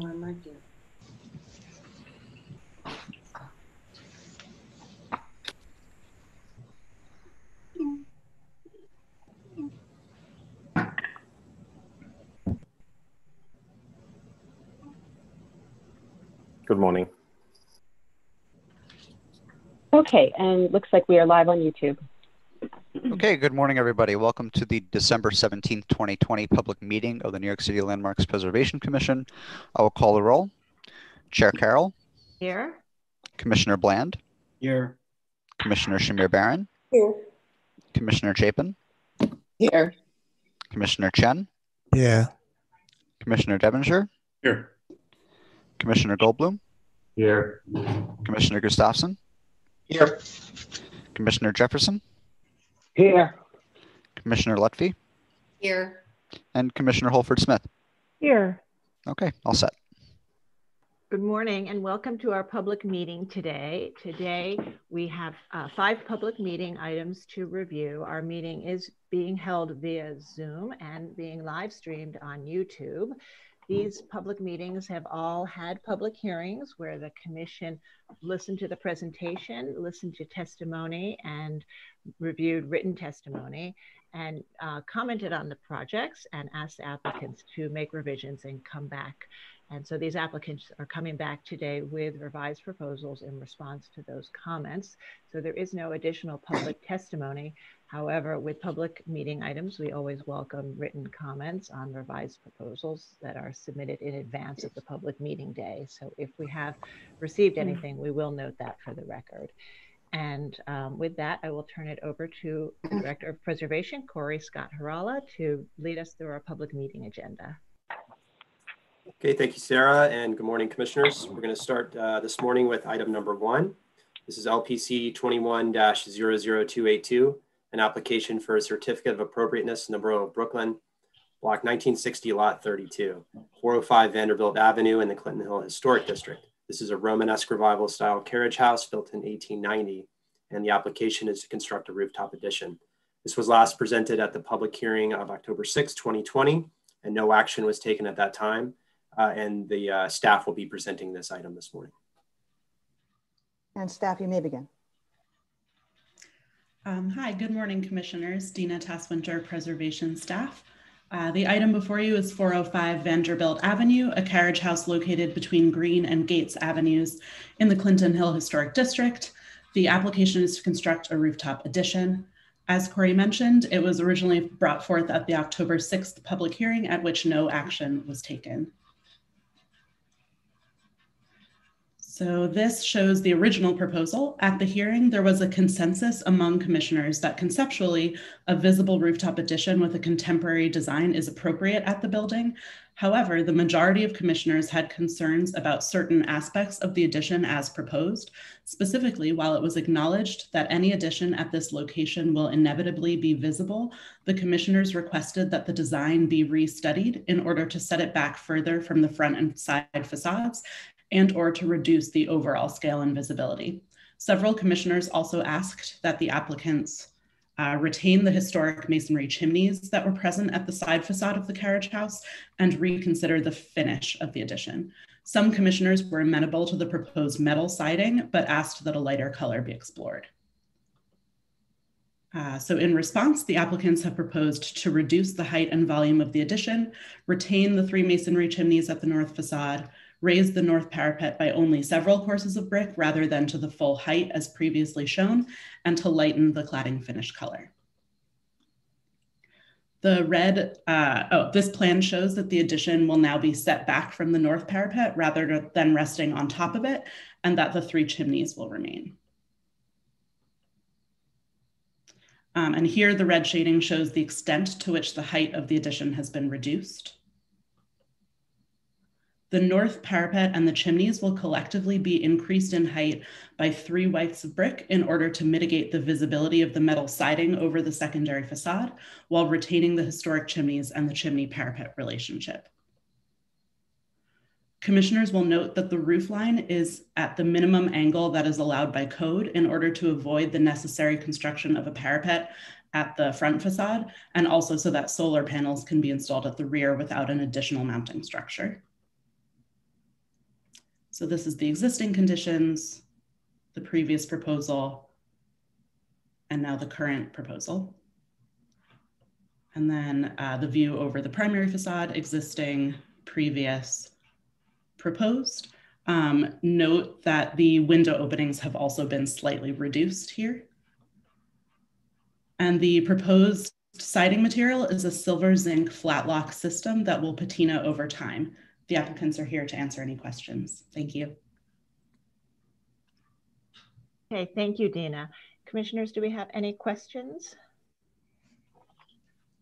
Oh, I might do. Good morning. Okay, and looks like we are live on YouTube. Okay, good morning, everybody. Welcome to the December 17th, 2020 public meeting of the New York City Landmarks Preservation Commission. I will call the roll. Chair Carroll, Here? Commissioner Bland, Here. Commissioner Shamir Baron, Here. Commissioner Chapin, Here. Commissioner Chen, Yeah. Commissioner Devonshire, Here. Commissioner Goldblum, Here. Commissioner Gustafson, Here. Commissioner Jefferson, Here. Commissioner Lutfi, Here. and Commissioner Holford Smith. Here. Okay, all set. Good morning and welcome to our public meeting today. Today we have uh, five public meeting items to review. Our meeting is being held via Zoom and being live streamed on YouTube. These public meetings have all had public hearings where the commission listened to the presentation, listened to testimony, and reviewed written testimony and uh, commented on the projects and asked applicants to make revisions and come back and so these applicants are coming back today with revised proposals in response to those comments. So there is no additional public testimony. However, with public meeting items, we always welcome written comments on revised proposals that are submitted in advance of the public meeting day. So if we have received anything, we will note that for the record. And um, with that, I will turn it over to the Director of Preservation, Corey Scott Herrala, to lead us through our public meeting agenda. Okay, thank you, Sarah, and good morning, commissioners. We're going to start uh, this morning with item number one. This is LPC 21-00282, an application for a certificate of appropriateness in the borough of Brooklyn, block 1960, lot 32, 405 Vanderbilt Avenue in the Clinton Hill Historic District. This is a Romanesque revival style carriage house built in 1890, and the application is to construct a rooftop addition. This was last presented at the public hearing of October 6, 2020, and no action was taken at that time uh, and the uh, staff will be presenting this item this morning. And staff, you may begin. Um, hi, good morning, commissioners. Dina Taswinter, preservation staff. Uh, the item before you is 405 Vanderbilt Avenue, a carriage house located between Green and Gates Avenues in the Clinton Hill Historic District. The application is to construct a rooftop addition. As Corey mentioned, it was originally brought forth at the October 6th public hearing at which no action was taken. So this shows the original proposal. At the hearing, there was a consensus among commissioners that conceptually a visible rooftop addition with a contemporary design is appropriate at the building. However, the majority of commissioners had concerns about certain aspects of the addition as proposed. Specifically, while it was acknowledged that any addition at this location will inevitably be visible, the commissioners requested that the design be restudied in order to set it back further from the front and side facades and or to reduce the overall scale and visibility. Several commissioners also asked that the applicants uh, retain the historic masonry chimneys that were present at the side facade of the carriage house and reconsider the finish of the addition. Some commissioners were amenable to the proposed metal siding, but asked that a lighter color be explored. Uh, so in response, the applicants have proposed to reduce the height and volume of the addition, retain the three masonry chimneys at the north facade, raise the north parapet by only several courses of brick rather than to the full height as previously shown, and to lighten the cladding finish color. The red, uh, oh, this plan shows that the addition will now be set back from the north parapet rather than resting on top of it, and that the three chimneys will remain. Um, and here the red shading shows the extent to which the height of the addition has been reduced. The north parapet and the chimneys will collectively be increased in height by three wythes of brick in order to mitigate the visibility of the metal siding over the secondary facade while retaining the historic chimneys and the chimney parapet relationship. Commissioners will note that the roof line is at the minimum angle that is allowed by code in order to avoid the necessary construction of a parapet at the front facade and also so that solar panels can be installed at the rear without an additional mounting structure. So this is the existing conditions, the previous proposal, and now the current proposal. And then uh, the view over the primary facade, existing, previous, proposed. Um, note that the window openings have also been slightly reduced here. And the proposed siding material is a silver zinc flat lock system that will patina over time. The applicants are here to answer any questions. Thank you. Okay, thank you, Dina. Commissioners, do we have any questions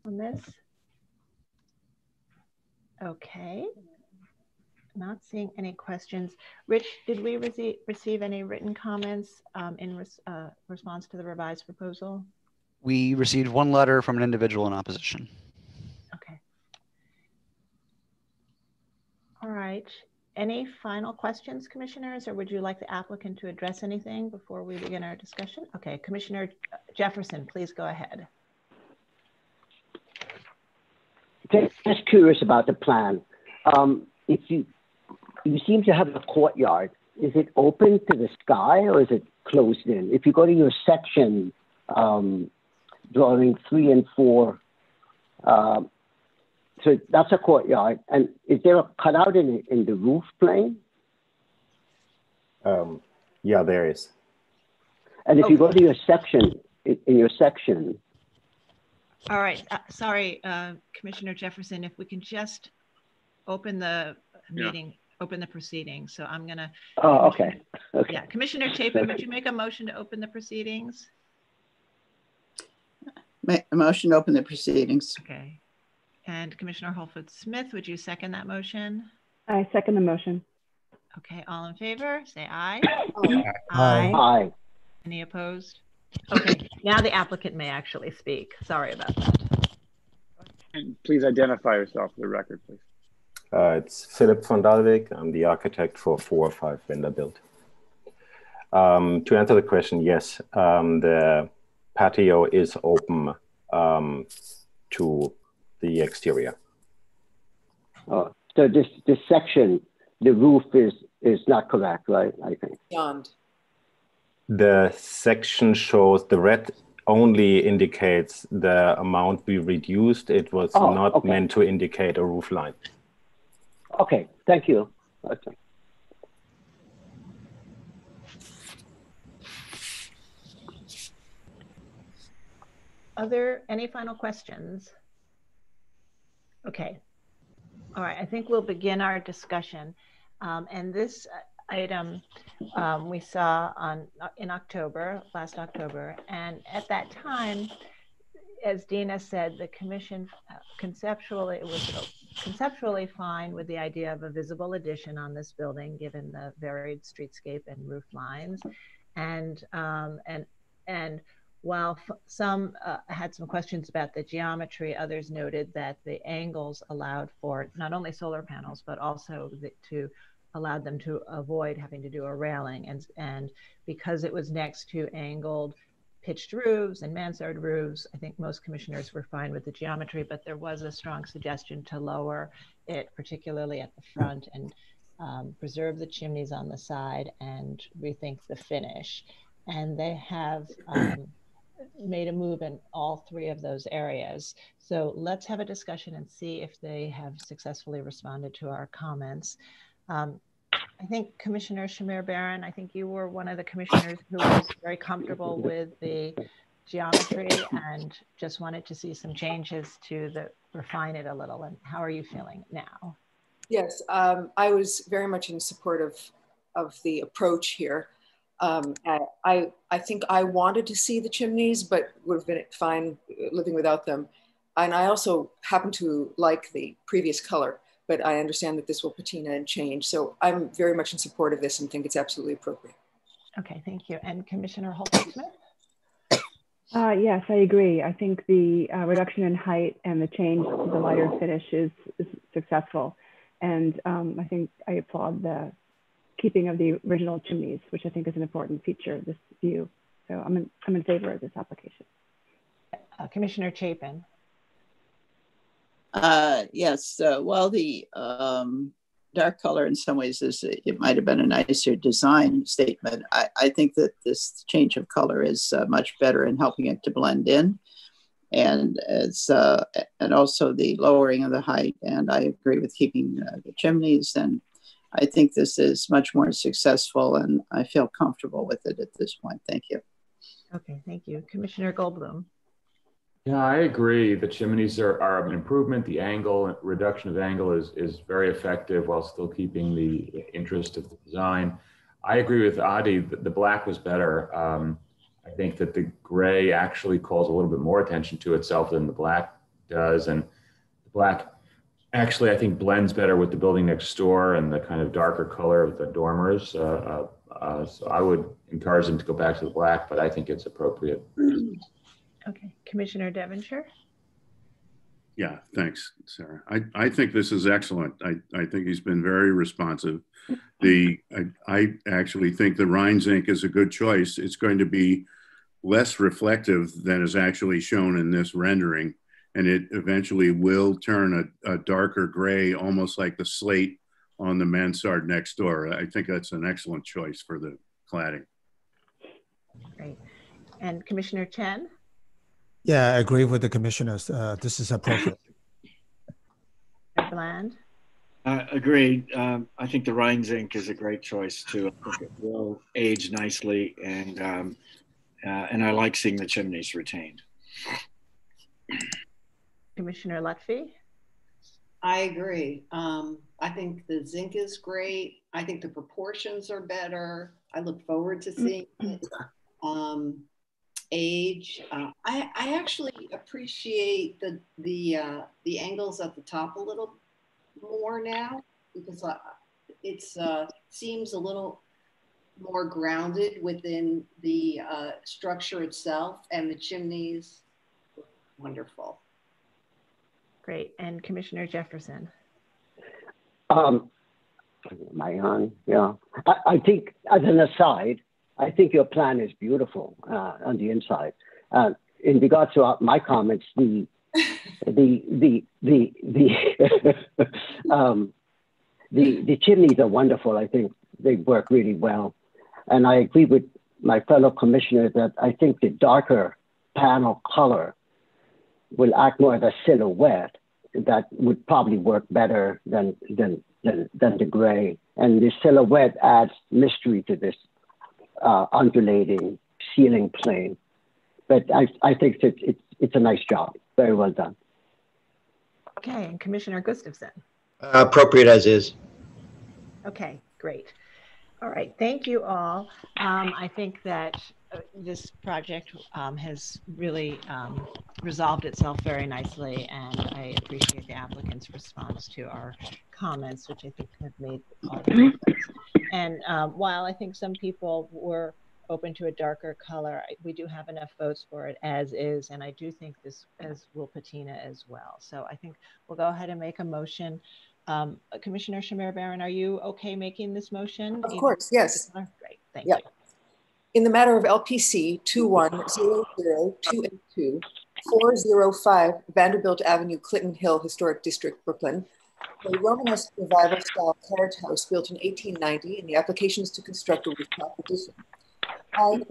on this? Okay. Not seeing any questions. Rich, did we receive, receive any written comments um, in res, uh, response to the revised proposal? We received one letter from an individual in opposition. Okay. All right. Any final questions, commissioners, or would you like the applicant to address anything before we begin our discussion? Okay, Commissioner Jefferson, please go ahead. Just curious about the plan. Um, if you you seem to have a courtyard, is it open to the sky or is it closed in? If you go to your section, um, drawing three and four, uh, so that's a courtyard. And is there a cutout in in the roof plane? Um, yeah, there is. And if okay. you go to your section, in your section. All right. Uh, sorry, uh, Commissioner Jefferson, if we can just open the meeting, yeah. open the proceedings. So I'm going to. Oh, okay. okay. Yeah. Commissioner Chapin, would you make a motion to open the proceedings? Make a motion to open the proceedings. Okay. And Commissioner Holford Smith, would you second that motion? I second the motion. Okay, all in favor, say aye. Aye. Aye. aye. Any opposed? Okay, now the applicant may actually speak. Sorry about that. And please identify yourself for the record, please. Uh, it's Philip von Dalwijk. I'm the architect for 405 Vanderbilt. Um, to answer the question, yes, um, the patio is open um, to the exterior. Oh, so this this section, the roof is is not correct, right? I think. Beyond. The section shows the red only indicates the amount we reduced. It was oh, not okay. meant to indicate a roof line. Okay, thank you. Okay. Other, any final questions? Okay. All right, I think we'll begin our discussion. Um, and this item um, we saw on in October, last October. And at that time, as Dina said, the commission uh, conceptually was conceptually fine with the idea of a visible addition on this building, given the varied streetscape and roof lines, and um, and and while some uh, had some questions about the geometry, others noted that the angles allowed for not only solar panels, but also the, to allowed them to avoid having to do a railing. And, and because it was next to angled pitched roofs and mansard roofs, I think most commissioners were fine with the geometry, but there was a strong suggestion to lower it, particularly at the front, and um, preserve the chimneys on the side and rethink the finish. And they have um, made a move in all three of those areas. So let's have a discussion and see if they have successfully responded to our comments. Um, I think Commissioner Shamir Baron, I think you were one of the commissioners who was very comfortable with the geometry and just wanted to see some changes to the refine it a little. And how are you feeling now? Yes, um, I was very much in support of, of the approach here. Um, I, I think I wanted to see the chimneys, but would have been fine living without them. And I also happen to like the previous color, but I understand that this will patina and change. So I'm very much in support of this and think it's absolutely appropriate. Okay, thank you. And Commissioner Holford-Smith? Uh, yes, I agree. I think the uh, reduction in height and the change to the lighter finish is, is successful. And um, I think I applaud the keeping of the original chimneys, which I think is an important feature of this view. So I'm in, I'm in favor of this application. Uh, Commissioner Chapin. Uh, yes, uh, while the um, dark color in some ways is it might have been a nicer design statement. I, I think that this change of color is uh, much better in helping it to blend in, and as uh, and also the lowering of the height. And I agree with keeping uh, the chimneys. And I think this is much more successful, and I feel comfortable with it at this point. Thank you. Okay, thank you, Commissioner Goldblum. Yeah, I agree. The chimneys are, are an improvement. The angle, reduction of angle is, is very effective while still keeping the interest of the design. I agree with Adi that the black was better. Um, I think that the gray actually calls a little bit more attention to itself than the black does. And the black actually, I think, blends better with the building next door and the kind of darker color of the dormers. Uh, uh, uh so I would encourage them to go back to the black, but I think it's appropriate. Okay, Commissioner Devonshire. Yeah, thanks, Sarah. I, I think this is excellent. I, I think he's been very responsive. The I, I actually think the Rheinzink is a good choice. It's going to be less reflective than is actually shown in this rendering, and it eventually will turn a, a darker gray, almost like the slate on the mansard next door. I think that's an excellent choice for the cladding. Great. And Commissioner Chen? Yeah, I agree with the commissioners. Uh, this is appropriate. Bland? Uh, agreed. Um, I think the Rheinzink is a great choice too. I think it will age nicely, and um, uh, and I like seeing the chimneys retained. Commissioner Lutfi? I agree. Um, I think the zinc is great. I think the proportions are better. I look forward to seeing it. Um, age. Uh, I, I actually appreciate the the uh, the angles at the top a little more now because uh, it's uh, seems a little more grounded within the uh, structure itself and the chimneys. Wonderful. Great. And Commissioner Jefferson. Um, my on? Yeah. I, I think, as an aside, I think your plan is beautiful uh, on the inside. Uh, in regards to uh, my comments, the the the the the um, the the chimneys are wonderful. I think they work really well, and I agree with my fellow commissioner that I think the darker panel color will act more as a silhouette that would probably work better than than than, than the gray. And the silhouette adds mystery to this uh, undulating ceiling plane. But I, I think it's, it's, it's a nice job. Very well done. Okay, and Commissioner Gustafson. Uh, appropriate as is. Okay, great. All right, thank you all. Um, I think that this project um, has really um, resolved itself very nicely, and I appreciate the applicant's response to our comments, which I think have made all the difference. And um, while I think some people were open to a darker color, we do have enough votes for it as is, and I do think this as will patina as well. So I think we'll go ahead and make a motion. Um, Commissioner Shamir Baron, are you okay making this motion? Of course, yes. Great, thank yep. you. In the matter of LPC 2100282 405 Vanderbilt Avenue, Clinton Hill Historic District, Brooklyn, a Romanesque revival style carriage house built in 1890 and the applications to construct a rooftop addition. I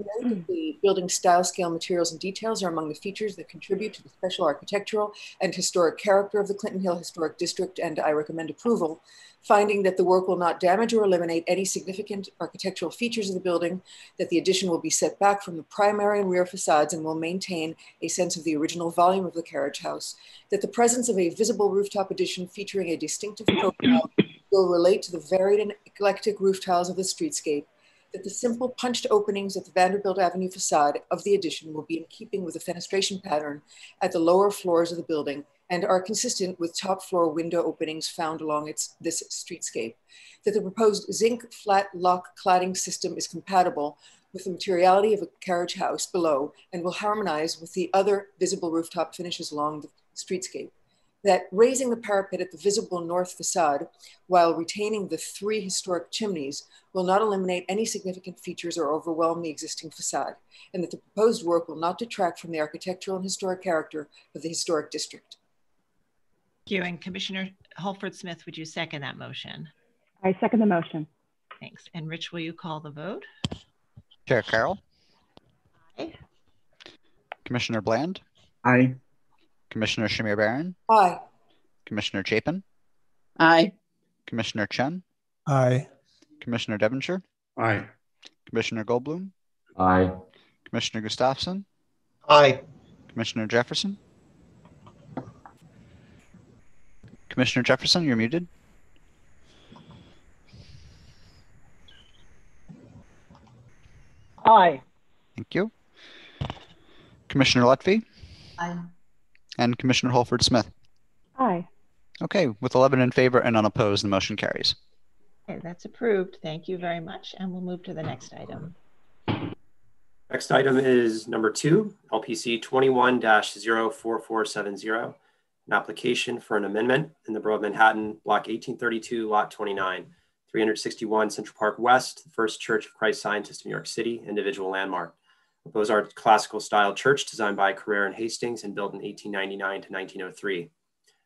the building style, scale, materials, and details are among the features that contribute to the special architectural and historic character of the Clinton Hill Historic District, and I recommend approval, finding that the work will not damage or eliminate any significant architectural features of the building, that the addition will be set back from the primary and rear facades and will maintain a sense of the original volume of the carriage house, that the presence of a visible rooftop addition featuring a distinctive profile will relate to the varied and eclectic roof tiles of the streetscape, that the simple punched openings at the Vanderbilt Avenue facade of the addition will be in keeping with the fenestration pattern at the lower floors of the building and are consistent with top floor window openings found along its, this streetscape. That the proposed zinc flat lock cladding system is compatible with the materiality of a carriage house below and will harmonize with the other visible rooftop finishes along the streetscape that raising the parapet at the visible north facade while retaining the three historic chimneys will not eliminate any significant features or overwhelm the existing facade, and that the proposed work will not detract from the architectural and historic character of the historic district. Thank you. And Commissioner Holford Smith, would you second that motion? I second the motion. Thanks. And Rich, will you call the vote? Chair Carroll, Aye. Commissioner Bland, Aye. Commissioner Shamir Baron, Aye. Commissioner Chapin, Aye. Commissioner Chen, Aye. Commissioner Devonshire, Aye. Commissioner Goldblum, Aye. Commissioner Gustafson, Aye. Commissioner Jefferson. Commissioner Jefferson, you're muted. Aye. Thank you. Commissioner Lutfi Aye. and Commissioner Holford Smith. Aye. Okay, with 11 in favor and unopposed, the motion carries. Okay, that's approved. Thank you very much. And we'll move to the next item. Next item is number two, LPC 21-04470, an application for an amendment in the Borough of Manhattan, Block 1832, Lot 29, 361 Central Park West, First Church of Christ Scientist of New York City, individual landmark. A Beaux-Arts classical style church designed by Carrere and Hastings and built in 1899 to 1903.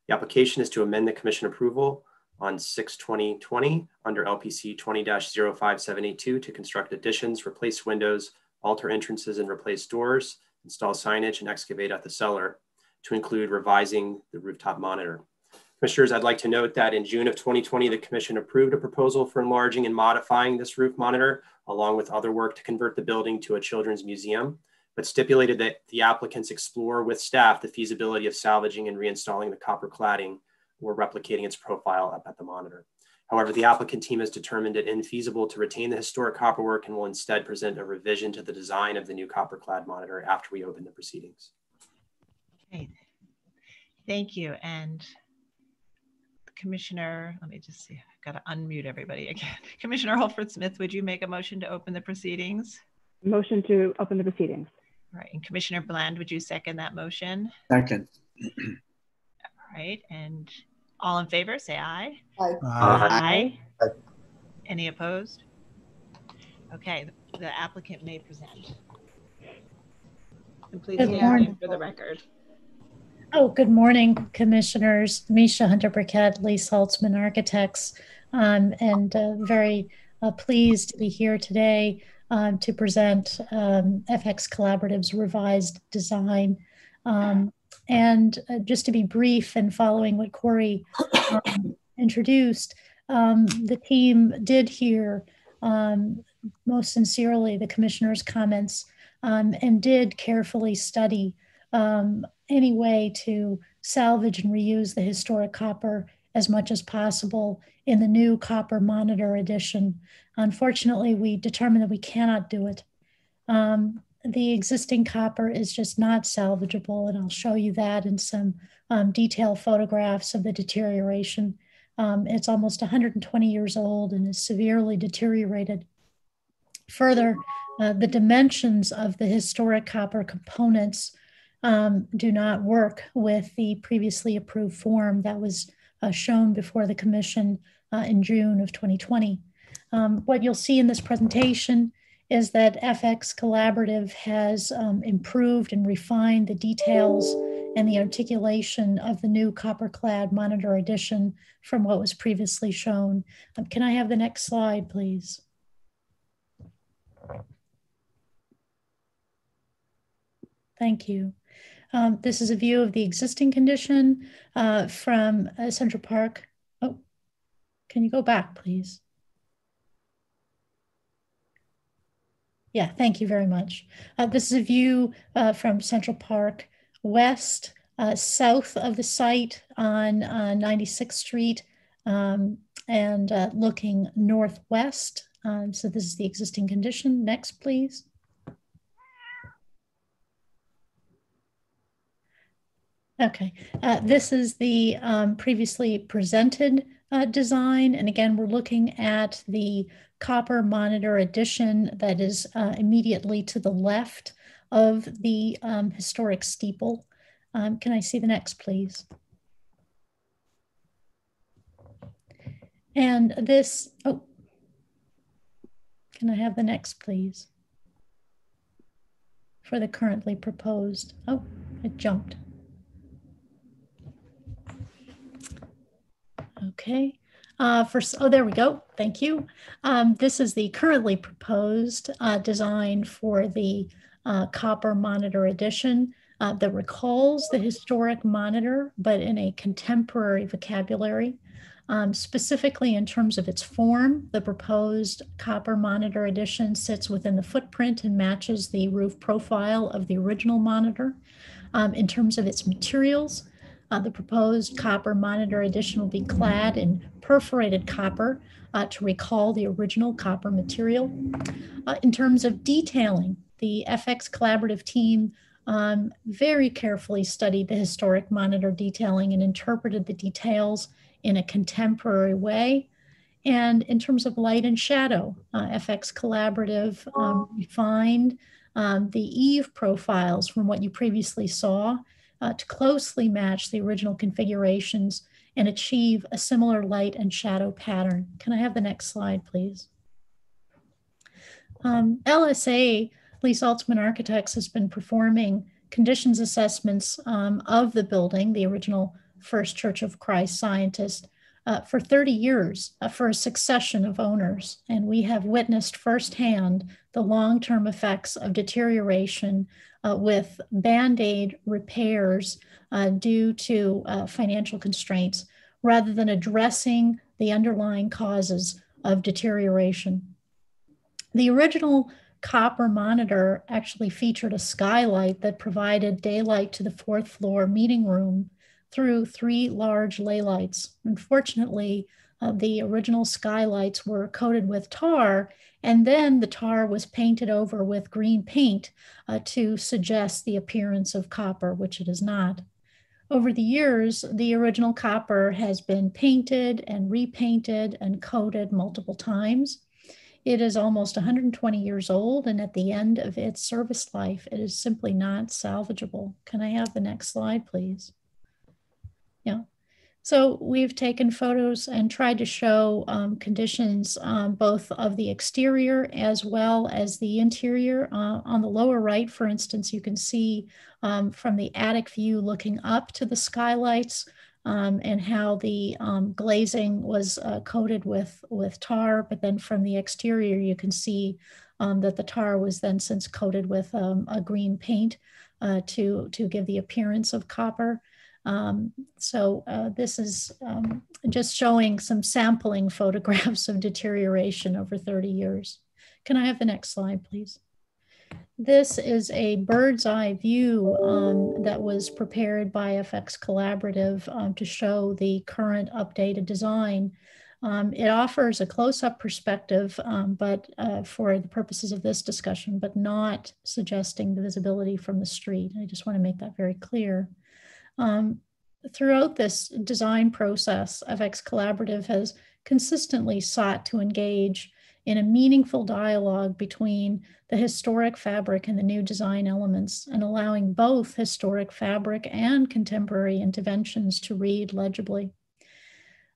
The application is to amend the commission approval on 6/20/20 under LPC 20-05782 to construct additions, replace windows, alter entrances and replace doors, install signage, and excavate at the cellar to include revising the rooftop monitor. Commissioners, I'd like to note that in June of 2020, the commission approved a proposal for enlarging and modifying this roof monitor, along with other work to convert the building to a children's museum, but stipulated that the applicants explore with staff the feasibility of salvaging and reinstalling the copper cladding or replicating its profile up at the monitor. However, the applicant team has determined it infeasible to retain the historic copperwork and will instead present a revision to the design of the new copper clad monitor after we open the proceedings. Okay. Thank you. And Commissioner, let me just see, I've got to unmute everybody again. Commissioner Holford Smith, would you make a motion to open the proceedings? Motion to open the proceedings. All right. And Commissioner Bland, would you second that motion? Second. All right. And all in favor, say aye. Aye. Aye. Any opposed? Okay, the- the applicant may present. And please Good state morning. name for the record. Oh, good morning, Commissioners. Meisha Hunter Burkett, Li Saltzman Architects, um, and uh, very uh, pleased to be here today um, to present um, FX Collaborative's revised design. Um, and uh, just to be brief and following what Corey um, introduced, um, the team did hear most sincerely the commissioner's comments and did carefully study um, any way to salvage and reuse the historic copper as much as possible in the new copper monitor edition. Unfortunately, we determined that we cannot do it. Um, the existing copper is just not salvageable, and I'll show you that in some um, detailed photographs of the deterioration. Um, it's almost 120 years old and is severely deteriorated. Further, uh, the dimensions of the historic copper components um, do not work with the previously approved form that was uh, shown before the commission uh, in June of 2020. Um, what you'll see in this presentation is that FX Collaborative has um, improved and refined the details and the articulation of the new copper clad monitor edition from what was previously shown. Um, can I have the next slide, please? Thank you. Um, this is a view of the existing condition uh, from uh, Central Park. Oh, can you go back, please? Yeah, thank you very much. Uh, this is a view uh, from Central Park West, uh, south of the site on 96th Street, um, and uh, looking northwest. Um, so this is the existing condition. Next, please. Okay, uh, this is the um, previously presented uh, design. And again, we're looking at the copper monitor addition that is uh, immediately to the left of the um, historic steeple. Um, can I see the next, please? And this, oh, can I have the next, please? For the currently proposed, oh, it jumped. Okay. Uh, for, oh, there we go. Thank you. Um, this is the currently proposed uh, design for the uh, copper monitor edition uh, that recalls the historic monitor, but in a contemporary vocabulary. Um, specifically in terms of its form, the proposed copper monitor edition sits within the footprint and matches the roof profile of the original monitor. Um, in terms of its materials, uh, the proposed copper monitor edition will be clad in perforated copper uh, to recall the original copper material. Uh, in terms of detailing, the FX collaborative team um, very carefully studied the historic monitor detailing and interpreted the details in a contemporary way. And in terms of light and shadow, uh, FX Collaborative um, refined um, the eave profiles from what you previously saw uh, to closely match the original configurations and achieve a similar light and shadow pattern. Can I have the next slide, please? Um, LSA, Li Saltzman Architects, has been performing conditions assessments um, of the building, the original First Church of Christ scientist, uh, for 30 years uh, for a succession of owners. And we have witnessed firsthand the long term effects of deterioration uh, with band aid repairs uh, due to uh, financial constraints rather than addressing the underlying causes of deterioration. The original copper monitor actually featured a skylight that provided daylight to the fourth floor meeting room through three large laylights. Unfortunately, the original skylights were coated with tar, and then the tar was painted over with green paint uh, to suggest the appearance of copper, which it is not. Over the years, the original copper has been painted and repainted and coated multiple times. It is almost 120 years old, and at the end of its service life, it is simply not salvageable. Can I have the next slide, please? So we've taken photos and tried to show um, conditions um, both of the exterior as well as the interior. Uh, on the lower right, for instance, you can see um, from the attic view looking up to the skylights um, and how the um, glazing was uh, coated with, with tar. But then from the exterior, you can see um, that the tar was then since coated with a green paint uh, to, to give the appearance of copper. Um, so uh, this is um, just showing some sampling photographs of deterioration over 30 years. Can I have the next slide, please? This is a bird's eye view um, that was prepared by FX Collaborative um, to show the current updated design. Um, it offers a close-up perspective, um, but uh, for the purposes of this discussion, but not suggesting the visibility from the street. I just want to make that very clear. Um, throughout this design process, FX Collaborative has consistently sought to engage in a meaningful dialogue between the historic fabric and the new design elements and allowing both historic fabric and contemporary interventions to read legibly.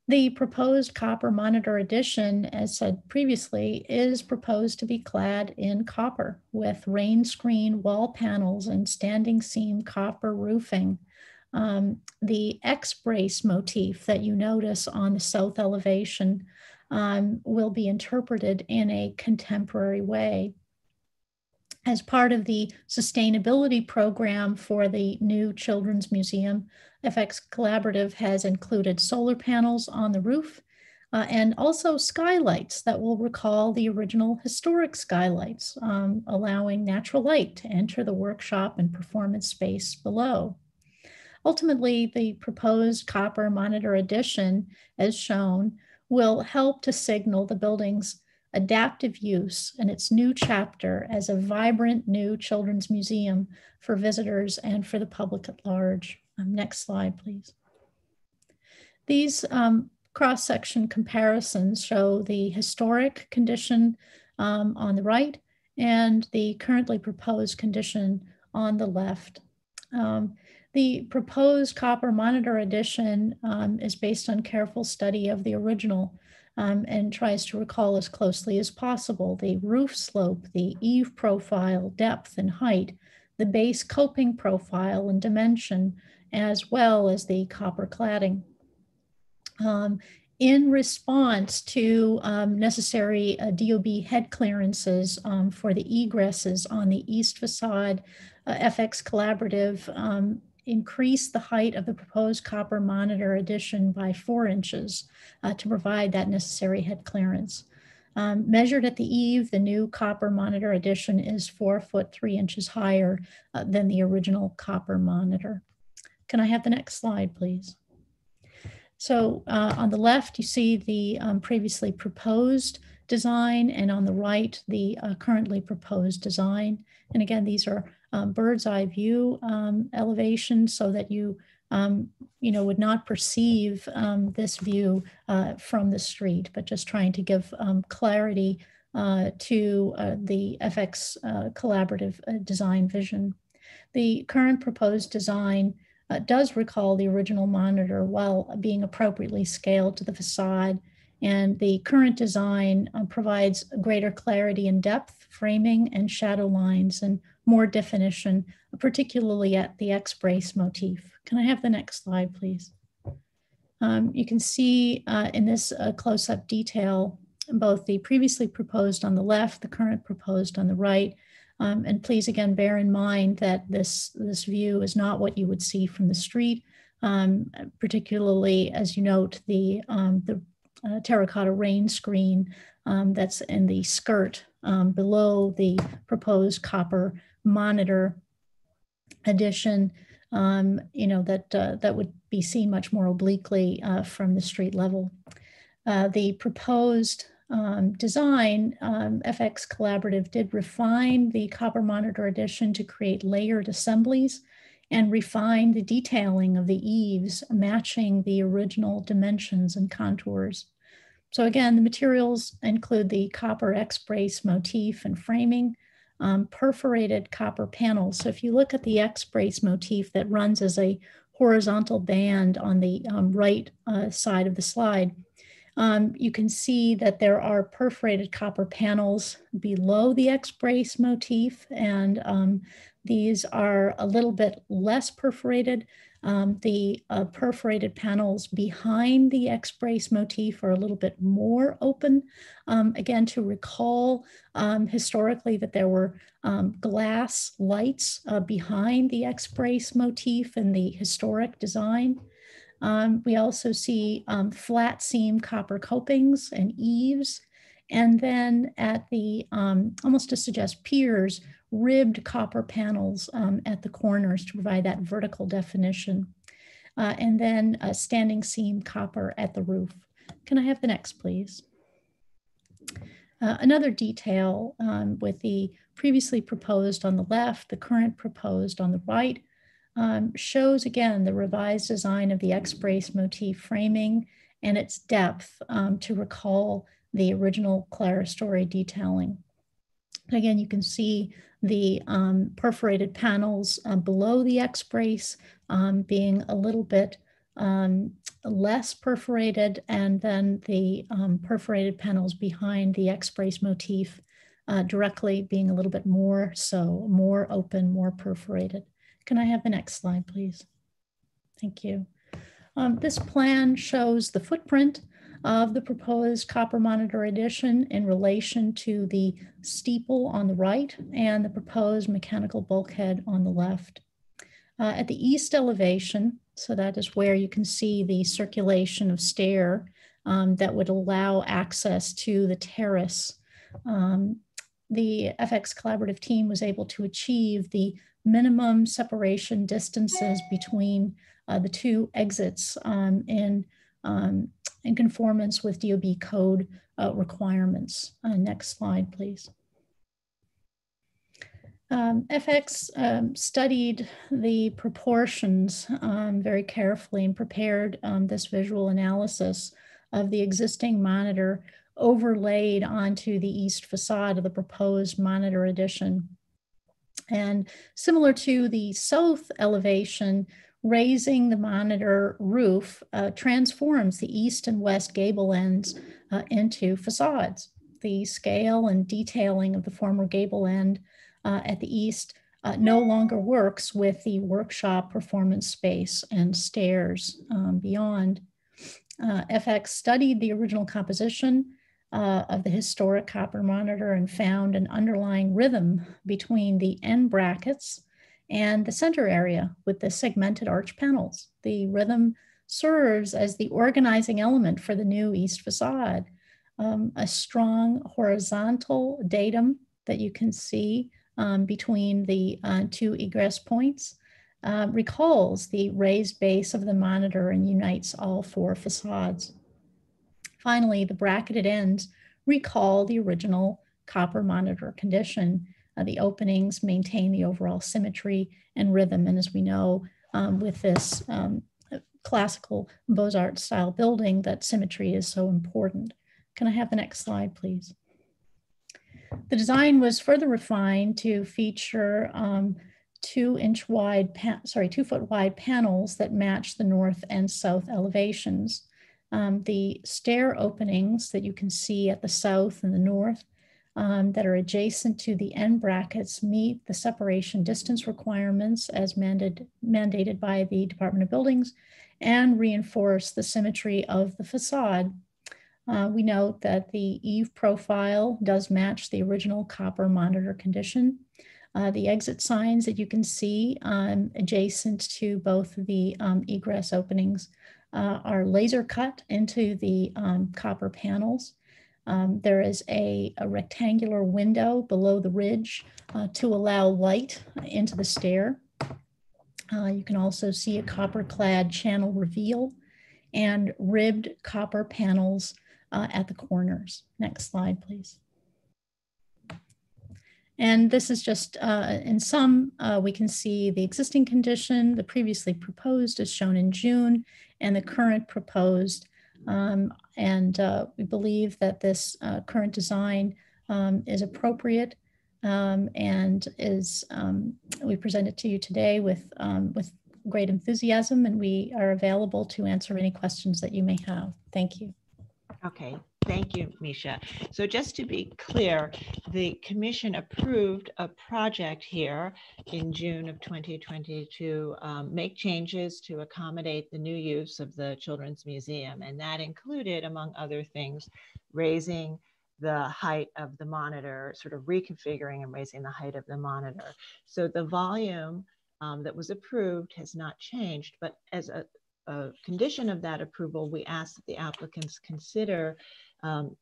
The proposed copper monitor edition, as said previously, is proposed to be clad in copper with rain screen wall panels and standing seam copper roofing um, the X-brace motif that you notice on the south elevation um, will be interpreted in a contemporary way. As part of the sustainability program for the new Children's Museum, FX Collaborative has included solar panels on the roof uh, and also skylights that will recall the original historic skylights, um, allowing natural light to enter the workshop and performance space below. Ultimately, the proposed copper monitor addition, as shown, will help to signal the building's adaptive use and its new chapter as a vibrant new children's museum for visitors and for the public at large. Um, next slide, please. These um, cross-section comparisons show the historic condition um, on the right and the currently proposed condition on the left. Um, the proposed copper monitor edition um, is based on careful study of the original um, and tries to recall as closely as possible the roof slope, the eave profile, depth and height, the base coping profile and dimension, as well as the copper cladding. Um, in response to um, necessary uh, DOB head clearances um, for the egresses on the east facade, uh, FX Collaborative increased the height of the proposed copper monitor addition by four inches uh, to provide that necessary head clearance. Um, measured at the eave, the new copper monitor addition is four foot three inches higher uh, than the original copper monitor. Can I have the next slide, please? So uh, on the left, you see the um, previously proposed design, and on the right, the uh, currently proposed design. And again, these are um, bird's eye view um, elevations so that you, um, you know, would not perceive um, this view uh, from the street, but just trying to give um, clarity uh, to uh, the FX uh, collaborative uh, design vision. The current proposed design does recall the original monitor while being appropriately scaled to the facade. And the current design uh, provides greater clarity and depth, framing and shadow lines, and more definition, particularly at the X-brace motif. Can I have the next slide, please? Um, you can see uh, in this uh, close-up detail, both the previously proposed on the left, the current proposed on the right, um, and please again bear in mind that this, this view is not what you would see from the street, um, particularly as you note the, um, the uh, terracotta rain screen um, that's in the skirt um, below the proposed copper monitor addition. Um, you know that uh, that would be seen much more obliquely uh, from the street level. Uh, the proposed um, design, um, FX Collaborative did refine the copper monitor addition to create layered assemblies and refine the detailing of the eaves, matching the original dimensions and contours. So again, the materials include the copper X-brace motif and framing, um, perforated copper panels. So if you look at the X-brace motif that runs as a horizontal band on the um, right uh, side of the slide, um, you can see that there are perforated copper panels below the X-brace motif, and um, these are a little bit less perforated. Um, the uh, perforated panels behind the X-brace motif are a little bit more open. Um, again, to recall um, historically that there were um, glass lights uh, behind the X-brace motif in the historic design. Um, we also see flat seam copper copings and eaves. And then at the, um, almost to suggest piers, ribbed copper panels um, at the corners to provide that vertical definition. Uh, and then a standing seam copper at the roof. Can I have the next, please? Uh, another detail um, with the previously proposed on the left, the current proposed on the right, um, shows again the revised design of the X-brace motif framing and its depth um, to recall the original clerestory detailing. Again, you can see the um, perforated panels uh, below the X-brace um, being a little bit um, less perforated and then the um, perforated panels behind the X-brace motif uh, directly being a little bit more so, more open, more perforated. Can I have the next slide, please? Thank you. Um, this plan shows the footprint of the proposed copper monitor addition in relation to the steeple on the right and the proposed mechanical bulkhead on the left. Uh, at the east elevation, so that is where you can see the circulation of stair um, that would allow access to the terrace. Um, the FX collaborative team was able to achieve the minimum separation distances between uh, the two exits um, in, um, in conformance with DOB code uh, requirements. Uh, next slide, please. Um, FX um, studied the proportions um, very carefully and prepared um, this visual analysis of the existing monitor overlaid onto the east facade of the proposed monitor addition. And similar to the south elevation, raising the monitor roof uh, transforms the east and west gable ends uh, into facades. The scale and detailing of the former gable end uh, at the east uh, no longer works with the workshop performance space and stairs um, beyond. Uh, FX studied the original composition uh, of the historic copper monitor and found an underlying rhythm between the end brackets and the center area with the segmented arch panels. The rhythm serves as the organizing element for the new east facade. Um, a strong horizontal datum that you can see um, between the uh, two egress points uh, recalls the raised base of the monitor and unites all four facades. Finally, the bracketed ends recall the original copper monitor condition. Uh, the openings maintain the overall symmetry and rhythm. And as we know, um, with this um, classical Beaux-Arts style building, that symmetry is so important. Can I have the next slide, please? The design was further refined to feature um, two inch wide, sorry, two foot wide panels that match the north and south elevations. Um, the stair openings that you can see at the south and the north um, that are adjacent to the end brackets meet the separation distance requirements as mandated, mandated by the Department of Buildings and reinforce the symmetry of the facade. Uh, we note that the eave profile does match the original copper monitor condition. Uh, the exit signs that you can see um, adjacent to both the um, egress openings uh, are laser cut into the um, copper panels. Um, there is a, a, rectangular window below the ridge uh, to allow light into the stair. Uh, you can also see a copper clad channel reveal and ribbed copper panels uh, at the corners. Next slide, please. And this is just, uh, in some, uh, we can see the existing condition, the previously proposed is shown in June, and the current proposed. Um, and uh, we believe that this uh, current design um, is appropriate um, and is, um, we present it to you today with, um, with great enthusiasm, and we are available to answer any questions that you may have. Thank you. Okay, Thank you, Meisha. So just to be clear, the commission approved a project here in June of 2020 to um, make changes to accommodate the new use of the Children's Museum. And that included, among other things, raising the height of the monitor, sort of reconfiguring and raising the height of the monitor. So the volume um, that was approved has not changed, but as a, a condition of that approval, we ask that the applicants consider um,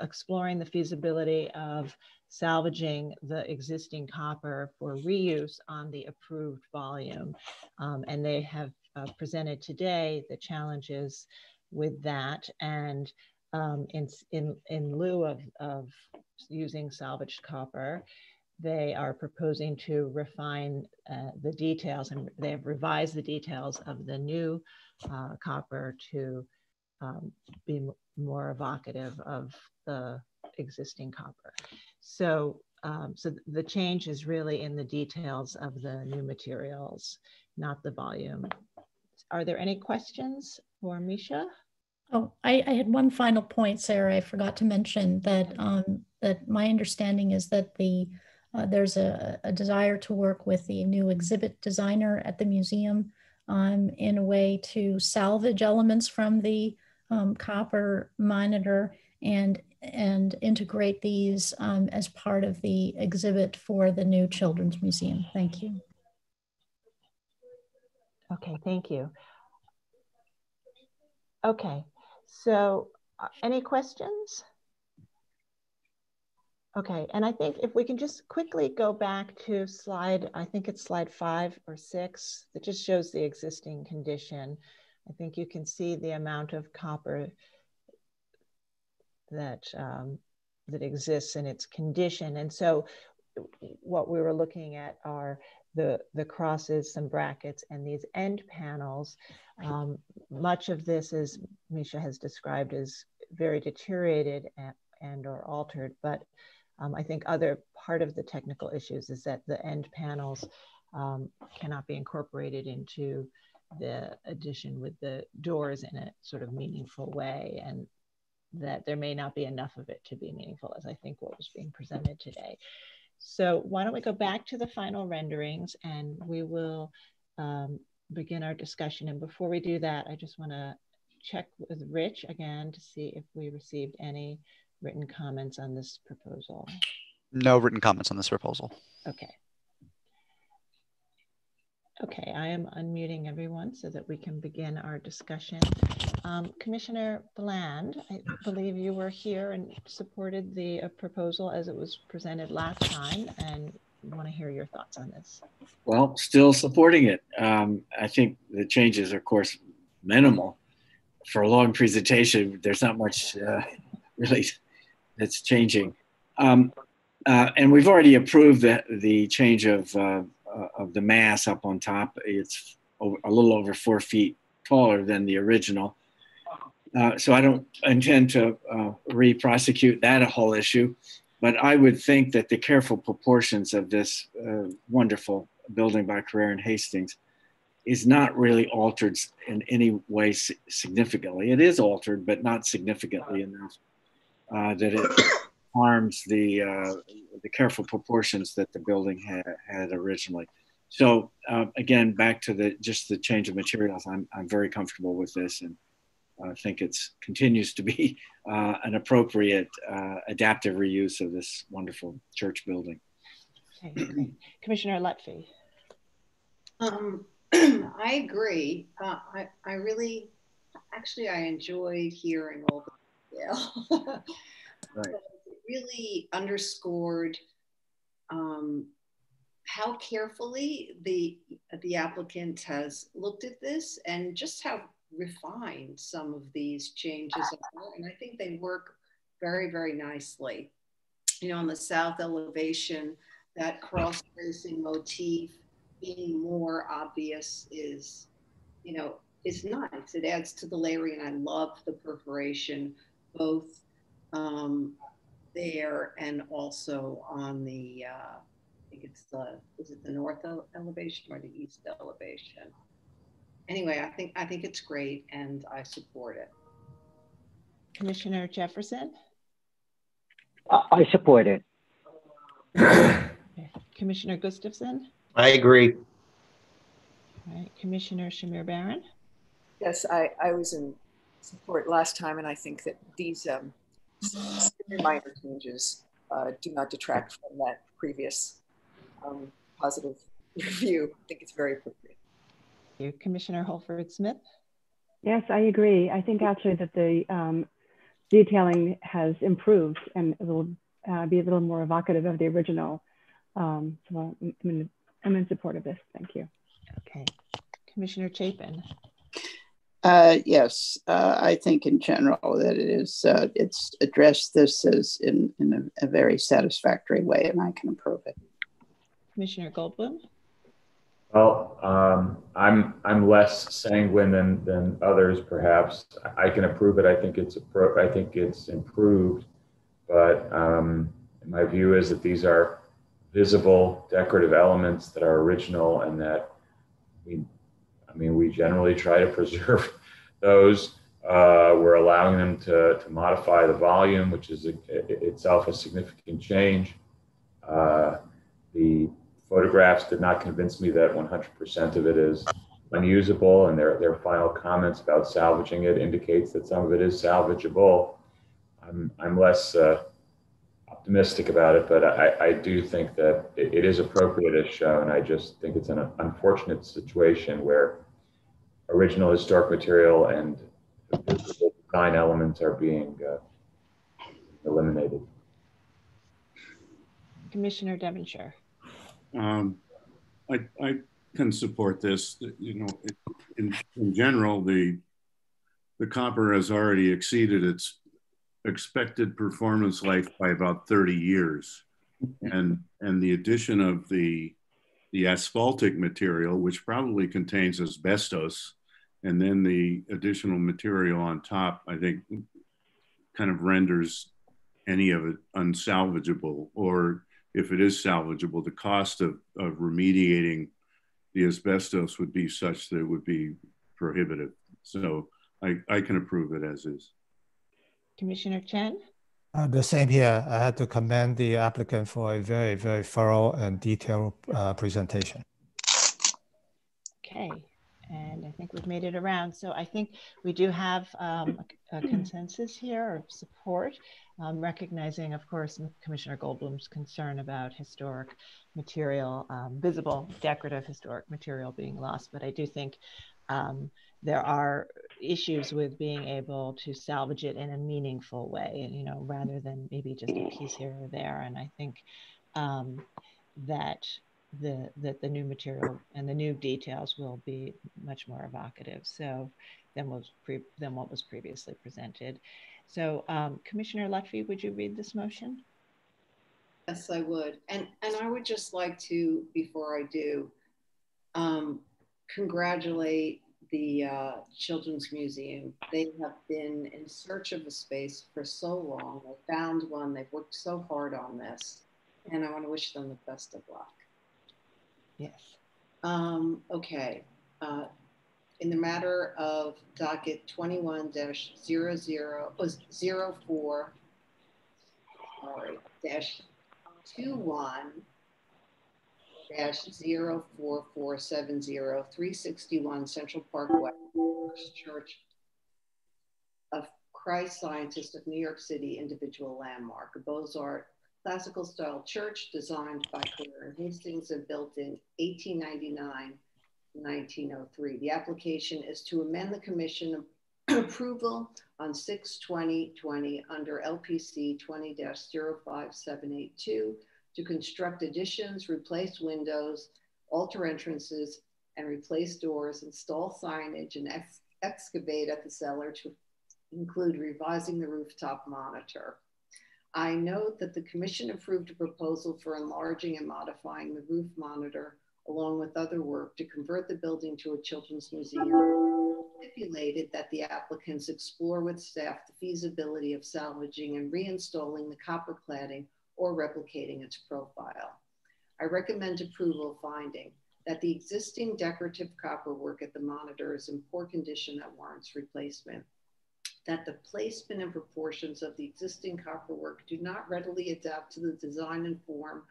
exploring the feasibility of salvaging the existing copper for reuse on the approved volume. Um, and they have uh, presented today the challenges with that. And um, in, in, in lieu of, of using salvaged copper, they are proposing to refine uh, the details and they have revised the details of the new uh, copper to um, be more evocative of the existing copper. So, um, so the change is really in the details of the new materials, not the volume. Are there any questions for Meisha? Oh, I, I had one final point, Sarah. I forgot to mention that um, that my understanding is that the uh, there's a, a, desire to work with the new exhibit designer at the museum um, in a way to salvage elements from the um, copper monitor and and integrate these um, as part of the exhibit for the new Children's Museum. Thank you. Okay, thank you. Okay, so uh, any questions? Okay, and I think if we can just quickly go back to slide, I think it's slide five or six, that just shows the existing condition. I think you can see the amount of copper that um, that exists in its condition. And so what we were looking at are the, the crosses, some brackets, and these end panels. Um, much of this, as Meisha has described, is very deteriorated and, and or altered. But um, I think other part of the technical issues is that the end panels um, cannot be incorporated into the addition with the doors in a sort of meaningful way and that there may not be enough of it to be meaningful as I think what was being presented today. So why don't we go back to the final renderings and we will um, begin our discussion. And before we do that, I just wanna check with Rich again to see if we received any written comments on this proposal. No written comments on this proposal. Okay. Okay, I am unmuting everyone so that we can begin our discussion. Um, Commissioner Bland, I believe you were here and supported the uh, proposal as it was presented last time and want to hear your thoughts on this. Well, still supporting it. Um, I think the changes, of course, minimal. For a long presentation, there's not much uh, really that's changing. Um, uh, and we've already approved the, the change of, uh, of the mass up on top. It's over, a little over four feet taller than the original. Uh, so I don't intend to uh, re-prosecute that a whole issue, but I would think that the careful proportions of this uh, wonderful building by Carrere and Hastings is not really altered in any way significantly. It is altered, but not significantly enough uh, that it harms the uh, the careful proportions that the building had, had originally. So uh, again, back to the just the change of materials. I'm I'm very comfortable with this, and I think it's continues to be uh, an appropriate uh, adaptive reuse of this wonderful church building. Okay. Commissioner Lutfy. Um, I agree. Uh, I, I really, actually, I enjoyed hearing all the detail. right. Really underscored um, how carefully the the applicant has looked at this and just how refined some of these changes are. And I think they work very, very nicely. You know, on the south elevation, that cross tracing motif being more obvious is, you know, is nice. It adds to the layering, I love the perforation both um, there and also on the, uh, I think it's the, is it the north elevation or the east elevation? anyway, I think I think it's great and I support it. Commissioner Jefferson? I support it. Commissioner Gustafson? I agree. All right. Commissioner Shamir Baron? Yes, I, I was in support last time, and I think that these um, minor changes uh, do not detract from that previous um, positive review. I think it's very appropriate Thank you. Commissioner Holford-Smith? Yes, I agree. I think actually that the um, detailing has improved and it will uh, be a little more evocative of the original. Um, so I'm in, I'm in support of this. Thank you. Okay. Commissioner Chapin. Uh, yes, uh, I think in general that it is, uh, it's addressed this as in, in a, a, very satisfactory way and I can approve it. Commissioner Goldblum. Well, um, I'm I'm less sanguine than than others, perhaps. I can approve it. I think it's appro- I think it's improved, but um, my view is that these are visible decorative elements that are original and that we, I mean, we generally try to preserve those. Uh, we're allowing them to, to modify the volume, which is a, itself a significant change. Uh, the photographs did not convince me that 100% of it is unusable, and their, their final comments about salvaging it indicates that some of it is salvageable. I'm, I'm less uh, optimistic about it, but I, I do think that it, it is appropriate as shown. I just think it's an unfortunate situation where original historic material and design elements are being uh, eliminated. Commissioner Devonshire. Um, I, I can support this. You know, in, in general, the the copper has already exceeded its expected performance life by about 30 years. And, and the addition of the, the asphaltic material, which probably contains asbestos, and then the additional material on top, I think kind of renders any of it unsalvageable or if it is salvageable, the cost of, of remediating the asbestos would be such that it would be prohibitive. So I, I can approve it as is. Commissioner Chen? Uh, the same here. I had to commend the applicant for a very, very thorough and detailed uh, presentation. Okay. and I think we've made it around. So I think we do have um, a, a, consensus here of support, um, recognizing, of course, Commissioner Goldblum's concern about historic material, um, visible decorative historic material being lost. But I do think um, there are issues with being able to salvage it in a meaningful way, you know, rather than maybe just a piece here or there. And I think um, that the that the new material and the new details will be much more evocative. So than was pre, than what was previously presented. So um, Commissioner Lutfy, would you read this motion? Yes, I would. And and I would just like to, before I do, um, congratulate the uh, Children's Museum. They have been in search of a space for so long. They found one. They've worked so hard on this. And I want to wish them the best of luck. Yes. Um, okay. Uh, in the matter of docket 21 00, oh, 04, sorry, dash 21 dash 04470 361 Central Park West, Church of Christ Scientist of New York City individual landmark, a Beaux-Arts classical style church designed by Carrere Hastings and built in 1899 1903. The application is to amend the commission approval on 6-2020 under LPC 20-05782 to construct additions, replace windows, alter entrances, and replace doors, install signage, and ex excavate at the cellar to include revising the rooftop monitor. I note that the commission approved a proposal for enlarging and modifying the roof monitor along with other work to convert the building to a children's museum. Stipulated that the applicants explore with staff the feasibility of salvaging and reinstalling the copper cladding or replicating its profile. I recommend approval finding that the existing decorative copper work at the monitor is in poor condition that warrants replacement that the placement and proportions of the existing copper work do not readily adapt to the design and form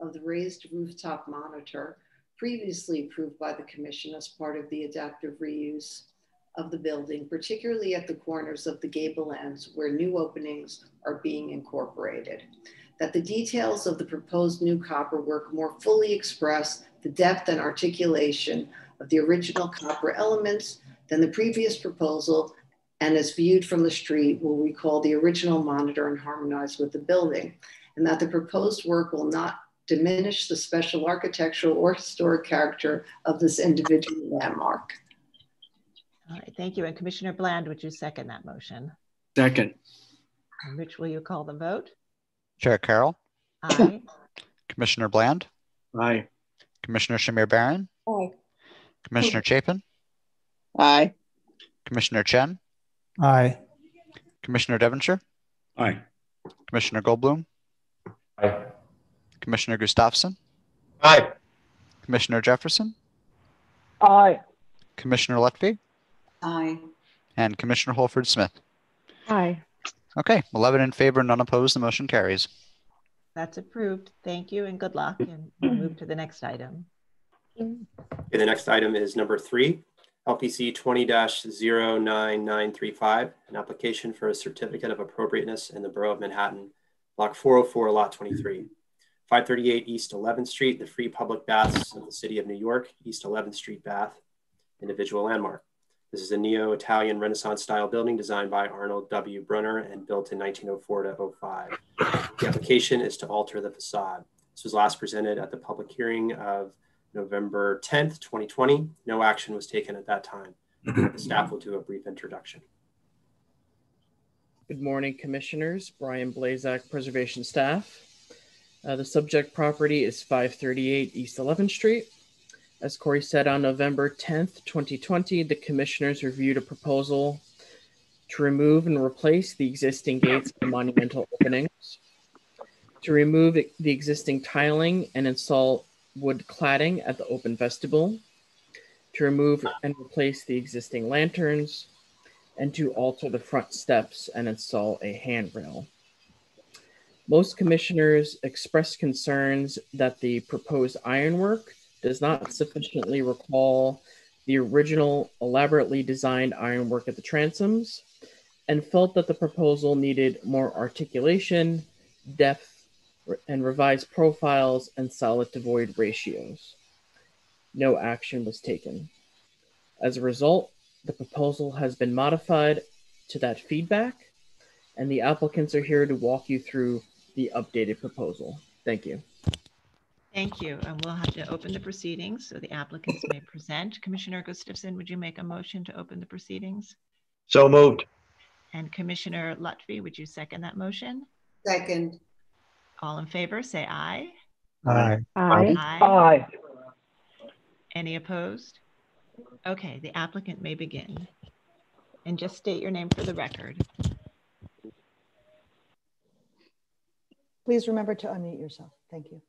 of the raised rooftop monitor previously approved by the commission as part of the adaptive reuse of the building, particularly at the corners of the gable ends where new openings are being incorporated. That the details of the proposed new copper work more fully express the depth and articulation of the original copper elements than the previous proposal and as viewed from the street will recall the original monitor and harmonize with the building, and that the proposed work will not diminish the special architectural or historic character of this individual landmark. All right, thank you. And Commissioner Bland, would you second that motion? Second. And Rich, will you call the vote? Chair Carroll. Aye. Commissioner Bland. Aye. Commissioner Shamir Baron. Aye. Commissioner Chapin. Aye. Commissioner Chen. Aye. Commissioner Devonshire. Aye. Commissioner Goldblum. Aye. Commissioner Gustafson. Aye. Commissioner Jefferson. Aye. Commissioner Lutfy. Aye. And Commissioner Holford-Smith. Aye. Okay, 11 in favor, none opposed. The motion carries. That's approved. Thank you and good luck. And we'll move to the next item. Okay, the next item is number three, LPC 20-09935, an application for a certificate of appropriateness in the Borough of Manhattan, Block 404, Lot 23. 538 East 11th Street, the free public baths of the City of New York, East 11th Street Bath, individual landmark. This is a neo-Italian Renaissance style building designed by Arnold W. Brunner and built in 1904 to 05. The application is to alter the facade. This was last presented at the public hearing of November 10th, 2020. No action was taken at that time. The staff will do a brief introduction. Good morning, commissioners. Brian Blazak, preservation staff. Uh, the subject property is 538 East 11th Street. As Corey said on November 10th, 2020, the commissioners reviewed a proposal to remove and replace the existing gates and monumental openings, to remove the existing tiling and install wood cladding at the open vestibule, to remove and replace the existing lanterns, and to alter the front steps and install a handrail. Most commissioners expressed concerns that the proposed ironwork does not sufficiently recall the original elaborately designed ironwork at the transoms and felt that the proposal needed more articulation, depth, and revised profiles and solid to void ratios. No action was taken. As a result, the proposal has been modified to that feedback, and the applicants are here to walk you through the updated proposal. Thank you. Thank you. And we'll have to open the proceedings so the applicants may present. Commissioner Gustafson, would you make a motion to open the proceedings? So moved. And Commissioner Lutfy, would you second that motion? Second. All in favor, say aye. Aye. Aye. Aye. Any opposed? Okay, the applicant may begin. And just state your name for the record. Please remember to unmute yourself. Thank you.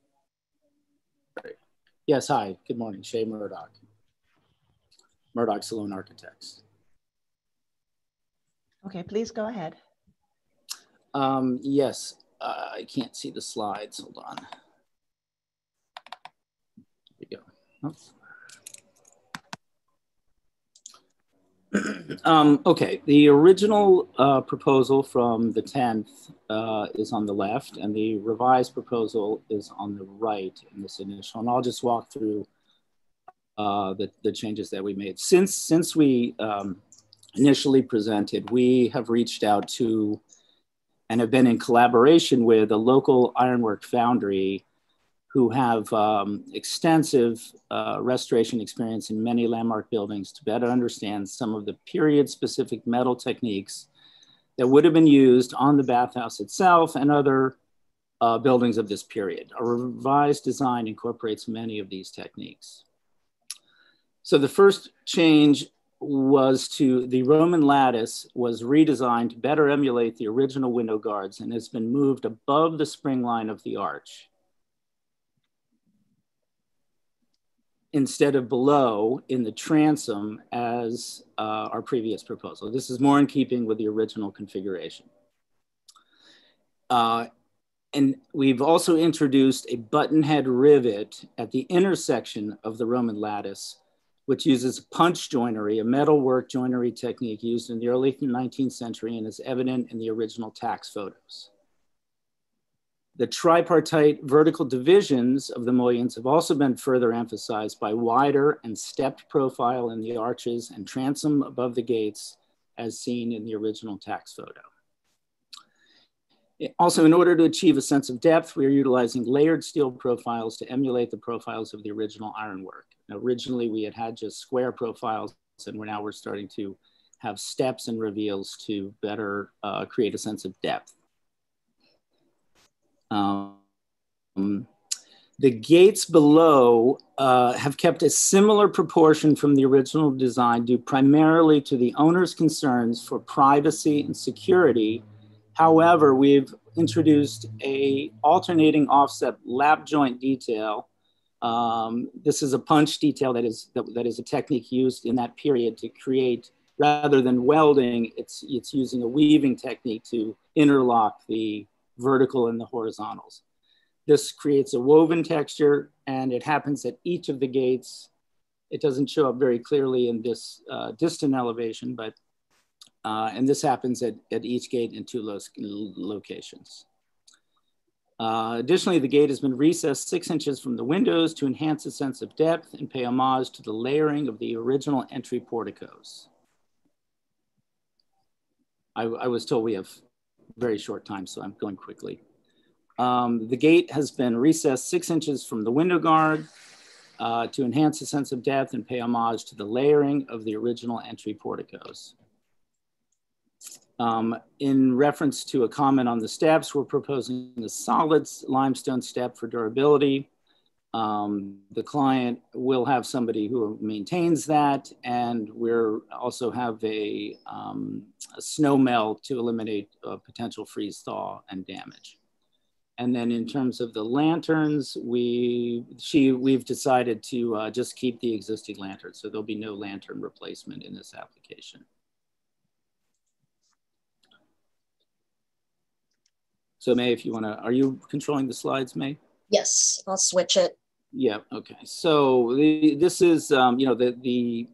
Yes, hi, good morning, Shay Murdock. Murdock Solon Architects. Okay, please go ahead. Um, yes, uh, I can't see the slides, hold on. Here we go. Oops. um, okay, the original uh, proposal from the 10th uh, is on the left and the revised proposal is on the right in this initial. And I'll just walk through uh, the, the changes that we made. Since, since we um, initially presented, we have reached out to and have been in collaboration with a local ironwork foundry who have um, extensive uh, restoration experience in many landmark buildings to better understand some of the period specific metal techniques that would have been used on the bathhouse itself and other uh, buildings of this period. A revised design incorporates many of these techniques. So the first change was to the Roman lattice was redesigned to better emulate the original window guards and has been moved above the spring line of the arch. Instead of below in the transom as uh, our previous proposal. This is more in keeping with the original configuration. Uh, and we've also introduced a button head rivet at the intersection of the Roman lattice, which uses punch joinery, a metal work joinery technique used in the early 19th century and is evident in the original tax photos. The tripartite vertical divisions of the mullions have also been further emphasized by wider and stepped profile in the arches and transom above the gates as seen in the original tax photo. Also, in order to achieve a sense of depth, we are utilizing layered steel profiles to emulate the profiles of the original ironwork. Originally, we had had just square profiles, and we're now we're starting to have steps and reveals to better uh, create a sense of depth. Um, the gates below uh, have kept a similar proportion from the original design due primarily to the owner's concerns for privacy and security. However, we've introduced a alternating offset lap joint detail. Um, this is a punch detail that is, that, that is a technique used in that period to create, rather than welding, it's, it's using a weaving technique to interlock the vertical and the horizontals. This creates a woven texture and it happens at each of the gates. It doesn't show up very clearly in this uh, distant elevation, but, uh, and this happens at, at each gate in two lo locations. Uh, additionally, the gate has been recessed six inches from the windows to enhance a sense of depth and pay homage to the layering of the original entry porticos. I, I was told we have very short time, so I'm going quickly. Um, the gate has been recessed six inches from the window guard uh, to enhance a sense of depth and pay homage to the layering of the original entry porticos. Um, in reference to a comment on the steps, we're proposing a solid limestone step for durability. Um, the client will have somebody who maintains that, and we're also have a, um, a snow melt to eliminate potential freeze thaw and damage. And then in terms of the lanterns, we she we've decided to uh, just keep the existing lanterns, so there'll be no lantern replacement in this application. So May, if you want to, are you controlling the slides, May? Yes, I'll switch it. Yeah. Okay. So the, this is, um, you know, the the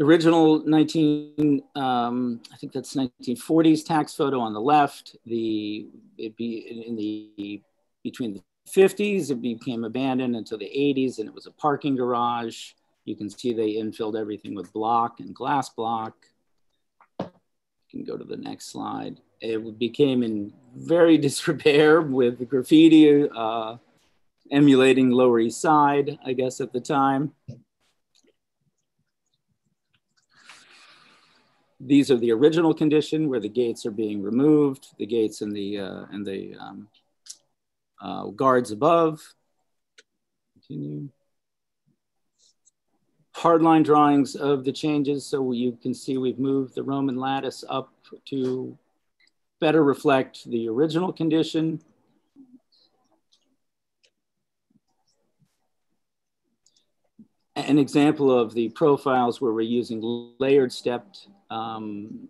original 19, um, I think that's 1940s tax photo on the left. The it be in the between the 50s, it became abandoned until the 80s, and it was a parking garage. You can see they infilled everything with block and glass block. You can go to the next slide. It became in very disrepair with the graffiti uh, emulating Lower East Side, I guess, at the time. These are the original condition where the gates are being removed, the gates and the, uh, and the um, uh, guards above. Continue. Hardline drawings of the changes. So you can see we've moved the Roman lattice up to better reflect the original condition. An example of the profiles where we're using layered stepped um,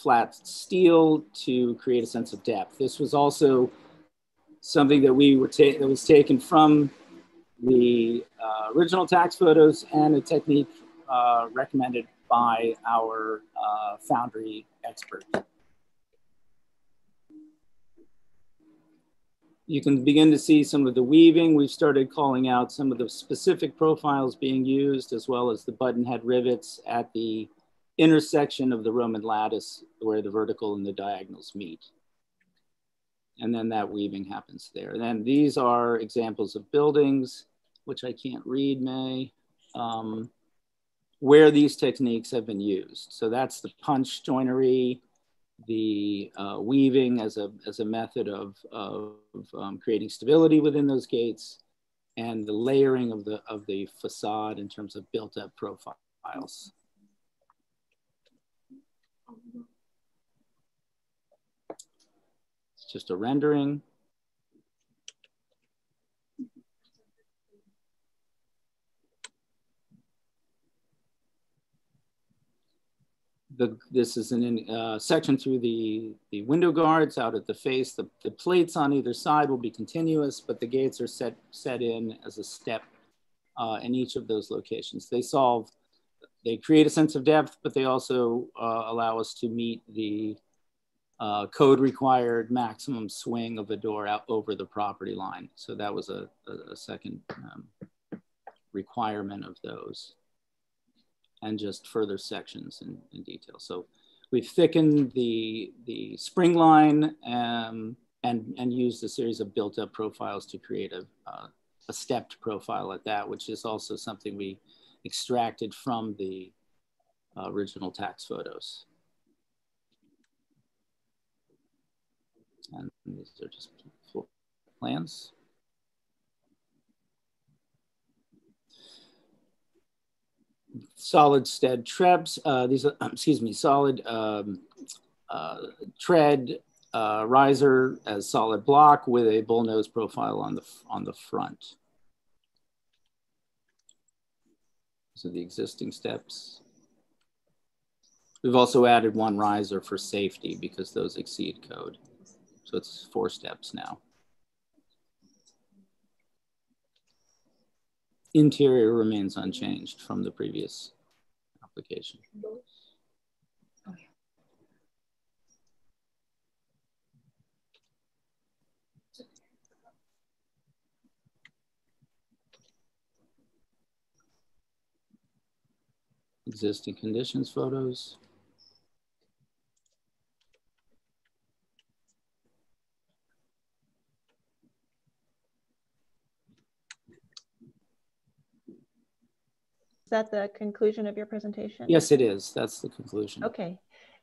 flat steel to create a sense of depth. This was also something that we were that was taken from the uh, original tax photos and a technique uh, recommended by our uh, foundry expert. You can begin to see some of the weaving. We've started calling out some of the specific profiles being used as well as the button head rivets at the intersection of the Roman lattice where the vertical and the diagonals meet. And then that weaving happens there. And then these are examples of buildings, which I can't read, May, um, where these techniques have been used. So that's the punch joinery, the uh, weaving as a, as a method of, of um, creating stability within those gates, and the layering of the, of the facade in terms of built up profiles. It's just a rendering. The, this is an uh, section through the, the window guards out at the face. The, the plates on either side will be continuous, but the gates are set, set in as a step uh, in each of those locations. They solve they create a sense of depth, but they also uh, allow us to meet the uh, code required maximum swing of a door out over the property line. So that was a, a, a second um, requirement of those and just further sections in, in, detail. So we've thickened the, the spring line um, and, and used a series of built up profiles to create a, uh, a stepped profile at that, which is also something we extracted from the uh, original tax photos. And these are just plans. Solid stead trebs, uh, these are, excuse me, solid um, uh, tread uh, riser as solid block with a bullnose profile on the, on the front. So the existing steps. We've also added one riser for safety because those exceed code. So it's four steps now. Interior remains unchanged from the previous application. existing conditions photos. That the conclusion of your presentation? Yes, it is. That's the conclusion. Okay.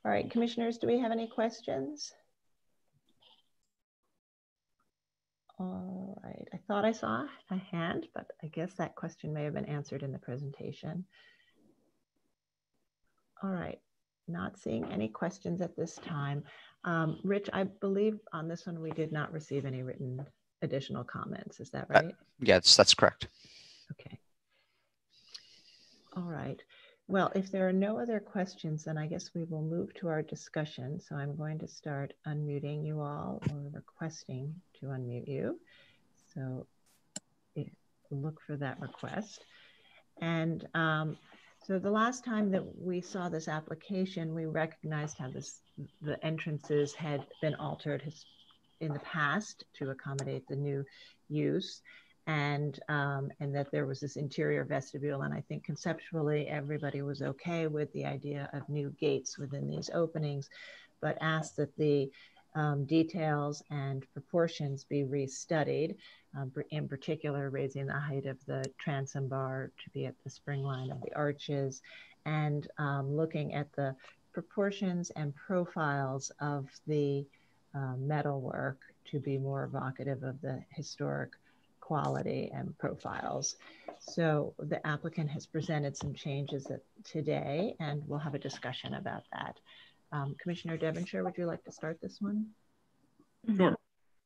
All right, commissioners, do we have any questions? All right, I thought I saw a hand, but I guess that question may have been answered in the presentation. All right, not seeing any questions at this time. Um, Rich, I believe on this one we did not receive any written additional comments. Is that right? Uh, yes, that's correct. Okay. All right. Well, if there are no other questions, then I guess we will move to our discussion. So I'm going to start unmuting you all or requesting to unmute you. So look for that request. And um, So the last time that we saw this application, we recognized how this the entrances had been altered in the past to accommodate the new use and um, and that there was this interior vestibule and i think conceptually everybody was okay with the idea of new gates within these openings but asked that the um, details and proportions be restudied um, in particular raising the height of the transom bar to be at the spring line of the arches and um, looking at the proportions and profiles of the uh, metalwork to be more evocative of the historic quality and profiles. So the applicant has presented some changes today, and we'll have a discussion about that. Um, Commissioner Devonshire, would you like to start this one? Sure.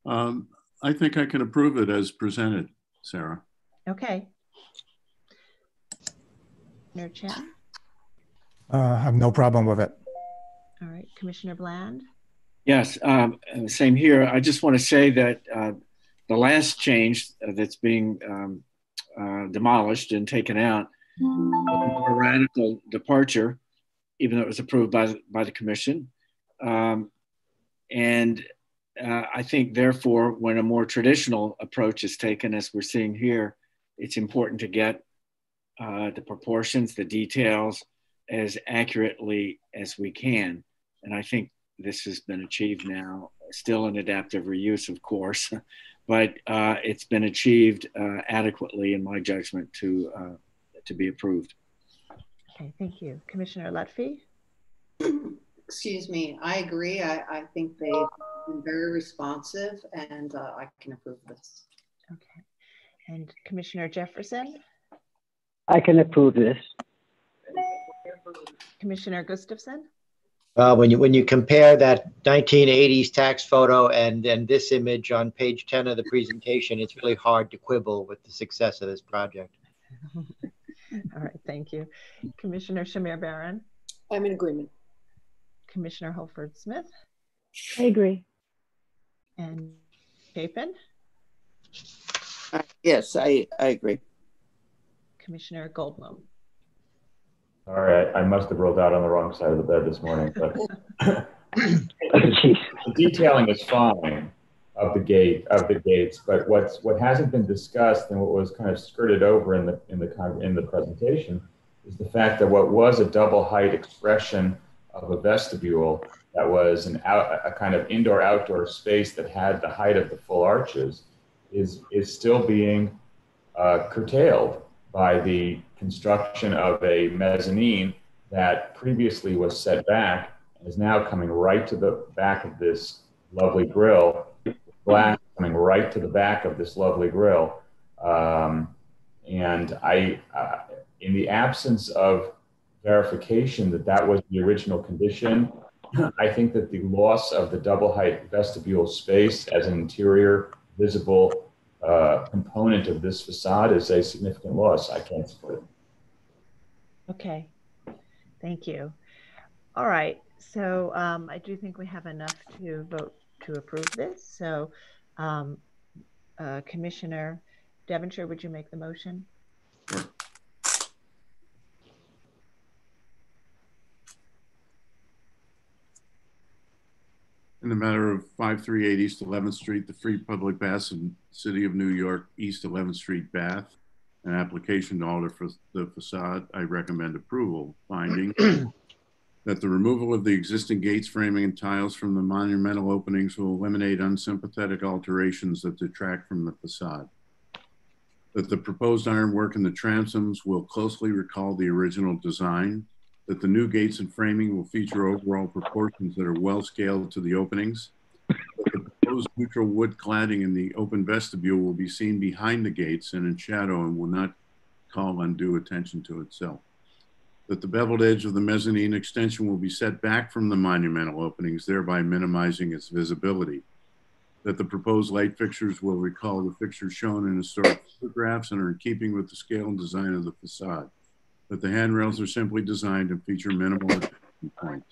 Um, I think I can approve it as presented, Sarah. Okay. Commissioner Chen? Uh, I have no problem with it. All right. Commissioner Bland? Yes, um, same here. I just want to say that uh, the last change that's being um, uh, demolished and taken out, a more radical departure, even though it was approved by, by the commission. Um, and uh, I think, therefore, when a more traditional approach is taken, as we're seeing here, it's important to get uh, the proportions, the details as accurately as we can. And I think this has been achieved now, still in adaptive reuse, of course, but uh, it's been achieved uh, adequately, in my judgment, to uh, to be approved. Okay, thank you, Commissioner Lutfy. Excuse me, I agree. I, I think they've been very responsive, and uh, I can approve this. Okay, and Commissioner Jefferson. I can approve this. Commissioner Gustafson. Uh, when you when you compare that 1980s tax photo and then this image on page 10 of the presentation, it's really hard to quibble with the success of this project. All right, thank you. Commissioner Shamir Baron. I'm in agreement. Commissioner Holford-Smith. I agree. And Chapin. Uh, yes, I, I agree. Commissioner Goldblum. All right, I must have rolled out on the wrong side of the bed this morning, but the detailing is fine of the gate of the gates, but what's what hasn't been discussed and what was kind of skirted over in the in the in the presentation is the fact that what was a double height expression of a vestibule that was an out, a kind of indoor outdoor space that had the height of the full arches is is still being uh, curtailed by the construction of a mezzanine that previously was set back and is now coming right to the back of this lovely grill, glass coming right to the back of this lovely grill. Um, and I, uh, in the absence of verification that that was the original condition, I think that the loss of the double height vestibule space as an interior visible uh, component of this facade is a significant loss. I can't support it. Okay, thank you. All right, so um, I do think we have enough to vote to approve this. So um, uh, Commissioner Devonshire, would you make the motion? In the matter of 538 East 11th Street, the Free Public Baths in City of New York, East 11th Street, Bath, an application to alter for the facade, I recommend approval, finding that the removal of the existing gates, framing, and tiles from the monumental openings will eliminate unsympathetic alterations that detract from the facade. That the proposed ironwork in the transoms will closely recall the original design that the new gates and framing will feature overall proportions that are well scaled to the openings. The proposed neutral wood cladding in the open vestibule will be seen behind the gates and in shadow and will not call undue attention to itself. That the beveled edge of the mezzanine extension will be set back from the monumental openings, thereby minimizing its visibility. That the proposed light fixtures will recall the fixtures shown in historic photographs and are in keeping with the scale and design of the facade that the handrails are simply designed and feature minimal points.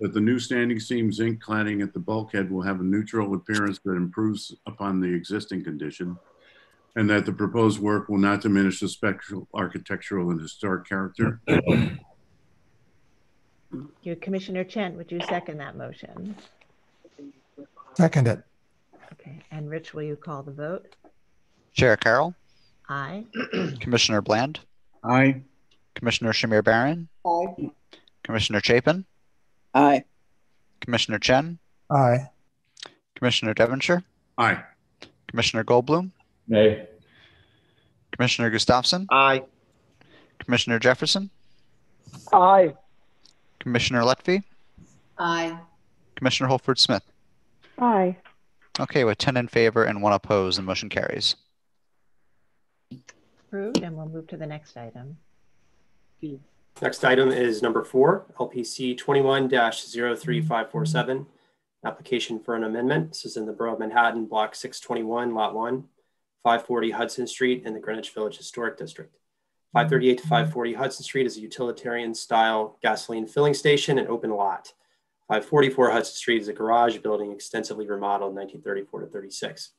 That the new standing seam zinc cladding at the bulkhead will have a neutral appearance that improves upon the existing condition. and that the proposed work will not diminish the spectral, architectural, and historic character. Thank you. Commissioner Chen, would you second that motion? Second it. Okay, and Rich, will you call the vote? Chair Carroll, Aye. Commissioner Bland, Aye. Commissioner Shamir Baron, Aye. Commissioner Chapin, Aye. Commissioner Chen, Aye. Commissioner Devonshire, Aye. Commissioner Goldblum, Nay. Commissioner Gustafson, Aye. Commissioner Jefferson, Aye. Commissioner Lutfy, Aye. Commissioner Holford-Smith. Aye. Okay, with 10 in favor and one opposed, the motion carries. Approved, and we'll move to the next item. Next item is number four, LPC 21-03547, application for an amendment. This is in the Borough of Manhattan, Block 621, Lot 1, 540 Hudson Street in the Greenwich Village Historic District. 538 to 540 Hudson Street is a utilitarian style gasoline filling station and open lot. 544 Hudson Street is a garage building extensively remodeled in 1934 to 36.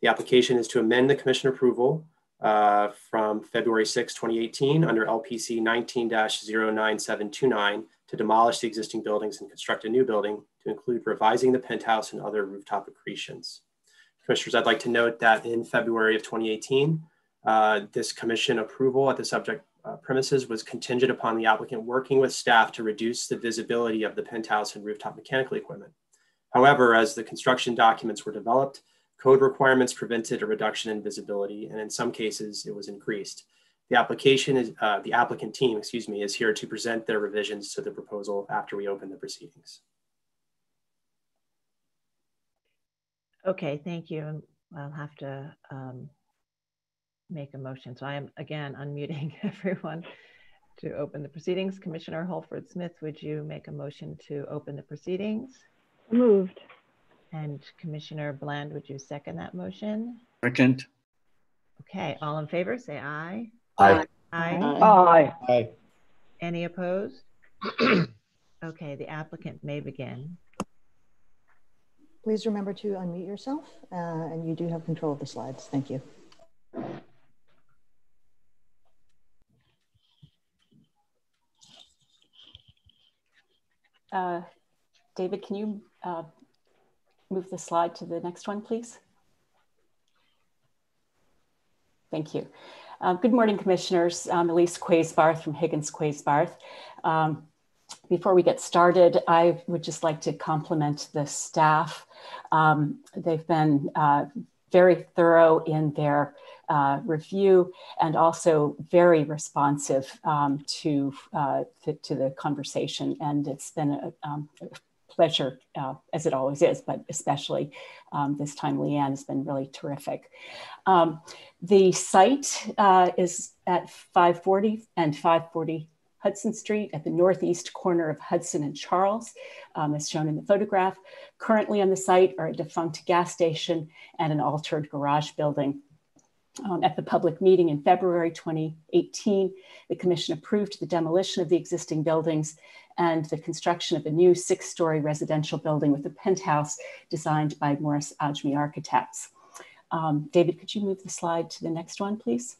The application is to amend the commission approval uh, from February 6, 2018 under LPC 19-09729 to demolish the existing buildings and construct a new building to include revising the penthouse and other rooftop accretions. Commissioners, I'd like to note that in February of 2018, uh, this commission approval at the subject uh, premises was contingent upon the applicant working with staff to reduce the visibility of the penthouse and rooftop mechanical equipment. However, as the construction documents were developed, code requirements prevented a reduction in visibility, and in some cases, it was increased. The application is, uh, the applicant team, excuse me, is here to present their revisions to the proposal after we open the proceedings. Okay, thank you. I'll have to um, make a motion. So I am again unmuting everyone to open the proceedings. Commissioner Holford-Smith, would you make a motion to open the proceedings? Moved. And Commissioner Bland, would you second that motion? Second. Okay, all in favor, say aye. Aye. Aye. Aye. Aye. Any opposed? okay, the applicant may begin. Please remember to unmute yourself, uh, and you do have control of the slides. Thank you. Uh, David, can you uh, move the slide to the next one, please? Thank you. Uh, good morning, commissioners. I'm Elise Quasebarth from Higgins Quasebarth. Um, before we get started, I would just like to compliment the staff. Um, they've been uh, very thorough in their uh, review and also very responsive um, to, uh, to, to, the conversation. And it's been a, um, a pleasure, uh, as it always is, but especially um, this time, Leanne has been really terrific. Um, the site uh, is at 540 and 540 Hudson Street at the northeast corner of Hudson and Charles, um, as shown in the photograph. Currently on the site are a defunct gas station and an altered garage building. Um, at the public meeting in February 2018, the commission approved the demolition of the existing buildings and the construction of a new six-story residential building with a penthouse designed by Morris Adjmi Architects. Um, David, could you move the slide to the next one, please?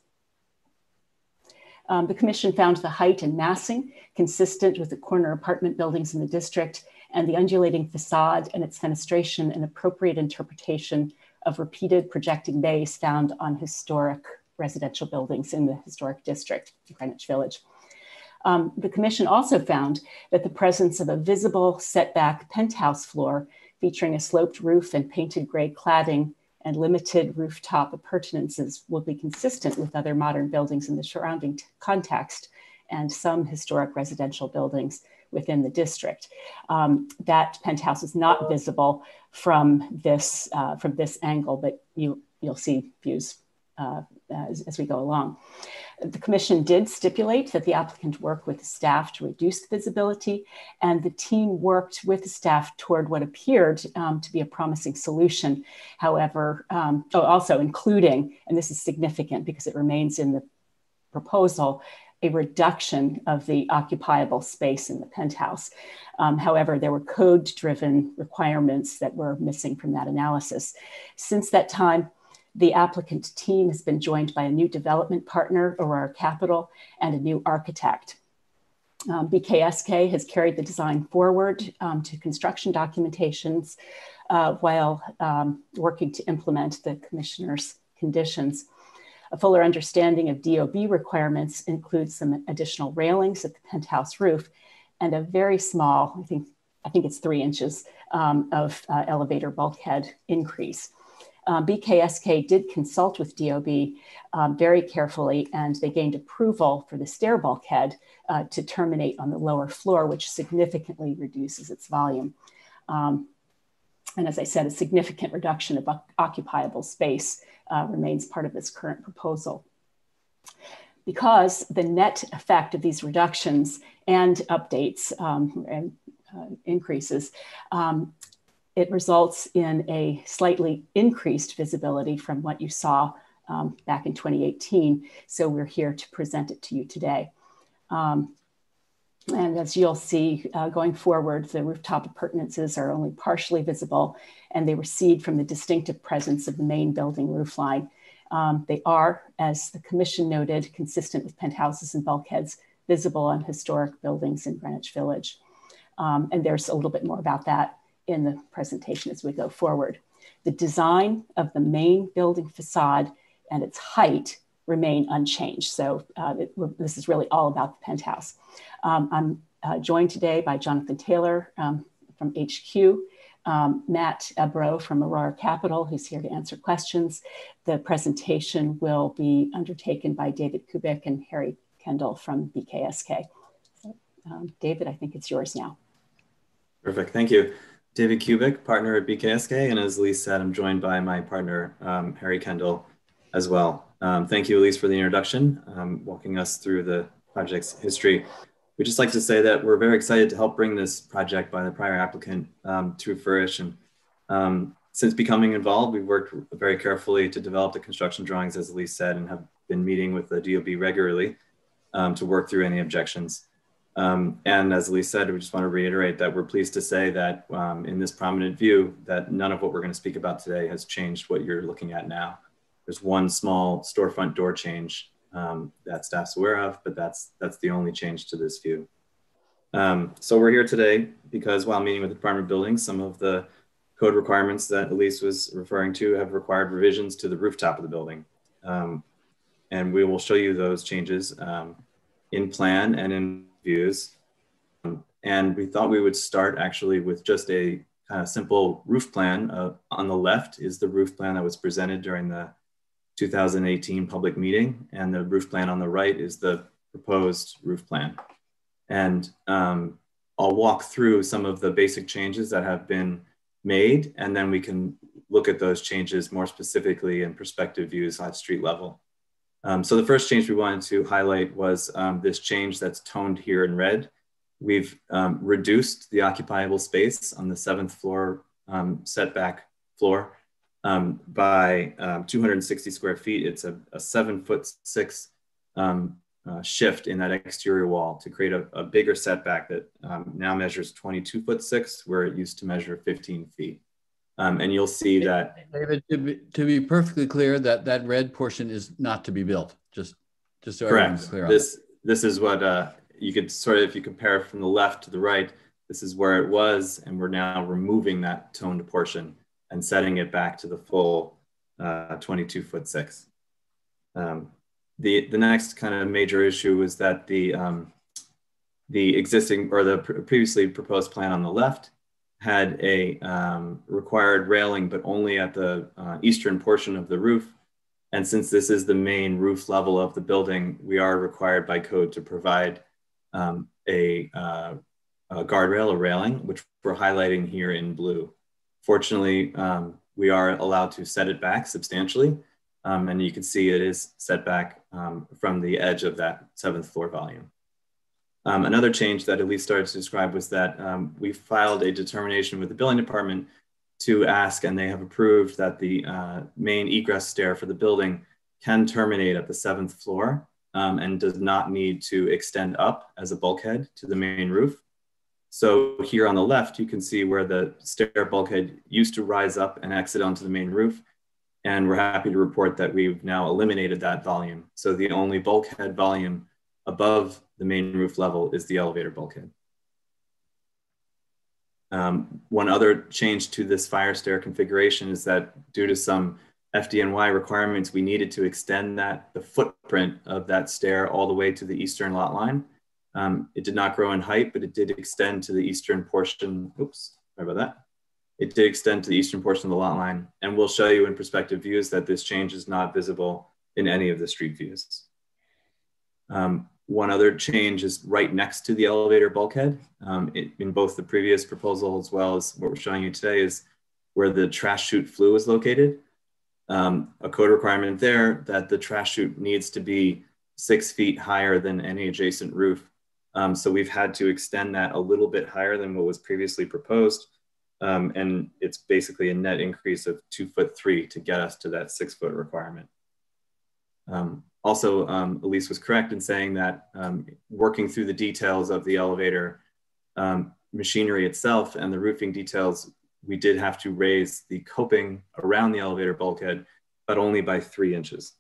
Um, the commission found the height and massing consistent with the corner apartment buildings in the district and the undulating facade and its fenestration an appropriate interpretation of repeated projecting bays found on historic residential buildings in the historic district, Greenwich Village. Um, the commission also found that the presence of a visible setback penthouse floor featuring a sloped roof and painted gray cladding and limited rooftop appurtenances will be consistent with other modern buildings in the surrounding context and some historic residential buildings within the district. Um, that penthouse is not visible from this uh, from this angle, but you you'll see views uh, as, as, we go along. The commission did stipulate that the applicant work with the staff to reduce the visibility, and the team worked with the staff toward what appeared um, to be a promising solution. However, um, oh, also including, and this is significant because it remains in the proposal, a reduction of the occupiable space in the penthouse. Um, however, there were code driven requirements that were missing from that analysis. Since that time, The applicant team has been joined by a new development partner, Aurora Capital, and a new architect. Um, BKSK has carried the design forward um, to construction documentations uh, while um, working to implement the commissioner's conditions. A fuller understanding of DOB requirements includes some additional railings at the penthouse roof and a very small, I think, I think it's three inches um, of uh, elevator bulkhead increase. Um, BKSK did consult with DOB um, very carefully and they gained approval for the stair bulkhead uh, to terminate on the lower floor, which significantly reduces its volume. Um, and as I said, a significant reduction of occupiable space uh, remains part of this current proposal. Because the net effect of these reductions and updates um, and uh, increases um, it results in a slightly increased visibility from what you saw um, back in 2018. So we're here to present it to you today. Um, and as you'll see uh, going forward, the rooftop appurtenances are only partially visible and they recede from the distinctive presence of the main building roofline. Um, they are, as the commission noted, consistent with penthouses and bulkheads visible on historic buildings in Greenwich Village. Um, and there's a little bit more about that in the presentation as we go forward. The design of the main building facade and its height remain unchanged. So uh, it, this is really all about the penthouse. Um, I'm uh, joined today by Jonathan Taylor um, from HQ, um, Matt Ebro from Aurora Capital, who's here to answer questions. The presentation will be undertaken by David Kubik and Harry Kendall from BKSK. So, um, David, I think it's yours now. Perfect, thank you. David Kubik, partner at BKSK, and as Elise said, I'm joined by my partner, um, Harry Kendall, as well. Um, thank you, Elise, for the introduction, um, walking us through the project's history. We'd just like to say that we're very excited to help bring this project by the prior applicant um, to fruition. Um, since becoming involved, we've worked very carefully to develop the construction drawings, as Elise said, and have been meeting with the DOB regularly um, to work through any objections. Um, and as Lee said, we just want to reiterate that we're pleased to say that um, in this prominent view, that none of what we're going to speak about today has changed what you're looking at now. There's one small storefront door change um, that staff's aware of, but that's, that's the only change to this view. Um, so we're here today because while meeting with the Department of Buildings, some of the code requirements that Elise was referring to have required revisions to the rooftop of the building. Um, and we will show you those changes um, in plan and in views. And we thought we would start actually with just a kind of simple roof plan. Uh, on the left is the roof plan that was presented during the 2018 public meeting. And the roof plan on the right is the proposed roof plan. And um, I'll walk through some of the basic changes that have been made, and then we can look at those changes more specifically in perspective views at street level. Um, so the first change we wanted to highlight was um, this change that's toned here in red. We've um, reduced the occupiable space on the seventh floor um, setback floor um, by um, 260 square feet. It's a, a seven foot six uh, shift in that exterior wall to create a, a bigger setback that now measures 22 foot six, where it used to measure 15 feet. Um, and you'll see that. David, to be, to be perfectly clear, that that red portion is not to be built. Just, just so Correct. everyone's clear on this. This is what uh, you could sort of, if you compare from the left to the right, this is where it was, and we're now removing that toned portion and setting it back to the full uh, 22 foot six. Um, the the next kind of major issue was that the um, the existing or the pr previously proposed plan on the left had a um, required railing, but only at the uh, eastern portion of the roof. And since this is the main roof level of the building, we are required by code to provide um, a, uh, a, guardrail, a railing, which we're highlighting here in blue. Fortunately, um, we are allowed to set it back substantially. Um, and you can see it is set back um, from the edge of that seventh floor volume. Um, another change that Elise started to describe was that um, we filed a determination with the building department to ask, and they have approved that the uh, main egress stair for the building can terminate at the seventh floor um, and does not need to extend up as a bulkhead to the main roof. So here on the left, you can see where the stair bulkhead used to rise up and exit onto the main roof. And we're happy to report that we've now eliminated that volume. So the only bulkhead volume above the main roof level is the elevator bulkhead. Um, one other change to this fire stair configuration is that due to some FDNY requirements, we needed to extend that the footprint of that stair all the way to the eastern lot line. Um, it did not grow in height, but it did extend to the eastern portion. Oops, sorry about that. It did extend to the eastern portion of the lot line, and we'll show you in perspective views that this change is not visible in any of the street views. Um, one other change is right next to the elevator bulkhead. Um, it, in both the previous proposal as well as what we're showing you today is where the trash chute flue is located um, a code requirement there that the trash chute needs to be six feet higher than any adjacent roof. Um, so we've had to extend that a little bit higher than what was previously proposed. Um, and it's basically a net increase of two foot three to get us to that six foot requirement. Um, also, um, Elise was correct in saying that um, working through the details of the elevator machinery itself and the roofing details we did have to raise the coping around the elevator bulkhead, but only by three inches.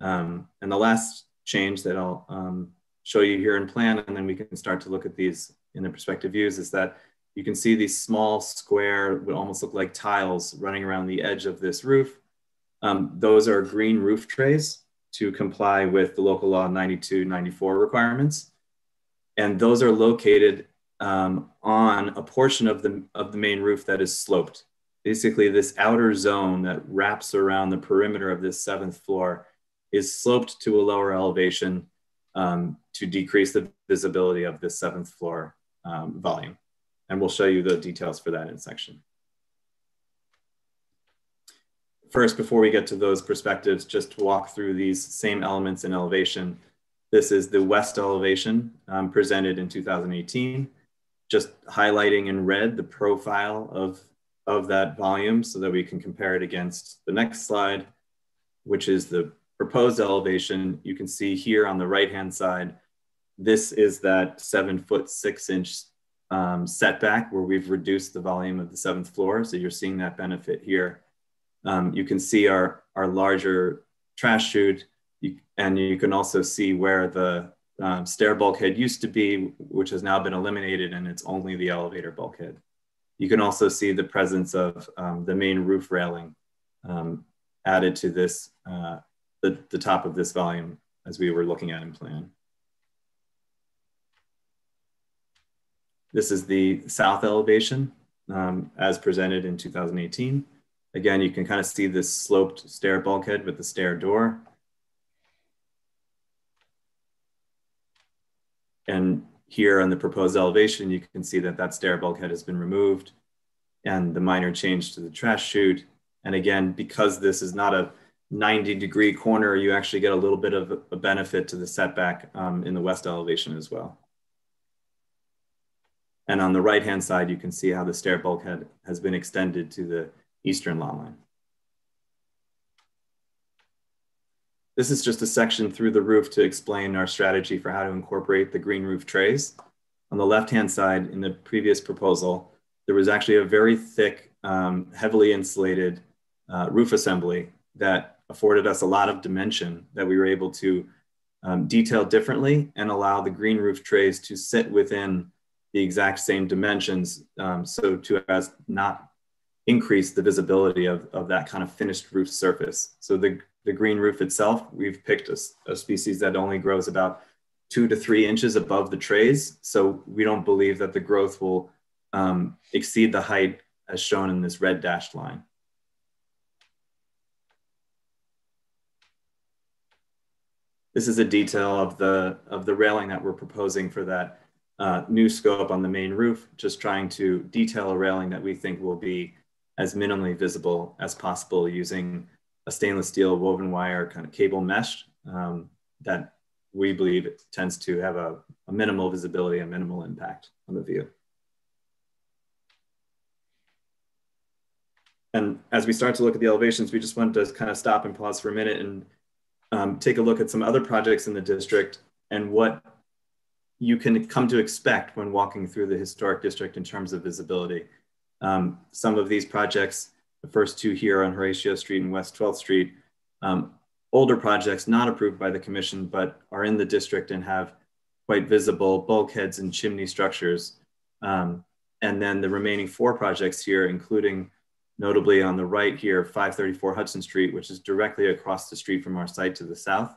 Um, and the last change that I'll um, show you here in plan, and then we can start to look at these in the perspective views, is that you can see these small square, would almost look like tiles running around the edge of this roof. Um, those are green roof trays to comply with the local law 9294 requirements. And those are located um, on a portion of the, of the main roof that is sloped. Basically, this outer zone that wraps around the perimeter of this seventh floor is sloped to a lower elevation um, to decrease the visibility of this seventh floor um, volume. And we'll show you the details for that in section. First, before we get to those perspectives, just walk through these same elements in elevation. This is the west elevation um, presented in 2018 just highlighting in red the profile of, of that volume so that we can compare it against the next slide, which is the proposed elevation. You can see here on the right-hand side, this is that seven foot six inch um, setback where we've reduced the volume of the seventh floor. So you're seeing that benefit here. Um, you can see our, our larger trash chute you, and you can also see where the um, stair bulkhead used to be, which has now been eliminated, and it's only the elevator bulkhead. You can also see the presence of um, the main roof railing um, added to this, uh, the, the top of this volume as we were looking at in plan. This is the south elevation um, as presented in 2018. Again, you can kind of see this sloped stair bulkhead with the stair door. And here on the proposed elevation, you can see that that stair bulkhead has been removed and the minor change to the trash chute. And again, because this is not a 90 degree corner, you actually get a little bit of a benefit to the setback um, in the west elevation as well. And on the right-hand side, you can see how the stair bulkhead has been extended to the eastern lot line. This is just a section through the roof to explain our strategy for how to incorporate the green roof trays. On the left-hand side in the previous proposal, there was actually a very thick, um, heavily insulated uh, roof assembly that afforded us a lot of dimension that we were able to um, detail differently and allow the green roof trays to sit within the exact same dimensions um, so to as not increase the visibility of, of that kind of finished roof surface. So the the green roof itself, we've picked a, a, species that only grows about two to three inches above the trays. So we don't believe that the growth will um, exceed the height as shown in this red dashed line. This is a detail of the, of the railing that we're proposing for that uh, new scope on the main roof, just trying to detail a railing that we think will be as minimally visible as possible using a stainless steel woven wire kind of cable mesh um, that we believe tends to have a, a minimal visibility and minimal impact on the view. And as we start to look at the elevations, we just wanted to kind of stop and pause for a minute and um, take a look at some other projects in the district and what you can come to expect when walking through the historic district in terms of visibility. Um, some of these projects the first two here on Horatio Street and West 12th Street, um, older projects not approved by the commission, but are in the district and have quite visible bulkheads and chimney structures. Um, and then the remaining four projects here, including notably on the right here, 534 Hudson Street, which is directly across the street from our site to the south,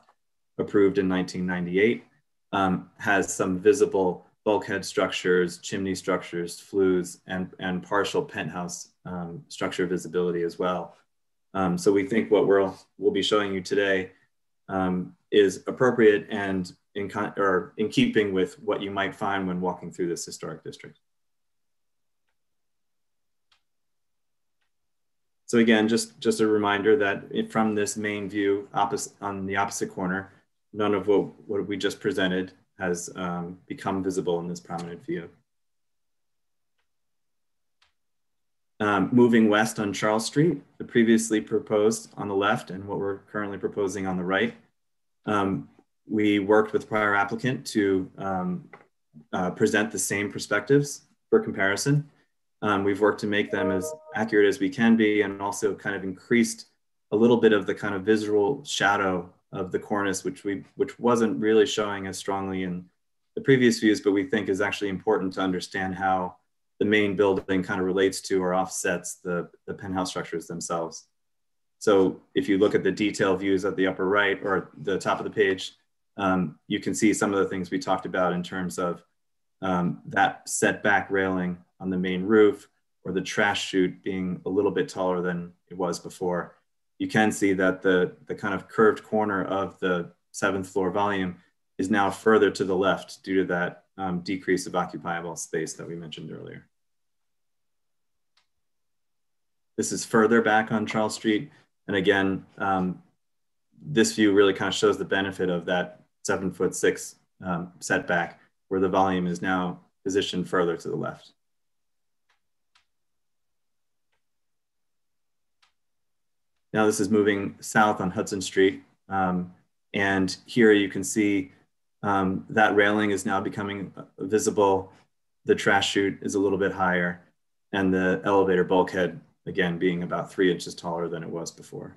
approved in 1998, um, has some visible bulkhead structures, chimney structures, flues, and, and partial penthouse um, structure visibility as well. Um, so we think what we'll, we'll be showing you today um, is appropriate and in, or in keeping with what you might find when walking through this historic district. So again, just, just a reminder that from this main view opposite, on the opposite corner, none of what, what we just presented has um, become visible in this prominent view. Um, moving west on Charles Street, the previously proposed on the left and what we're currently proposing on the right. Um, we worked with prior applicant to um, uh, present the same perspectives for comparison. Um, we've worked to make them as accurate as we can be and also kind of increased a little bit of the kind of visual shadow of the cornice, which we which wasn't really showing as strongly in the previous views, but we think is actually important to understand how the main building kind of relates to or offsets the, the penthouse structures themselves. So if you look at the detail views at the upper right or the top of the page, um, you can see some of the things we talked about in terms of um, that setback railing on the main roof or the trash chute being a little bit taller than it was before you can see that the, the kind of curved corner of the seventh floor volume is now further to the left due to that um, decrease of occupiable space that we mentioned earlier. This is further back on Charles Street. And again, um, this view really kind of shows the benefit of that seven foot six um, setback where the volume is now positioned further to the left. Now this is moving south on Hudson Street. Um, and here you can see um, that railing is now becoming visible. The trash chute is a little bit higher and the elevator bulkhead, again, being about three inches taller than it was before.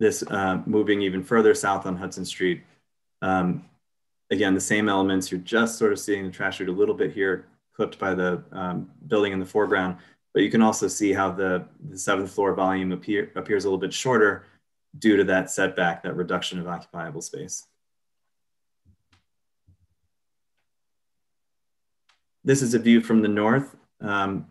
This uh, moving even further south on Hudson Street. Um, again, the same elements, you're just sort of seeing the trash chute a little bit here clipped by the um, building in the foreground. But you can also see how the, the seventh floor volume appear, appears a little bit shorter due to that setback, that reduction of occupiable space. This is a view from the north. Um,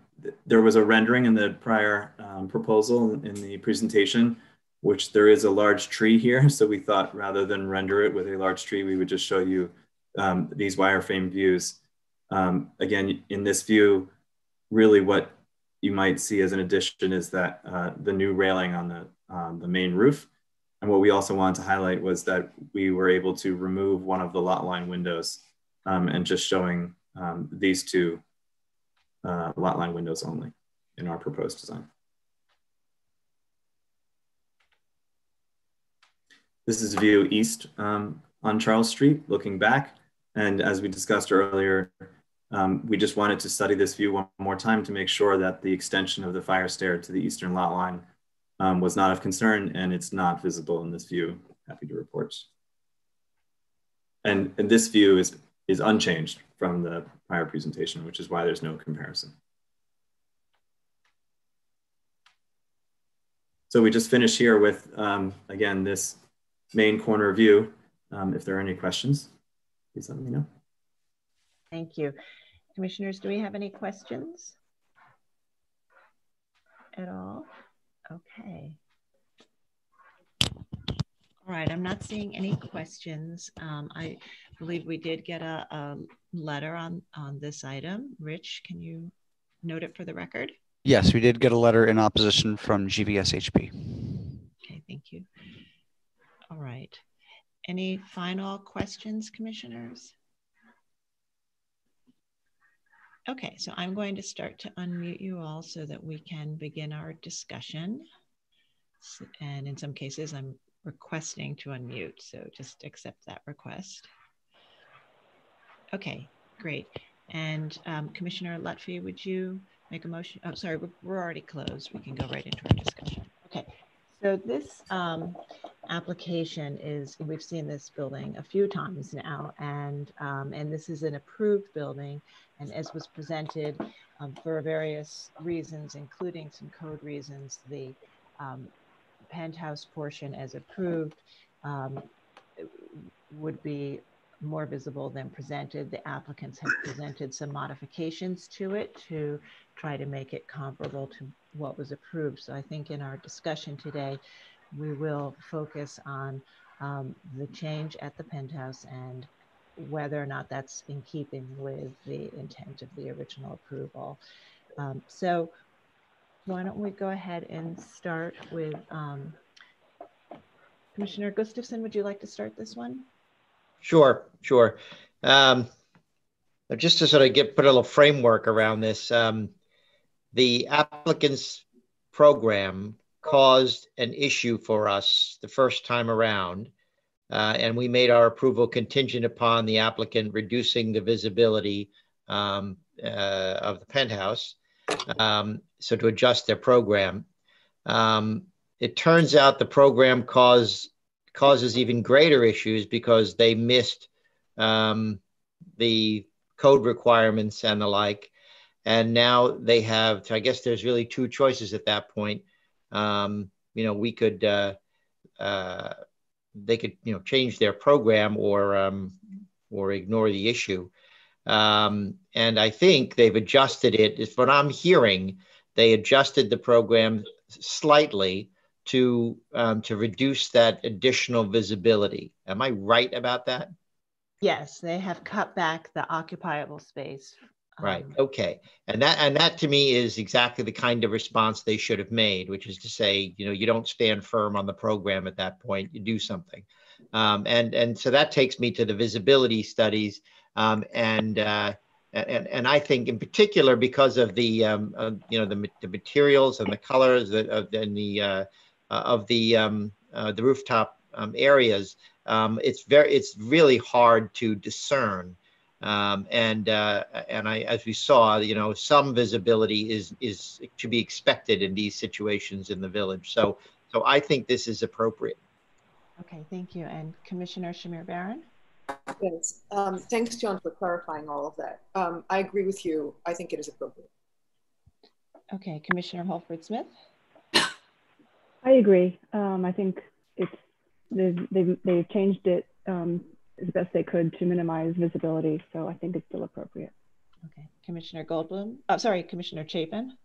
there was a rendering in the prior um, proposal in the presentation, which there is a large tree here. So we thought rather than render it with a large tree, we would just show you um, these wireframe views. Um, again, in this view, really what you might see as an addition is that uh, the new railing on the, um, the main roof. And what we also wanted to highlight was that we were able to remove one of the lot line windows um, and just showing um, these two uh, lot line windows only in our proposed design. This is view east um, on Charles Street, looking back. And as we discussed earlier, um, we just wanted to study this view one more time to make sure that the extension of the fire stair to the eastern lot line um, was not of concern and it's not visible in this view. Happy to report. And, and this view is, is unchanged from the prior presentation, which is why there's no comparison. So we just finish here with, um, again, this main corner view. Um, if there are any questions, please let me know. Thank you. Commissioners, do we have any questions at all? Okay. All right, I'm not seeing any questions. Um, I believe we did get a, a, letter on, on this item. Rich, can you note it for the record? Yes, we did get a letter in opposition from GVSHP. Okay, thank you. All right. Any final questions, commissioners? Okay, so I'm going to start to unmute you all so that we can begin our discussion. And in some cases, I'm requesting to unmute, so just accept that request. Okay, great. And um, Commissioner Lutfy, would you make a motion? Oh, sorry, we're, already closed. We can go right into our discussion. Okay. So this um, application is, we've seen this building a few times now, and, um, and this is an approved building. And as was presented um, for various reasons, including some code reasons, the um, penthouse portion as approved um, would be more visible than presented. The applicants have presented some modifications to it to try to make it comparable to what was approved. So I think in our discussion today, we will focus on um, the change at the penthouse and whether or not that's in keeping with the intent of the original approval. Um, so why don't we go ahead and start with um, Commissioner Gustafson, would you like to start this one? Sure, sure. Um, just to sort of get put a little framework around this, um, the applicant's program caused an issue for us the first time around, uh, and we made our approval contingent upon the applicant reducing the visibility um, uh, of the penthouse, um, so to adjust their program. Um, it turns out the program caused causes even greater issues because they missed um, the code requirements and the like. And now they have, I guess there's really two choices at that point. Um, you know, we could, uh, uh, they could, you know, change their program or, um, or ignore the issue. Um, and I think they've adjusted it. it. Is what I'm hearing. They adjusted the program slightly to um, to reduce that additional visibility. Am I right about that? Yes, they have cut back the occupiable space. Right. Um, okay. And that and that to me is exactly the kind of response they should have made, which is to say, you know, you don't stand firm on the program at that point. You do something. Um, and and so that takes me to the visibility studies. Um, and uh, and, and I think in particular because of the um, uh, you know the, the materials and the colors of and the uh, of the um, uh, the rooftop um, areas, um, it's very it's really hard to discern. Um, and uh, and I, as we saw, you know, some visibility is is to be expected in these situations in the village. So so I think this is appropriate. Okay, thank you. And Commissioner Shamir Baron. Yes, um, thanks, John, for clarifying all of that. Um, I agree with you. I think it is appropriate. Okay, Commissioner Holford-Smith. I agree. Um, I think it's they've, they've, they've changed it um, as best they could to minimize visibility. So I think it's still appropriate. Okay, Commissioner Goldblum. Oh, sorry, Commissioner Chapin.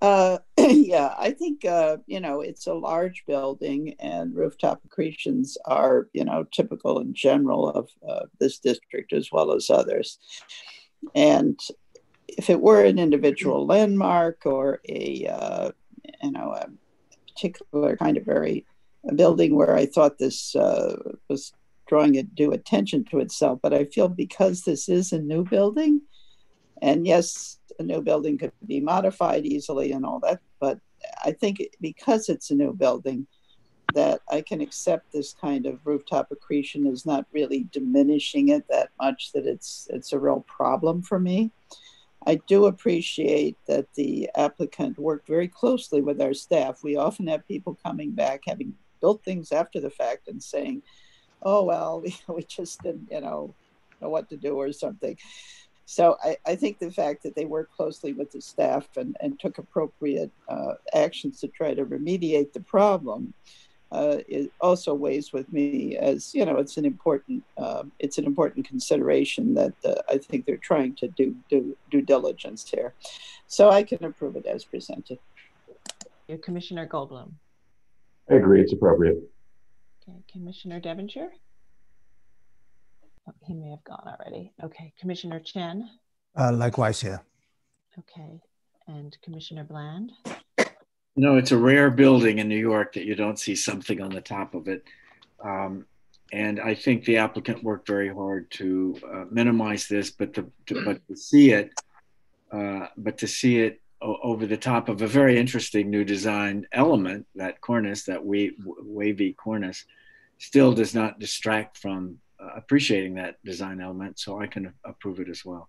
Uh, yeah, I think uh, you know it's a large building, and rooftop accretions are you know typical in general of uh, this district as well as others. And if it were an individual landmark or a uh, you know a particular kind of very a building where I thought this uh, was drawing it due attention to itself. But I feel because this is a new building, and yes, a new building could be modified easily and all that, but I think because it's a new building, that I can accept this kind of rooftop accretion is not really diminishing it that much that it's it's a real problem for me. I do appreciate that the applicant worked very closely with our staff. We often have people coming back having built things after the fact and saying, oh, well, we, we just didn't, you know, know what to do or something. So I, I think the fact that they worked closely with the staff and, and took appropriate uh, actions to try to remediate the problem uh, it also weighs with me as you know it's an important uh, it's an important consideration that uh, I think they're trying to do do due diligence here, so I can approve it as presented. Your Commissioner Goldblum. I agree, it's appropriate. Okay, Commissioner Devonshire. Oh, he may have gone already. Okay, Commissioner Chen. Uh, likewise here. Okay, and Commissioner Bland. You know, it's a rare building in New York that you don't see something on the top of it. Um, and I think the applicant worked very hard to uh, minimize this, but to, to, but to see it, uh, but to see it over the top of a very interesting new design element, that cornice, that wavy cornice, still does not distract from appreciating that design element, so I can approve it as well.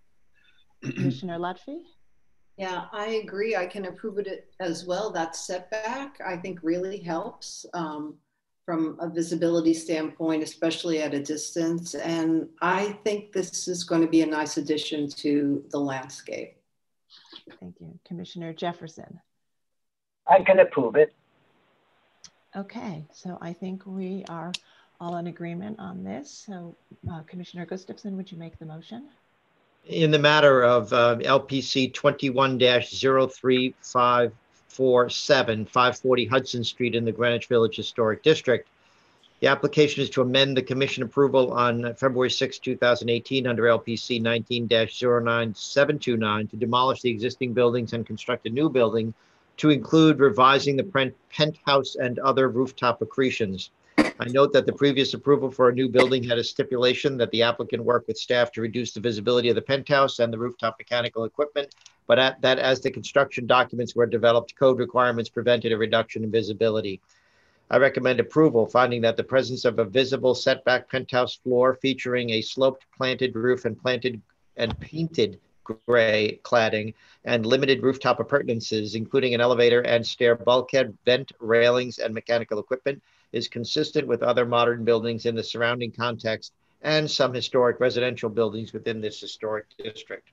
Commissioner Lutfy? Yeah, I agree. I can approve it as well. That setback, I think, really helps um, from a visibility standpoint, especially at a distance. And I think this is going to be a nice addition to the landscape. Thank you. Commissioner Jefferson? I can approve it. Okay, so I think we are all in agreement on this. So uh, Commissioner Gustafson, would you make the motion? in the matter of uh, LPC 21-03547, 540 Hudson Street in the Greenwich Village Historic District. The application is to amend the commission approval on February 6, 2018 under LPC 19-09729 to demolish the existing buildings and construct a new building to include revising the penthouse and other rooftop accretions. I note that the previous approval for a new building had a stipulation that the applicant work with staff to reduce the visibility of the penthouse and the rooftop mechanical equipment, but at, that as the construction documents were developed, code requirements prevented a reduction in visibility. I recommend approval, finding that the presence of a visible setback penthouse floor featuring a sloped planted roof and planted and painted gray cladding and limited rooftop appurtenances, including an elevator and stair bulkhead, vent, railings, and mechanical equipment, is consistent with other modern buildings in the surrounding context and some historic residential buildings within this historic district.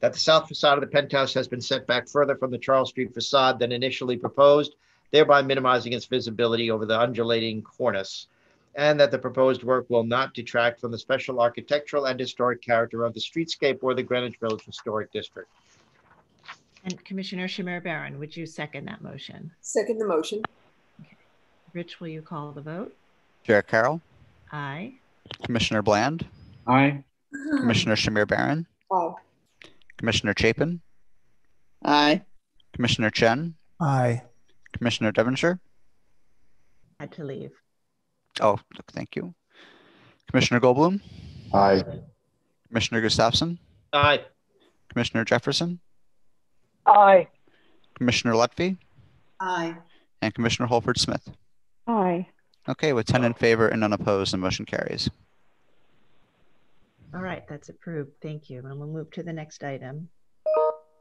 That the south facade of the penthouse has been set back further from the Charles Street facade than initially proposed, thereby minimizing its visibility over the undulating cornice, and that the proposed work will not detract from the special architectural and historic character of the streetscape or the Greenwich Village Historic District. And Commissioner Shamir Baron, would you second that motion? Second the motion. Rich, will you call the vote? Chair Carroll, Aye. Commissioner Bland, Aye. Commissioner Shamir Baron, Aye. Commissioner Chapin, Aye. Commissioner Chen, Aye. Commissioner Devonshire. Had to leave. Oh, look! thank you. Commissioner Goldblum, Aye. Commissioner Gustafson, Aye. Commissioner Jefferson, Aye. Commissioner Lutfy, Aye. and Commissioner Holford-Smith. Aye. Okay, with 10 in favor and none opposed, the motion carries. All right, that's approved. Thank you. And we'll move to the next item.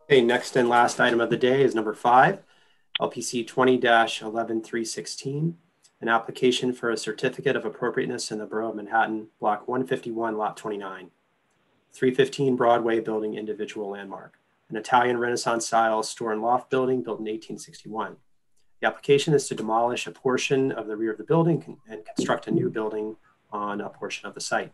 Okay, next and last item of the day is number five, LPC 20-11316, an application for a certificate of appropriateness in the Borough of Manhattan, Block 151, Lot 29, 315 Broadway Building Individual Landmark, an Italian Renaissance style store and loft building built in 1861. The application is to demolish a portion of the rear of the building and construct a new building on a portion of the site.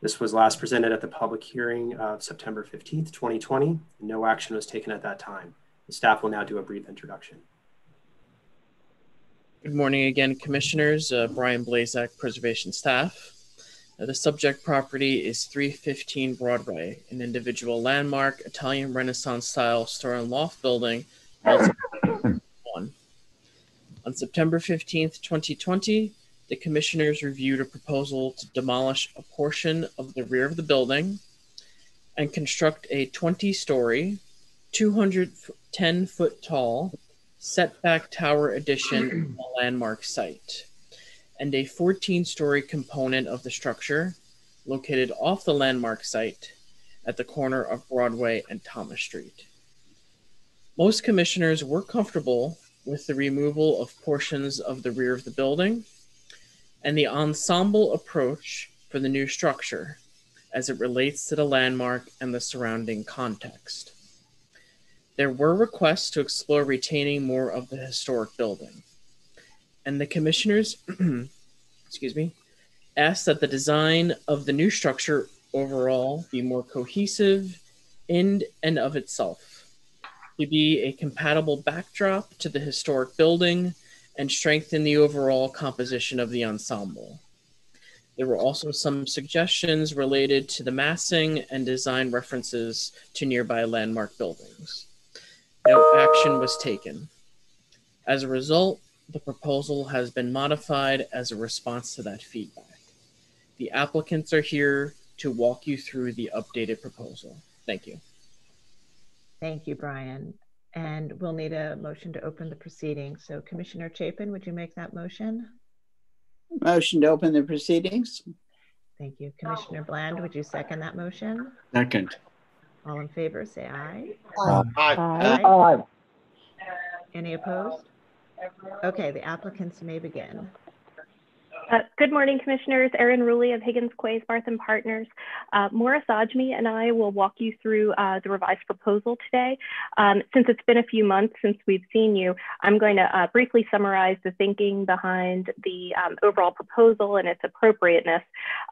This was last presented at the public hearing of September 15th, 2020. No action was taken at that time. The staff will now do a brief introduction. Good morning again, Commissioners. Uh, Brian Blazak, Preservation Staff. Uh, the subject property is 315 Broadway, an individual landmark Italian Renaissance style store and loft building. On September 15th, 2020, the commissioners reviewed a proposal to demolish a portion of the rear of the building and construct a 20 story, 210 foot tall setback tower addition on the landmark site and a 14 story component of the structure located off the landmark site at the corner of Broadway and Thomas Street. Most commissioners were comfortable with the removal of portions of the rear of the building and the ensemble approach for the new structure as it relates to the landmark and the surrounding context. There were requests to explore retaining more of the historic building, and the commissioners, excuse me, asked that the design of the new structure overall be more cohesive in and of itself, to be a compatible backdrop to the historic building and strengthen the overall composition of the ensemble. There were also some suggestions related to the massing and design references to nearby landmark buildings. No action was taken. As a result, the proposal has been modified as a response to that feedback. The applicants are here to walk you through the updated proposal. Thank you. Thank you, Brian. And we'll need a motion to open the proceedings. So Commissioner Chapin, would you make that motion? Motion to open the proceedings. Thank you. Commissioner Bland, would you second that motion? Second. All in favor, say aye. Aye. Aye. Aye. Any opposed? Okay, the applicants may begin. Uh, good morning, Commissioners. Erin Ruley of Higgins Quasebarth and Partners. Uh, Morris Adjmi and I will walk you through uh, the revised proposal today. Um, since it's been a few months since we've seen you, I'm going to uh, briefly summarize the thinking behind the um, overall proposal and its appropriateness,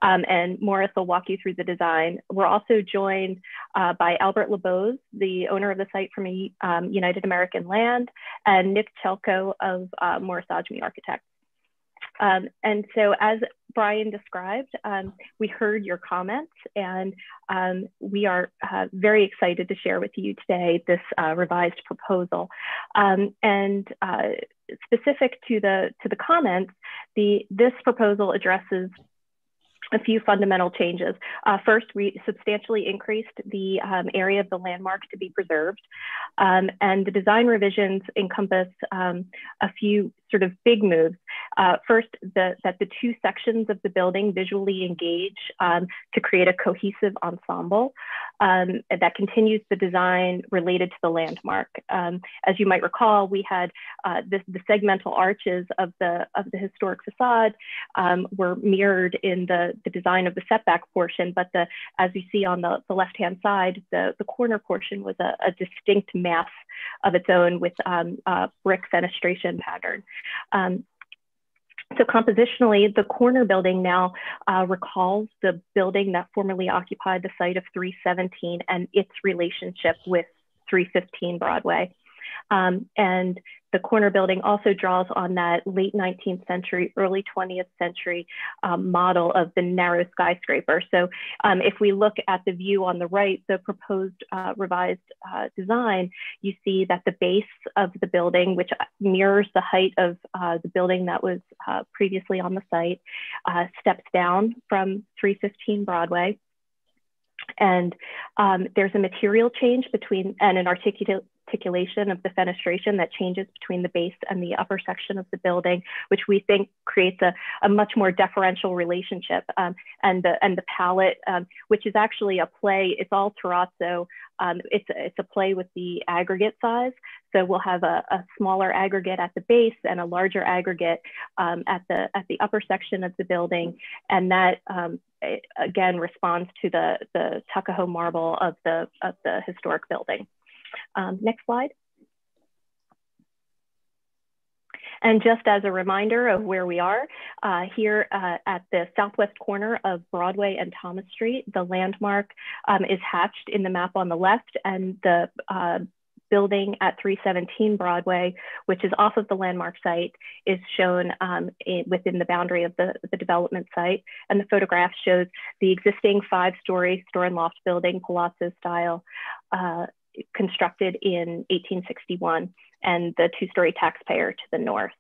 um, and Morris will walk you through the design. We're also joined uh, by Albert Laboz, the owner of the site from um, United American Land, and Nick Chelko of Morris Adjmi Architects. Um, and so as Brian described, um, we heard your comments and um, we are uh, very excited to share with you today this uh, revised proposal. Um, and uh, specific to the, to the comments, the, this proposal addresses a few fundamental changes. Uh, first, we substantially increased the um, area of the landmark to be preserved. Um, and the design revisions encompass um, a few sort of big moves. Uh, first, the, that the two sections of the building visually engage um, to create a cohesive ensemble um, that continues the design related to the landmark. Um, as you might recall, we had uh, the, the, segmental arches of the, of the historic facade um, were mirrored in the, the design of the setback portion, but the, as you see on the, the left-hand side, the, the corner portion was a, a distinct mass of its own with um, brick fenestration pattern. Um, so compositionally, the corner building now uh, recalls the building that formerly occupied the site of 317 and its relationship with 315 Broadway. Um, and the corner building also draws on that late 19th century, early 20th century um, model of the narrow skyscraper. So um, if we look at the view on the right, the proposed uh, revised uh, design, you see that the base of the building, which mirrors the height of uh, the building that was uh, previously on the site, uh, steps down from 315 Broadway. And um, there's a material change between and an articulate articulation of the fenestration that changes between the base and the upper section of the building, which we think creates a, a much more deferential relationship. Um, and the and the palette, um, which is actually a play, it's all terrazzo. Um, it's, it's a play with the aggregate size. So we'll have a, a smaller aggregate at the base and a larger aggregate um, at, the, at the upper section of the building. And that um, again responds to the, the Tuckahoe marble of the, of the historic building. Um, next slide. And just as a reminder of where we are, uh, here uh, at the southwest corner of Broadway and Thomas Street, the landmark um, is hatched in the map on the left and the uh, building at 317 Broadway, which is off of the landmark site, is shown um, in, within the boundary of the, the development site. And the photograph shows the existing five-story store and loft building, Palazzo style, uh, constructed in 1861 and the two-story taxpayer to the north.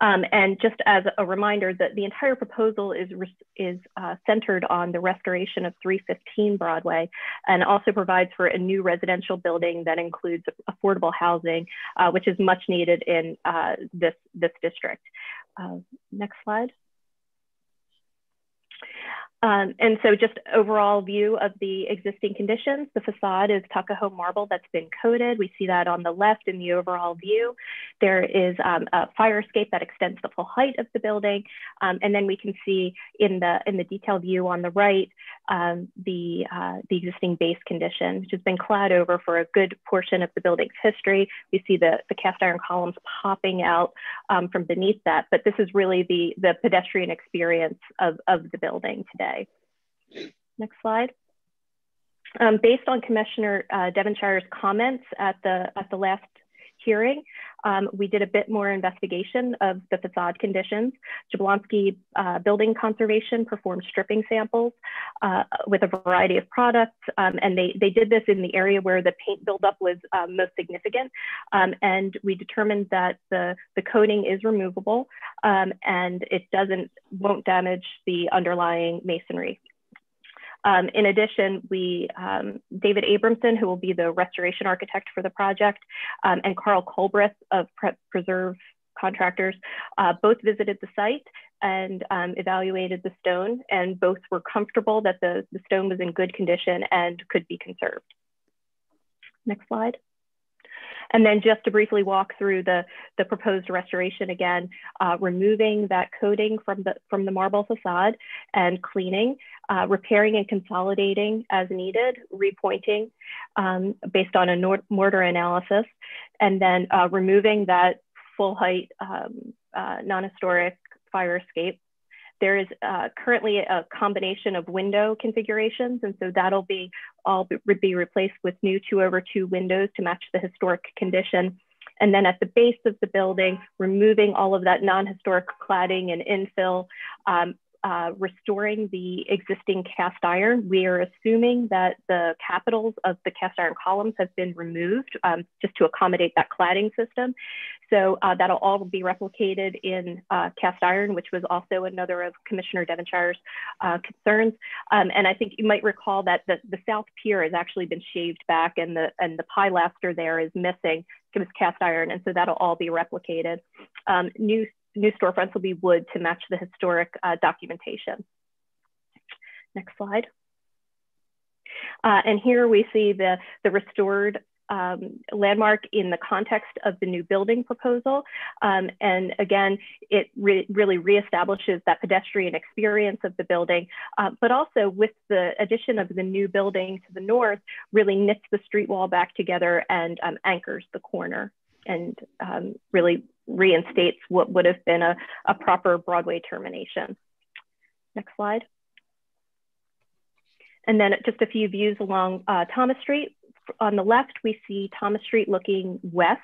Um, and just as a reminder that the entire proposal is, is uh, centered on the restoration of 315 Broadway and also provides for a new residential building that includes affordable housing, uh, which is much needed in uh, this, this district. Uh, next slide. Um, and so just overall view of the existing conditions, the facade is Tuckahoe marble that's been coated. We see that on the left in the overall view. There is um, a fire escape that extends the full height of the building. Um, and then we can see in the, in the detail view on the right, um, the, uh, the existing base condition, which has been clad over for a good portion of the building's history. We see the, the cast iron columns popping out um, from beneath that, but this is really the, the pedestrian experience of, of the building today. Next slide. Um, based on Commissioner uh, Devonshire's comments at the, at the last hearing, um, we did a bit more investigation of the facade conditions. Jablonski uh, Building Conservation performed stripping samples uh, with a variety of products, um, and they, they did this in the area where the paint buildup was uh, most significant. Um, and we determined that the, the coating is removable um, and it doesn't, won't damage the underlying masonry. Um, in addition, we, um, David Abramson, who will be the restoration architect for the project, um, and Carl Colbreth of Pre Preserve Contractors, uh, both visited the site. and um, evaluated the stone, and both were comfortable that the, the stone was in good condition and could be conserved. Next slide. And then just to briefly walk through the, the proposed restoration again, uh, removing that coating from the, from the marble facade and cleaning, uh, repairing and consolidating as needed, repointing um, based on a mortar analysis, and then uh, removing that full height um, uh, non-historic fire escape there is uh, currently a combination of window configurations, and so that'll be all be replaced with new two over two windows to match the historic condition. And then at the base of the building, removing all of that non-historic cladding and infill, um, uh, restoring the existing cast iron. We are assuming that the capitals of the cast iron columns have been removed um, just to accommodate that cladding system. So uh, that'll all be replicated in uh, cast iron, which was also another of Commissioner Devonshire's uh, concerns. Um, and I think you might recall that the, the south pier has actually been shaved back and the, and the pilaster there is missing. It was cast iron, and so that'll all be replicated. Um, new new storefronts will be wood to match the historic uh, documentation. Next slide. Uh, and here we see the, the restored um, landmark in the context of the new building proposal. Um, and again, it re really reestablishes that pedestrian experience of the building, uh, but also with the addition of the new building to the north, really knits the street wall back together and um, anchors the corner and um, really reinstates what would have been a, a proper Broadway termination. Next slide. And then just a few views along uh, Thomas Street. On the left, we see Thomas Street looking west.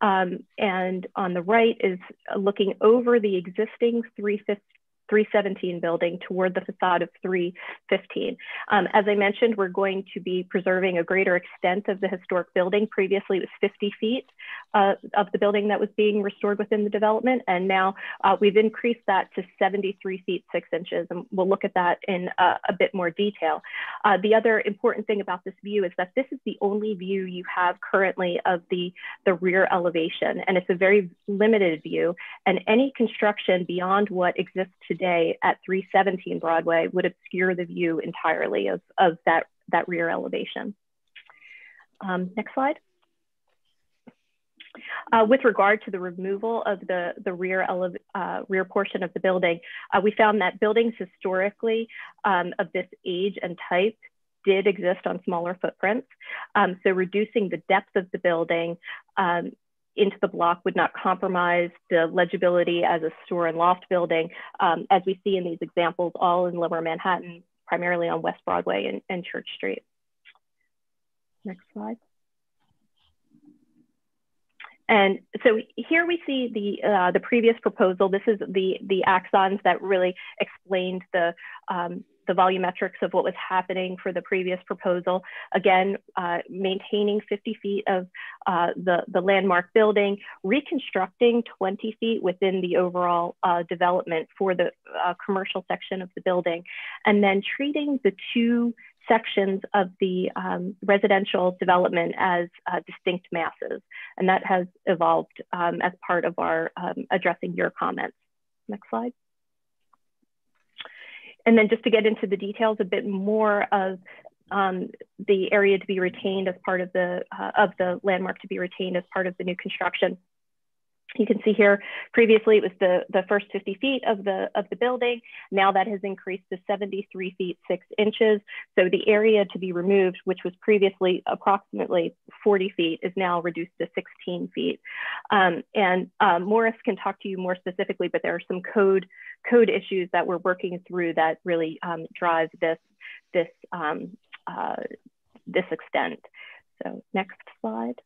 Um, and on the right is looking over the existing 317 building toward the facade of 315. Um, as I mentioned, we're going to be preserving a greater extent of the historic building. Previously, it was 50 feet uh, of the building that was being restored within the development, and now uh, we've increased that to 73 feet 6 inches, and we'll look at that in uh, a bit more detail. Uh, the other important thing about this view is that this is the only view you have currently of the, the rear elevation, and it's a very limited view, and any construction beyond what exists today today at 317 Broadway would obscure the view entirely of, of that, that rear elevation. Um, next slide. Uh, with regard to the removal of the, the rear, uh, rear portion of the building, uh, we found that buildings historically um, of this age and type did exist on smaller footprints. Um, so reducing the depth of the building um, into the block would not compromise the legibility as a store and loft building, um, as we see in these examples, all in lower Manhattan, primarily on West Broadway and, and Church Street. Next slide. And so here we see the uh, the previous proposal. This is the the axons that really explained the um, the volumetrics of what was happening for the previous proposal. Again, uh, maintaining 50 feet of uh, the, the landmark building, reconstructing 20 feet within the overall uh, development for the uh, commercial section of the building, and then treating the two sections of the um, residential development as uh, distinct masses. And that has evolved um, as part of our um, addressing your comments. Next slide. And then just to get into the details a bit more of um, the area to be retained as part of the uh, of the landmark to be retained as part of the new construction. You can see here, previously it was the, the first 50 feet of the, of the building. Now that has increased to 73 feet, six inches. So the area to be removed, which was previously approximately 40 feet, is now reduced to 16 feet. Um, and um, Morris can talk to you more specifically, but there are some code, code issues that we're working through that really um, drive this, this, um, uh, this extent. So next slide.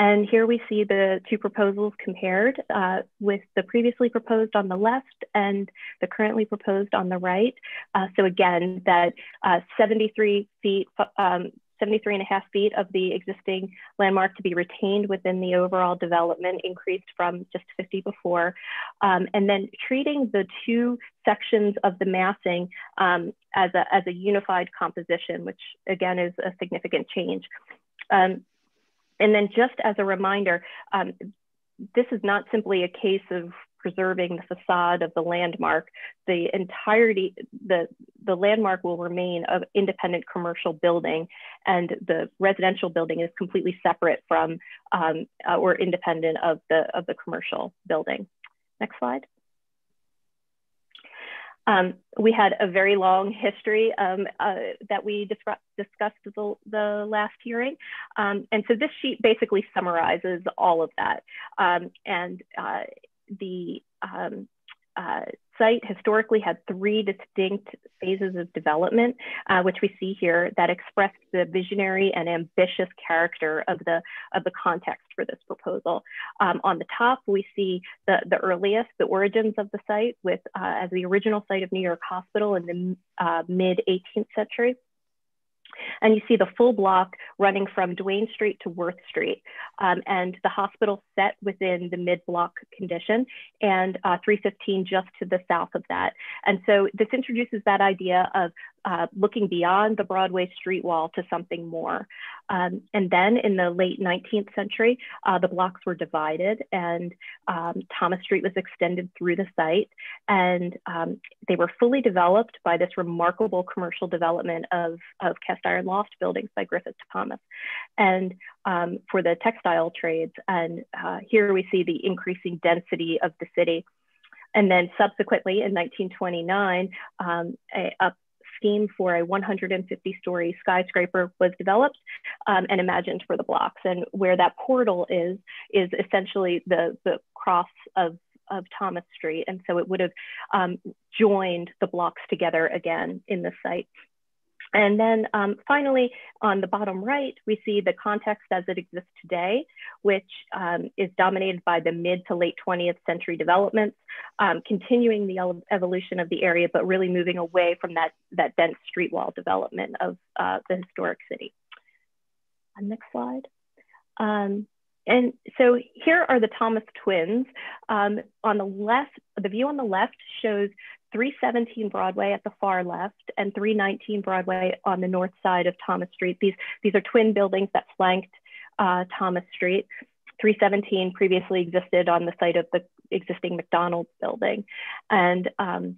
And here we see the two proposals compared uh, with the previously proposed on the left and the currently proposed on the right. Uh, so again, that uh, 73 feet, um, 73 and a half feet of the existing landmark to be retained within the overall development increased from just 50 before. Um, and then treating the two sections of the massing um, as, a, as a unified composition, which again is a significant change. Um, and then just as a reminder, um, this is not simply a case of preserving the facade of the landmark, the entirety, the, the landmark will remain an independent commercial building and the residential building is completely separate from um, or independent of the, of the commercial building. Next slide. Um, we had a very long history um, uh, that we discussed the, the last hearing. Um, and so this sheet basically summarizes all of that. Um, and uh, the um, uh, site historically had three distinct phases of development, uh, which we see here that expressed the visionary and ambitious character of the, of the context for this proposal. Um, on the top, we see the, the earliest, the origins of the site with uh, as the original site of New York Hospital in the uh, mid 18th century. And you see the full block running from Duane Street to Worth Street. Um, and the hospital set within the mid-block condition and uh, 315 just to the south of that. And so this introduces that idea of uh, looking beyond the Broadway street wall to something more. Um, and then in the late 19th century, uh, the blocks were divided and um, Thomas Street was extended through the site. And um, they were fully developed by this remarkable commercial development of, of cast iron loft buildings by Griffith Thomas. And um, for the textile trades. And uh, here we see the increasing density of the city. And then subsequently in 1929, um, a, a, scheme for a 150 story skyscraper was developed um, and imagined for the blocks. And where that portal is, is essentially the, the cross of of Thomas Street. And so it would have um, joined the blocks together again in the site. And then um, finally, on the bottom right, we see the context as it exists today, which um, is dominated by the mid to late 20th century developments, um, continuing the evolution of the area, but really moving away from that, that dense street wall development of uh, the historic city. Uh, next slide. Um, and so here are the Thomas twins. Um, on the left, the view on the left shows 317 Broadway at the far left and 319 Broadway on the north side of Thomas Street. These, these are twin buildings that flanked uh, Thomas Street. 317 previously existed on the site of the existing McDonald's building. And um,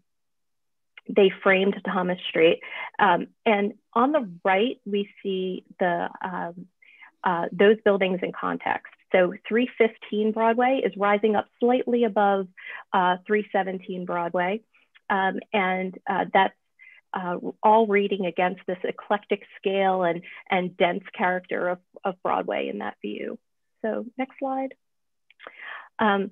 they framed Thomas Street. Um, and on the right, we see the um, uh, those buildings in context. So 315 Broadway is rising up slightly above uh, 317 Broadway. Um, and uh, that's uh, all reading against this eclectic scale and, and dense character of, of Broadway in that view. So next slide. Um,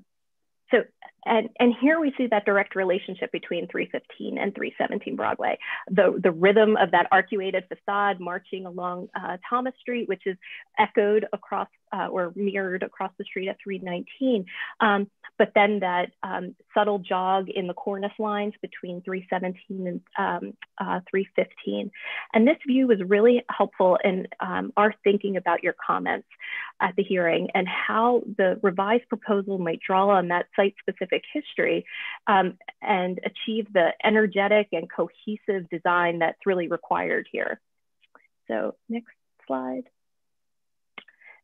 so, and, and here we see that direct relationship between 315 and 317 Broadway. The, the rhythm of that arcuated facade marching along uh, Thomas Street, which is echoed across uh, or mirrored across the street at 319. Um, but then that um, subtle jog in the cornice lines between 317 and um, uh, 315. And this view was really helpful in um, our thinking about your comments at the hearing and how the revised proposal might draw on that site-specific history um, and achieve the energetic and cohesive design that's really required here. So next slide.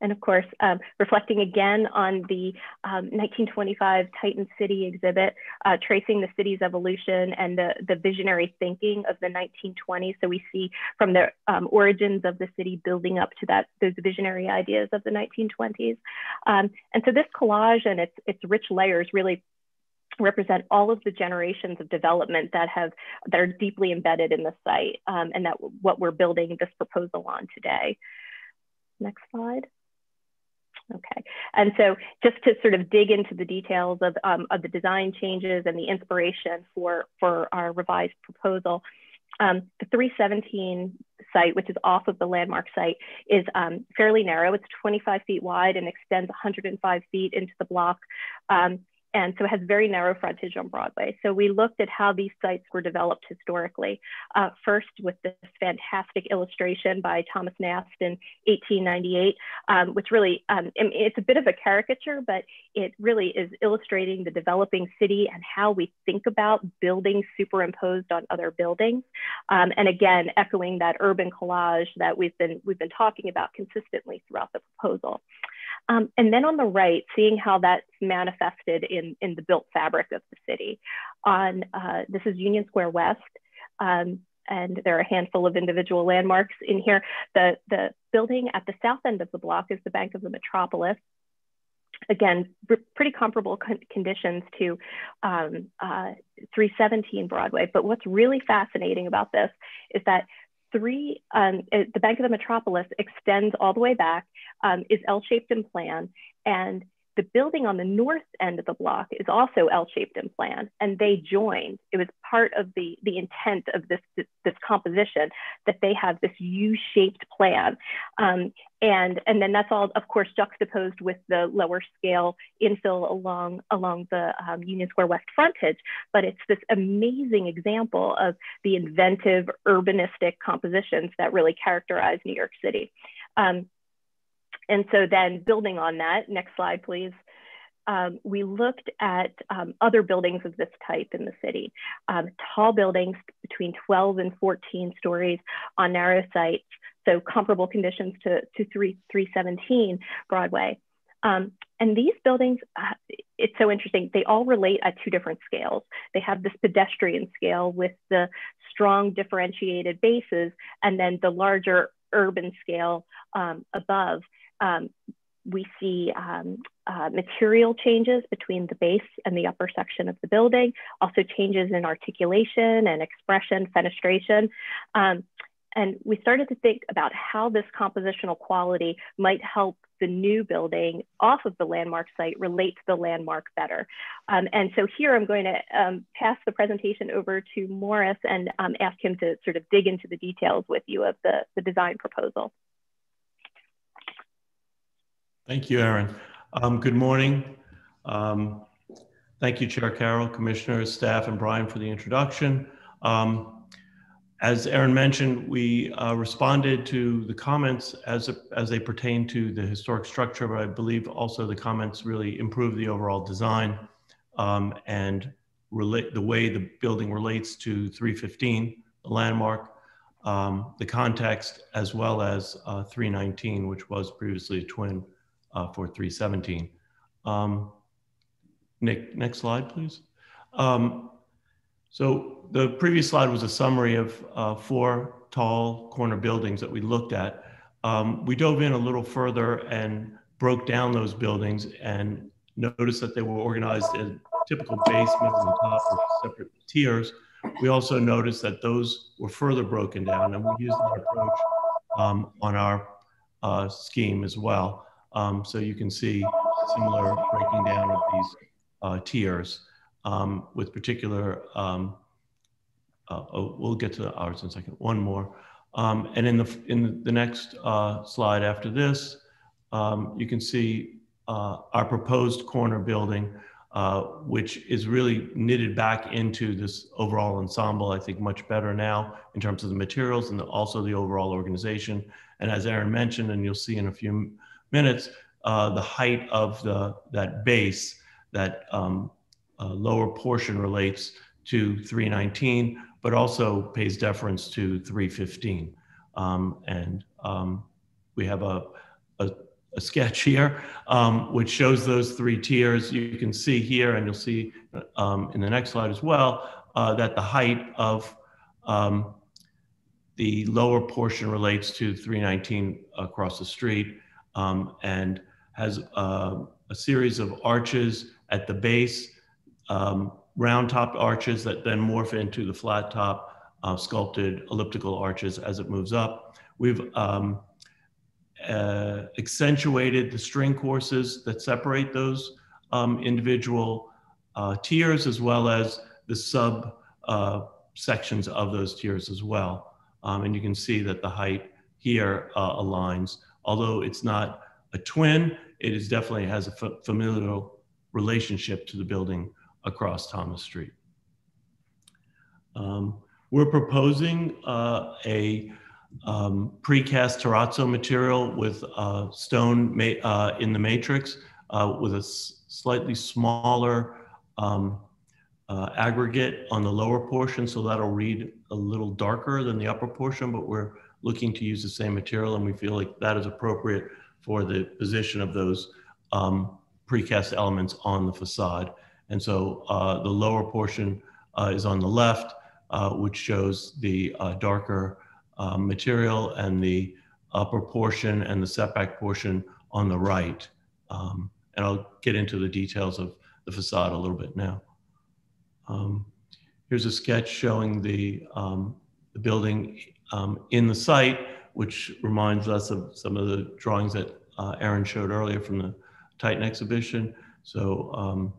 And of course, um, reflecting again on the um, 1925 Titan City exhibit, uh, tracing the city's evolution and the, the visionary thinking of the 1920s. So we see from the um, origins of the city building up to that those visionary ideas of the 1920s. Um, and so this collage and its, its rich layers really represent all of the generations of development that have that are deeply embedded in the site um, and that what we're building this proposal on today. Next slide. Okay, and so just to sort of dig into the details of, um, of the design changes and the inspiration for, for our revised proposal, um, the 317 site, which is off of the landmark site, is um, fairly narrow. It's 25 feet wide and extends 105 feet into the block. Um, and so it has very narrow frontage on Broadway. So we looked at how these sites were developed historically. Uh, first with this fantastic illustration by Thomas Nast in 1898, um, which really, um, it's a bit of a caricature, but it really is illustrating the developing city and how we think about buildings superimposed on other buildings. Um, and again, echoing that urban collage that we've been, we've been talking about consistently throughout the proposal. Um, and then on the right, seeing how that's manifested in, in the built fabric of the city. On uh, This is Union Square West. Um, and there are a handful of individual landmarks in here. The, the building at the south end of the block is the Bank of the Metropolis. Again, pretty comparable con conditions to um, uh, 317 Broadway. But what's really fascinating about this is that three, um, the Bank of the Metropolis extends all the way back, um, is L-shaped in plan, and the building on the north end of the block is also L-shaped in plan, and they joined. It was part of the, the intent of this, this, this composition that they have this U-shaped plan. Um, and, and then that's all, of course, juxtaposed with the lower scale infill along, along the um, Union Square West frontage. But it's this amazing example of the inventive urbanistic compositions that really characterize New York City. Um, and so then building on that, next slide, please. Um, we looked at um, other buildings of this type in the city. Um, tall buildings between 12 and 14 stories on narrow sites, so comparable conditions to, to 3, 317 Broadway. Um, and these buildings, uh, it's so interesting, they all relate at two different scales. They have this pedestrian scale with the strong differentiated bases and then the larger urban scale um, above um, we see um, uh, material changes between the base and the upper section of the building, also changes in articulation and expression, fenestration. Um, and we started to think about how this compositional quality might help the new building off of the landmark site relate to the landmark better. Um, and so here I'm going to um, pass the presentation over to Morris and um, ask him to sort of dig into the details with you of the, the design proposal. Thank you, Aaron. Um, good morning. Um, thank you, Chair Carroll, Commissioners, staff, and Brian for the introduction. Um, as Aaron mentioned, we uh, responded to the comments as, a, as they pertain to the historic structure, but I believe also the comments really improve the overall design um, and relate the way the building relates to 315, the landmark, um, the context, as well as uh, 319, which was previously a twin uh, for 317. Um, Nick, next slide, please. Um, so the previous slide was a summary of uh, four tall corner buildings that we looked at. Um, we dove in a little further and broke down those buildings and noticed that they were organized in typical base, and top with separate tiers. We also noticed that those were further broken down, and we used that approach um, on our uh, scheme as well. Um, so you can see similar breaking down of these uh, tiers um, with particular, um, uh, oh, we'll get to ours in a second, one more. Um, and in the, in the next uh, slide after this, um, you can see uh, our proposed corner building, uh, which is really knitted back into this overall ensemble, I think much better now in terms of the materials and the, also the overall organization. And as Aaron mentioned, and you'll see in a few minutes, uh, the height of the, that base, that um, uh, lower portion relates to 319, but also pays deference to 315. Um, and um, we have a, a, a sketch here, um, which shows those three tiers. You can see here, and you'll see um, in the next slide as well, uh, that the height of um, the lower portion relates to 319 across the street. Um, and has uh, a series of arches at the base, um, round topped arches that then morph into the flat top uh, sculpted elliptical arches as it moves up. We've um, uh, accentuated the string courses that separate those um, individual uh, tiers as well as the sub uh, sections of those tiers as well. Um, and you can see that the height here uh, aligns, although it's not a twin, it is definitely has a familial relationship to the building across Thomas Street. Um, we're proposing uh, a um, precast terrazzo material with uh, stone uh, in the matrix uh, with a slightly smaller um, uh, aggregate on the lower portion. So that'll read a little darker than the upper portion, but we're looking to use the same material and we feel like that is appropriate for the position of those um, precast elements on the facade. And so uh, the lower portion uh, is on the left, uh, which shows the uh, darker uh, material and the upper portion and the setback portion on the right. Um, and I'll get into the details of the facade a little bit now. Um, here's a sketch showing the, um, the building um, in the site, which reminds us of some of the drawings that uh, Aaron showed earlier from the Titan exhibition. So um,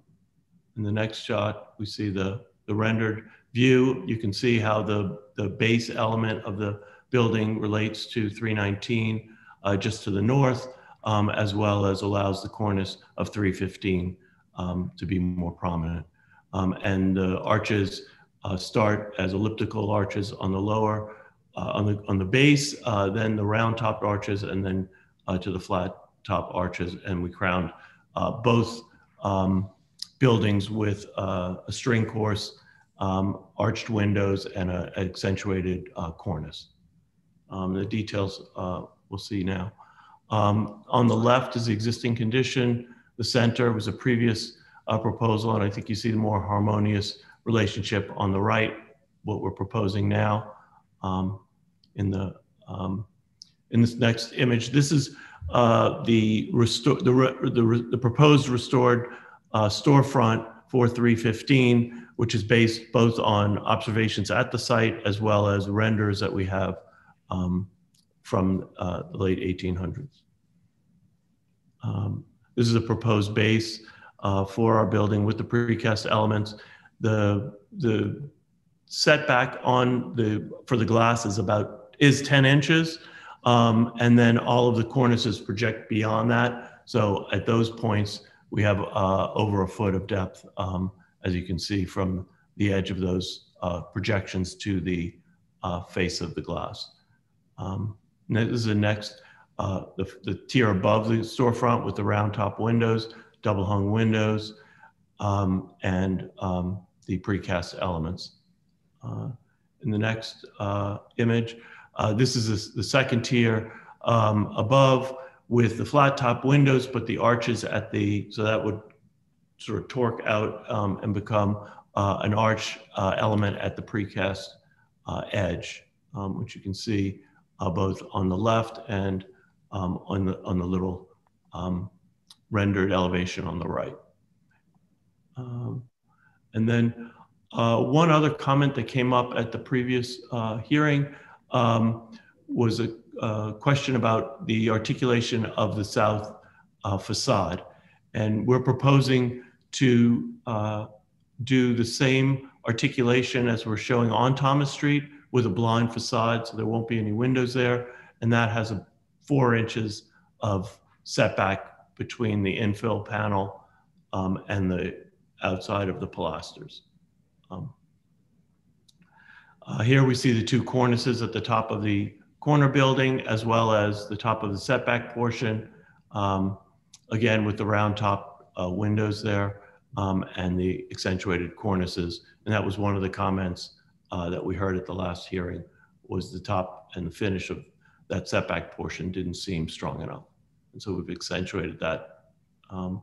in the next shot, we see the, the rendered view. You can see how the, the base element of the building relates to 319 uh, just to the north, um, as well as allows the cornice of 315 um, to be more prominent. Um, and the arches uh, start as elliptical arches on the lower, on, the, on the base, uh, then the round topped arches, and then uh, to the flat top arches. And we crowned uh, both um, buildings with a string course, um, arched windows, and an accentuated cornice. Um, the details uh, we'll see now. Um, on the left is the existing condition. The center was a previous uh, proposal, and I think you see the more harmonious relationship on the right, what we're proposing now um, in the um, in this next image. This is uh, the, restore, the, the, the, proposed restored uh, storefront for 315, which is based both on observations at the site as well as renders that we have um, from uh, the late 1800s. Um, this is a proposed base uh, for our building with the precast elements. The, the setback on the, for the glass is about, is 10 inches. Um, and then all of the cornices project beyond that. So at those points, we have uh, over a foot of depth, um, as you can see from the edge of those uh, projections to the uh, face of the glass. Um, this is the next, uh, the, the tier above the storefront with the round top windows, double hung windows, um, and um, the precast elements. Uh, in the next uh, image, uh, this is the second tier um, above with the flat top windows, but the arches at the, so that would sort of torque out um, and become uh, an arch uh, element at the precast edge, um, which you can see uh, both on the left and um, on, the, on the little um, rendered elevation on the right. Um, and then uh, one other comment that came up at the previous uh, hearing um, was a, a, question about the articulation of the south uh, facade. And we're proposing to uh, do the same articulation as we're showing on Thomas Street, with a blind facade, so there won't be any windows there. And that has a four inches of setback between the infill panel um, and the outside of the pilasters. Um, uh, here we see the two cornices at the top of the corner building as well as the top of the setback portion. Um, again, with the round top uh, windows there um, and the accentuated cornices. And that was one of the comments uh, that we heard at the last hearing was the top and the finish of that setback portion didn't seem strong enough. And so we've accentuated that. Um,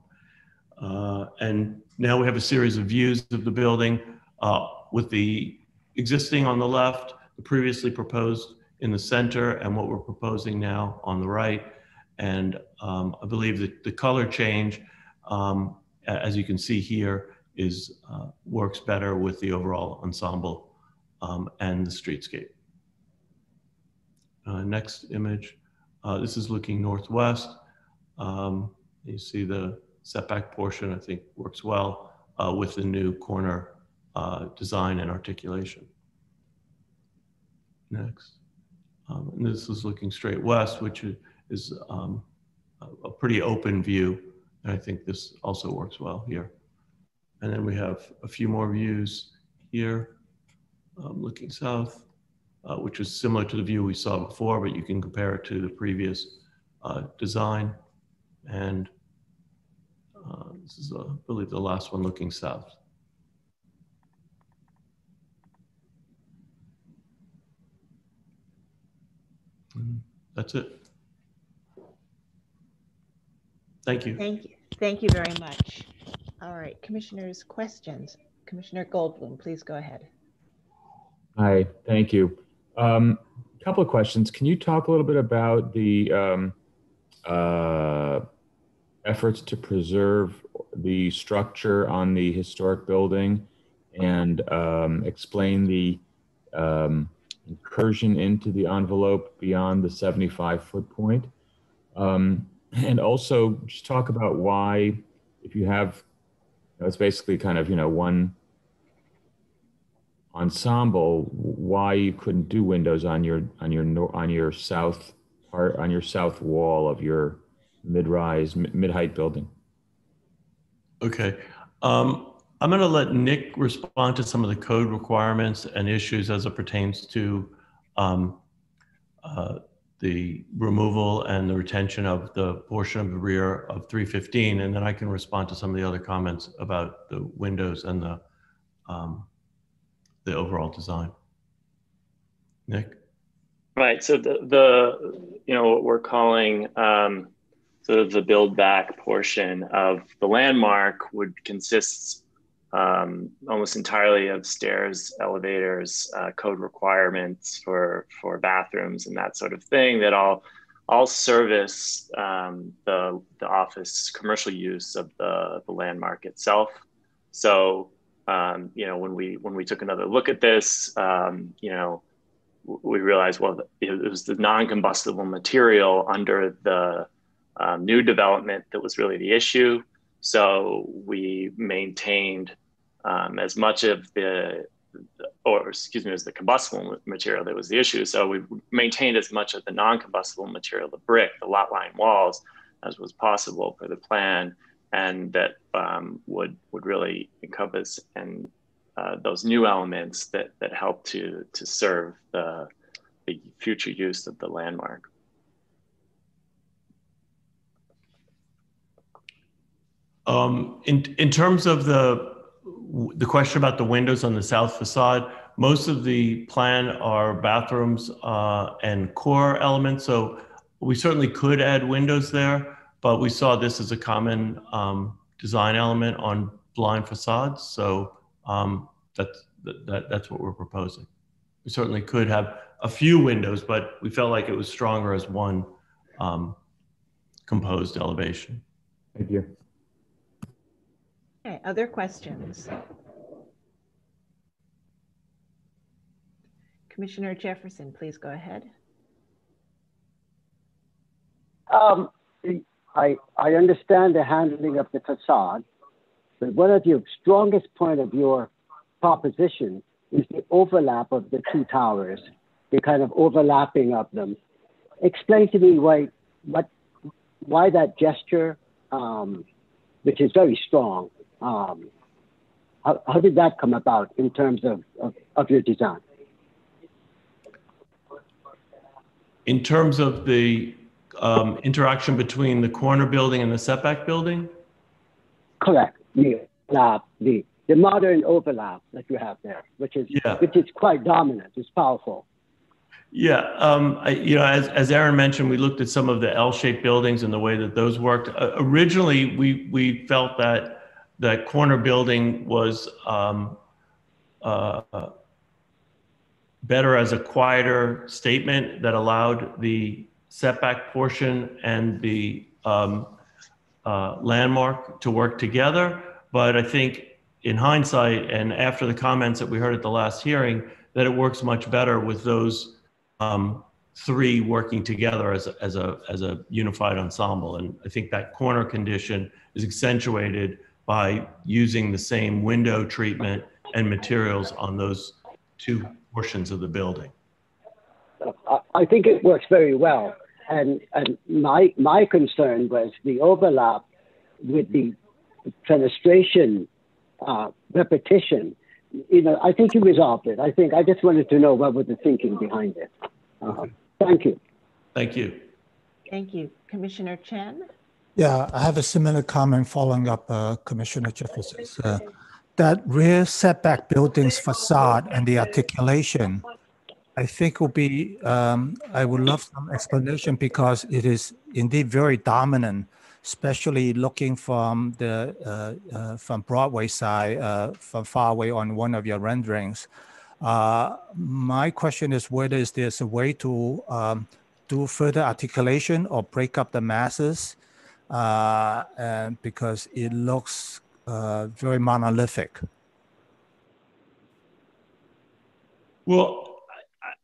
uh, and now we have a series of views of the building uh, with the existing on the left, the previously proposed in the center, and what we're proposing now on the right. And um, I believe that the color change, um, as you can see here, is uh, works better with the overall ensemble um, and the streetscape. Uh, next image. Uh, this is looking northwest. Um, you see the setback portion, I think works well uh, with the new corner uh, design and articulation. Next. Um, and this is looking straight west, which is um, a pretty open view. And I think this also works well here. And then we have a few more views here um, looking south, uh, which is similar to the view we saw before, but you can compare it to the previous uh, design. And uh, this is, uh, I believe, the last one looking south. And that's it. Thank you. Thank you. Thank you very much. All right, commissioners, questions. Commissioner Goldblum, please go ahead. Hi, thank you. Um, a couple of questions. Can you talk a little bit about the um, uh, efforts to preserve the structure on the historic building and um, explain the um, incursion into the envelope beyond the 75 foot point? Um, and also just talk about why, if you have, you know, it's basically kind of, you know, one ensemble, why you couldn't do windows on your, on your, on your south part, on your south wall of your mid-rise, mid-height building? Okay. Um, I'm going to let Nick respond to some of the code requirements and issues as it pertains to um, uh, the removal and the retention of the portion of the rear of 315, and then I can respond to some of the other comments about the windows and the um, the overall design. Nick? Right. So the, the you know, what we're calling um, sort of the build back portion of the landmark would consist um, almost entirely of stairs, elevators, uh, code requirements for for bathrooms and that sort of thing that all all service um, the the office commercial use of the the landmark itself. So um, you know when we when we took another look at this, um, you know we realized well it was the non-combustible material under the um, new development that was really the issue. So we maintained um, as much of the, or excuse me, as the combustible material that was the issue. So we maintained as much of the non-combustible material, the brick, the lot line walls, as was possible for the plan, and that um, would would really encompass and uh, those new elements that that help to to serve the the future use of the landmark. Um, in in terms of the the question about the windows on the south facade, most of the plan are bathrooms uh, and core elements. So we certainly could add windows there, but we saw this as a common um, design element on blind facades. So um, that's that, that's what we're proposing. We certainly could have a few windows, but we felt like it was stronger as one um, composed elevation. Thank you. Okay, other questions? Commissioner Jefferson, please go ahead. Um, I, I understand the handling of the facade, but one of your strongest point of your proposition is the overlap of the two towers, the kind of overlapping of them. Explain to me why, what, why that gesture, um, which is very strong, um, how, how did that come about in terms of, of, of your design? In terms of the um, interaction between the corner building and the setback building? Correct. The, uh, the, the modern overlap that you have there, which is, Yeah. which is quite dominant, it's powerful. Yeah, um, I, you know, as, as Aaron mentioned, we looked at some of the L-shaped buildings and the way that those worked. Uh, originally, we we felt that that corner building was um, uh, better as a quieter statement that allowed the setback portion and the um, uh, landmark to work together. But I think in hindsight and after the comments that we heard at the last hearing, that it works much better with those um, three working together as a, as a as a unified ensemble. And I think that corner condition is accentuated by using the same window treatment and materials on those two portions of the building. I, I think it works very well. And, and my, my concern was the overlap with the fenestration uh, repetition. You know, I think you resolved it. I think I just wanted to know what was the thinking behind it. Uh, thank you. Thank you. Thank you. Commissioner Chen? Yeah, I have a similar comment following up uh, Commissioner Jefferson's. Uh, that rear setback building's facade and the articulation, I think will be, um, I would love some explanation because it is indeed very dominant. especially looking from the uh, uh, from Broadway side, uh, from far away on one of your renderings. Uh, my question is whether is there's a way to um, do further articulation or break up the masses, and because it looks uh, very monolithic. Well,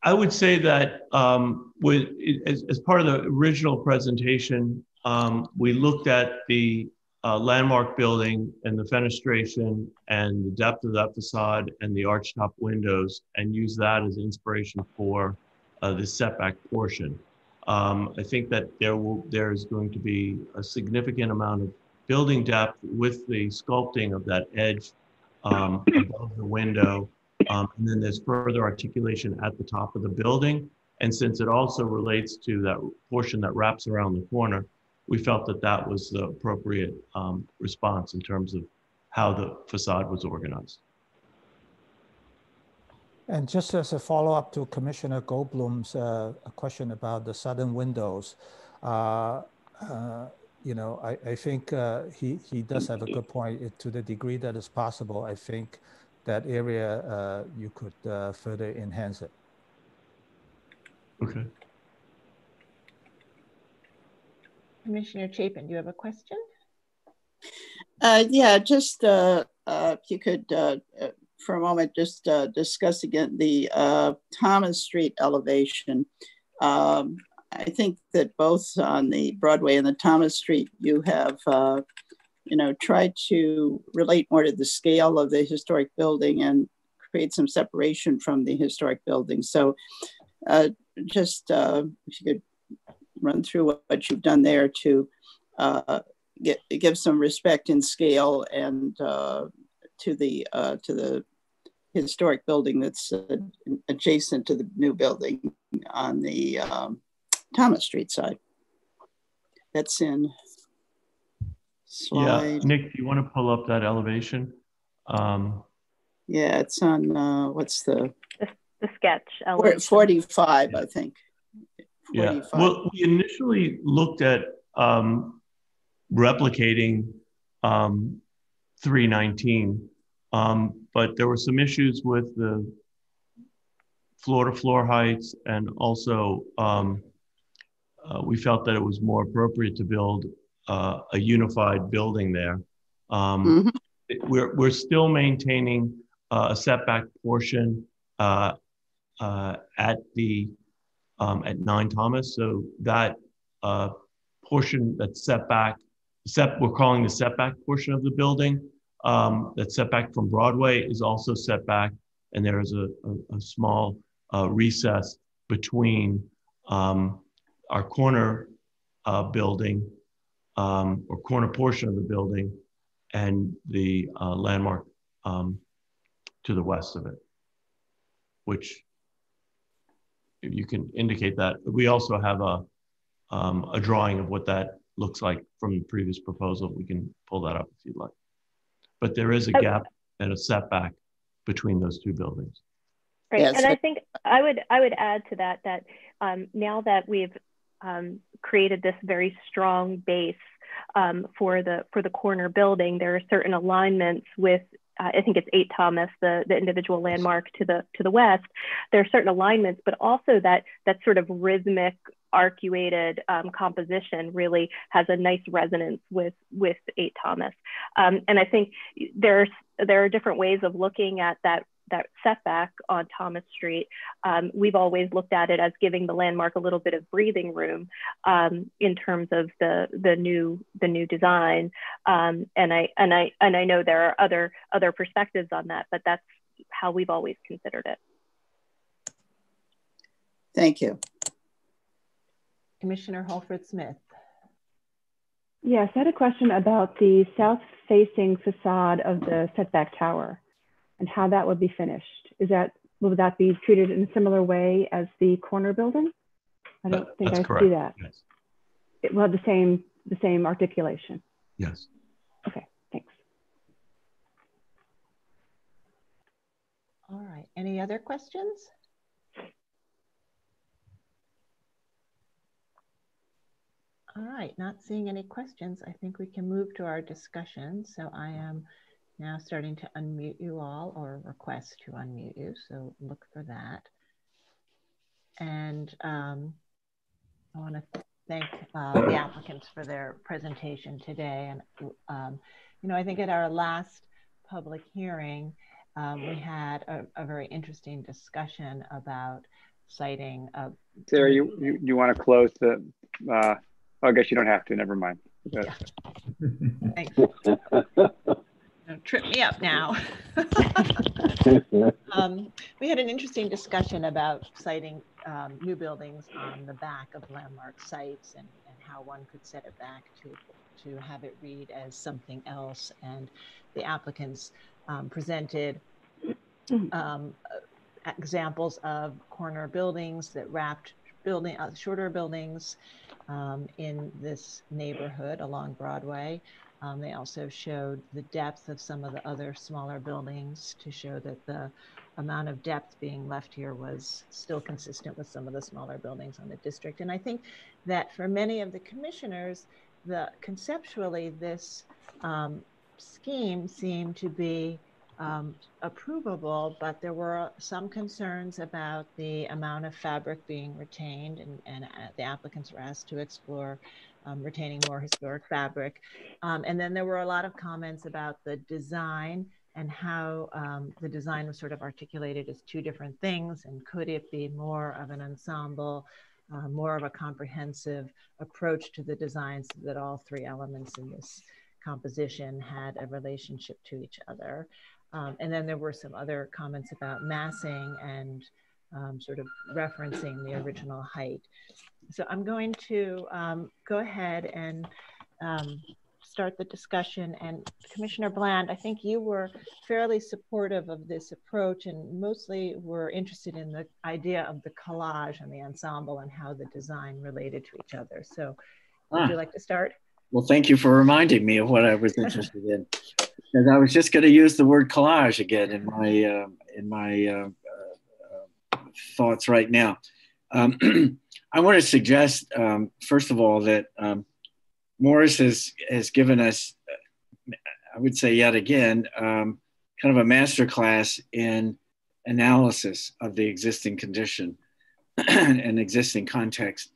I would say that um, with, as, as, part of the original presentation, um, we looked at the uh, landmark building and the fenestration and the depth of that facade and the archtop windows and used that as inspiration for uh, the setback portion. Um, I think that there will there's going to be a significant amount of building depth with the sculpting of that edge um, above the window um, and then there's further articulation at the top of the building. And since it also relates to that portion that wraps around the corner, we felt that that was the appropriate um, response in terms of how the facade was organized. And just as a follow-up to Commissioner Goldblum's uh, question about the southern windows, uh, uh, you know, I, I think uh, he, he does have a good point. To the degree that is possible, I think that area, uh, you could uh, further enhance it. Okay. Commissioner Chapin, do you have a question? Uh, yeah, just uh, uh, if you could, uh, for a moment, just discuss again the Thomas Street elevation. Um, I think that both on the Broadway and the Thomas Street, you have you know, try to relate more to the scale of the historic building and create some separation from the historic building. So uh, just uh, if you could run through what, what you've done there to uh, get, give some respect in scale and uh, to the uh, to the historic building that's uh, adjacent to the new building on the um, Thomas Street side. That's in slide. Yeah, Nick, do you want to pull up that elevation? Um, yeah, it's on, uh, what's the? The, the sketch elevation. 45, I think. 45. Yeah, well, we initially looked at um, replicating um, 319, um, but there were some issues with the floor to floor heights and also um, uh, we felt that it was more appropriate to build uh, a unified building there. Um, mm-hmm. We're we're still maintaining uh, a setback portion uh, uh at the um, at Nine Thomas, so that uh, portion that's setback, set we're calling the setback portion of the building. Um, that setback from Broadway is also setback, and there is a, a, a small uh, recess between um, our corner building um, or corner portion of the building and the uh, landmark um, to the west of it, which you can indicate that. We also have a, um, a drawing of what that looks like from the previous proposal. We can pull that up if you'd like. But there is a gap and a setback between those two buildings. Right, yes. and I think I would I would add to that that um, now that we've um, created this very strong base um, for the for the corner building. There are certain alignments with uh, I think it's 8 Thomas, the, the individual landmark to the to the west. There are certain alignments, but also that that sort of rhythmic arcuated um, composition really has a nice resonance with with 8 Thomas. Um, and I think there's there are different ways of looking at that that setback on Thomas Street, um, we've always looked at it as giving the landmark a little bit of breathing room um, in terms of the the new the new design. Um, and I and I and I know there are other other perspectives on that, but that's how we've always considered it. Thank you. Commissioner Holford-Smith. Yes, I had a question about the south facing facade of the setback tower and how that would be finished. Is that, will that be treated in a similar way as the corner building? I don't that, think I correct. see that. Yes. It will have the same, the same articulation. Yes. Okay, thanks. All right, any other questions? All right, not seeing any questions. I think we can move to our discussion. So I am now starting to unmute you all or request to unmute you. So look for that. And um, I want to thank uh, the applicants for their presentation today. And, um, you know, I think at our last public hearing, um, we had a, a, very interesting discussion about siting. A, Sarah, you, you, you want to close the, uh, oh, I guess you don't have to, never mind. Yeah. Thanks. trip me up now. um, we had an interesting discussion about siting um, new buildings on the back of landmark sites and, and how one could set it back to to have it read as something else. And the applicants um, presented um, examples of corner buildings that wrapped building uh, shorter buildings um, in this neighborhood along Broadway. Um, they also showed the depth of some of the other smaller buildings to show that the amount of depth being left here was still consistent with some of the smaller buildings on the district. And I think that for many of the commissioners, the conceptually this um, scheme seemed to be um, approvable, but there were some concerns about the amount of fabric being retained, and, and uh, the applicants were asked to explore um, retaining more historic fabric. Um, and then there were a lot of comments about the design and how um, the design was sort of articulated as two different things, and could it be more of an ensemble, uh, more of a comprehensive approach to the design so that all three elements in this composition had a relationship to each other. Um, and then there were some other comments about massing and um, sort of referencing the original height. So I'm going to um, go ahead and um, start the discussion. And Commissioner Bland, I think you were fairly supportive of this approach and mostly were interested in the idea of the collage and the ensemble and how the design related to each other. So would ah. you like to start? Well, thank you for reminding me of what I was interested in. And I was just going to use the word collage again in my uh, in my uh, uh, thoughts right now. Um, I want to suggest, um, first of all, that um, Morris has has given us, I would say, yet again, um, kind of a master class in analysis of the existing condition and existing context,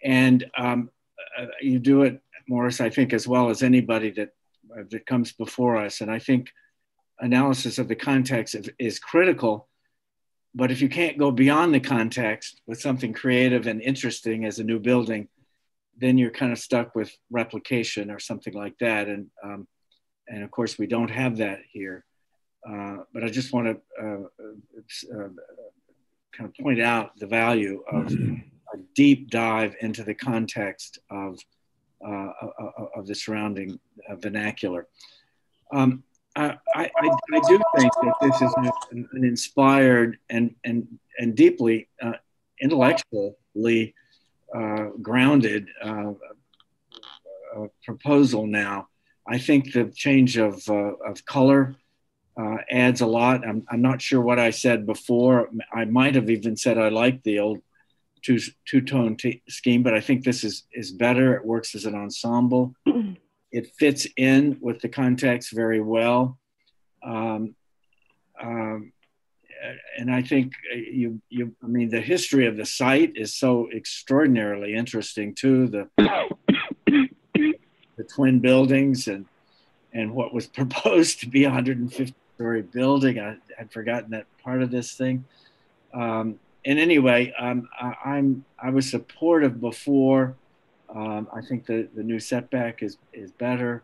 and um, uh, you do it Morris, I think, as well as anybody that uh, that comes before us. And I think analysis of the context is, is critical. But if you can't go beyond the context with something creative and interesting as a new building, then you're kind of stuck with replication or something like that. And um, and of course, we don't have that here. Uh, but I just want to uh, uh, kind of point out the value of a deep dive into the context of uh, of the surrounding uh, vernacular. Um, I, I, I, do think that this is an, an inspired and, and, and deeply uh, intellectually uh, grounded uh, uh, proposal now. I think the change of, of color adds a lot. I'm, I'm not sure what I said before. I might have even said I like the old two two tone t- scheme, but I think this is is better. It works as an ensemble. it fits in with the context very well, um, um, and I think you you I mean the history of the site is so extraordinarily interesting too. The the twin buildings and and what was proposed to be a 150 story building. I had forgotten that part of this thing. Um, and anyway, um, I, am I was supportive before. Um, I think the, the new setback is is better,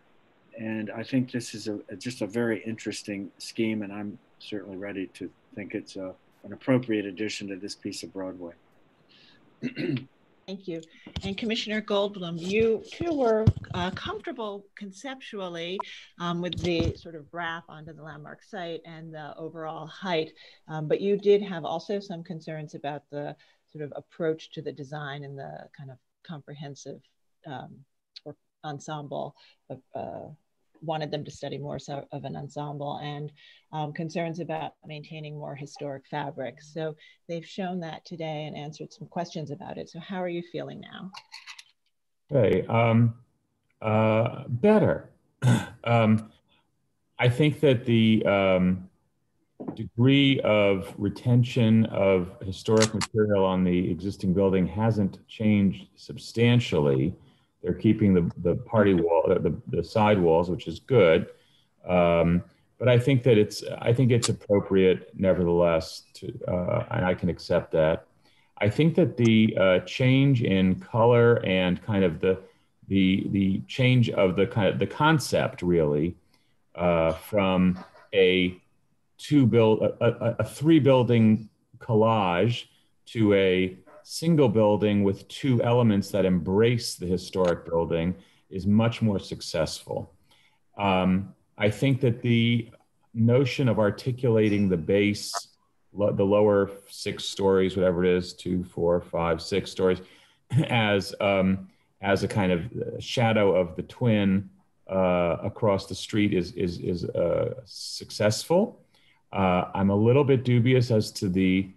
and I think this is a, a, just a very interesting scheme, and I'm certainly ready to think it's a, an appropriate addition to this piece of Broadway. Thank you. And Commissioner Goldblum, you too were uh, comfortable conceptually um, with the sort of wrap onto the landmark site and the overall height, um, but you did have also some concerns about the sort of approach to the design and the kind of comprehensive um, or ensemble of, uh, wanted them to study more so of an ensemble and um, concerns about maintaining more historic fabric. So they've shown that today and answered some questions about it. So how are you feeling now? Okay, um, uh, better. um, I think that the um, degree of retention of historic material on the existing building hasn't changed substantially. They're keeping the, the party wall, the, the side walls, which is good. Um, but I think that it's, I think it's appropriate nevertheless to, uh, and I can accept that. I think that the uh, change in color and kind of the, the, the change of the kind of the concept really uh, from a two build a, a, a three building collage to a single building with two elements that embrace the historic building is much more successful. Um, I think that the notion of articulating the base, lo the lower six stories, whatever it is, two, four, five, six stories, as um, as a kind of shadow of the twin uh, across the street is is is uh, successful. Uh, I'm a little bit dubious as to the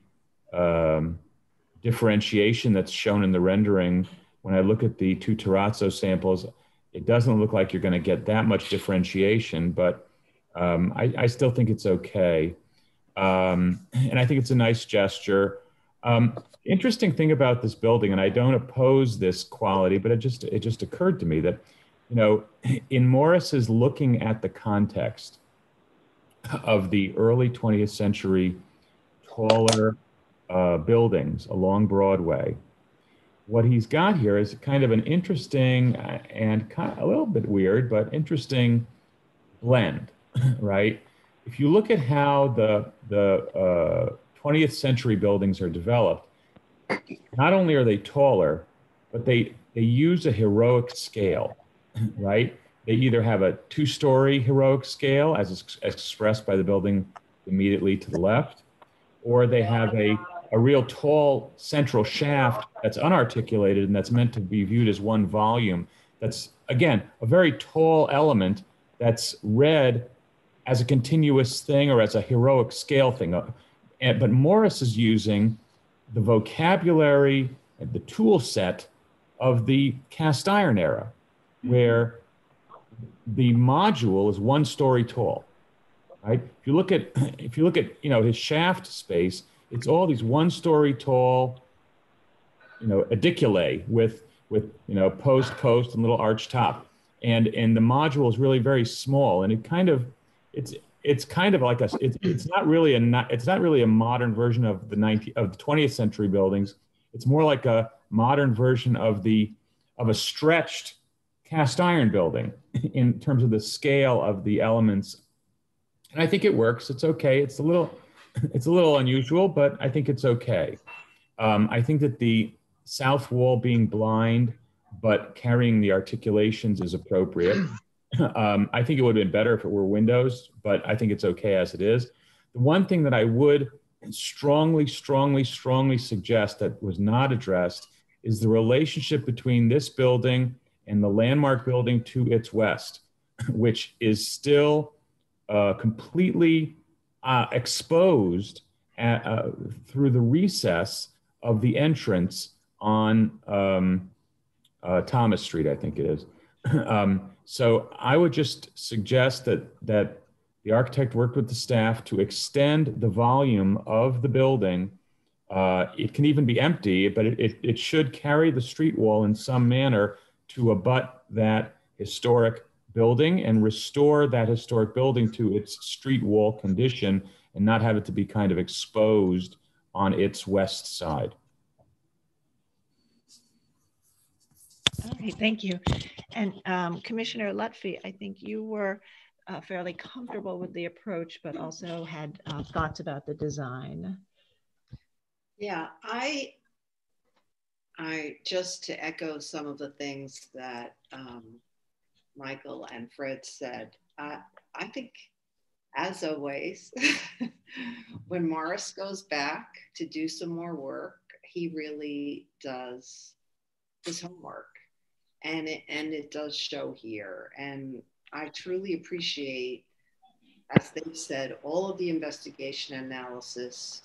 um, differentiation that's shown in the rendering. When I look at the two terrazzo samples, it doesn't look like you're going to get that much differentiation, but um, I, I, still think it's okay. Um, and I think it's a nice gesture. Um, interesting thing about this building, and I don't oppose this quality, but it just it just occurred to me that, you know, in Morris's looking at the context of the early 20th century taller uh, buildings along Broadway, what he's got here is kind of an interesting and kind of a little bit weird, but interesting blend, right? If you look at how the the uh, 20th century buildings are developed, not only are they taller, but they they use a heroic scale, right? They either have a two-story heroic scale, as expressed by the building immediately to the left, or they have a a real tall central shaft that's unarticulated and that's meant to be viewed as one volume. That's, again, a very tall element that's read as a continuous thing or as a heroic scale thing. Uh, but Morris is using the vocabulary and the tool set of the cast iron era, where the module is one story tall. Right? If you look at if you look at you know his shaft space, it's all these one story tall, you know, aediculae with with you know post post and little arch top, and and the module is really very small, and it kind of it's it's kind of like a it's, it's not really a it's not really a modern version of the 19 of the 20th century buildings. It's more like a modern version of the of a stretched cast iron building in terms of the scale of the elements. And I think it works. It's okay. It's a little it's a little unusual, but I think it's okay. Um, I think that the south wall being blind but carrying the articulations is appropriate. Um, I think it would have been better if it were windows, but I think it's okay as it is. The one thing that I would strongly, strongly, strongly suggest that was not addressed is the relationship between this building and the landmark building to its west, which is still uh, completely uh, exposed at, uh, through the recess of the entrance on um, uh, Thomas Street, I think it is. um, so I would just suggest that that the architect worked with the staff to extend the volume of the building. Uh, it can even be empty, but it, it, it should carry the street wall in some manner to abut that historic building and restore that historic building to its street wall condition and not have it to be kind of exposed on its west side. All right, thank you. And um, Commissioner Lutfy, I think you were uh, fairly comfortable with the approach, but also had uh, thoughts about the design. Yeah, I, I just to echo some of the things that um, Michael and Fred said. Uh, I think, as always, when Morris goes back to do some more work, he really does his homework, and it and it does show here. And I truly appreciate, as they've said, all of the investigation analysis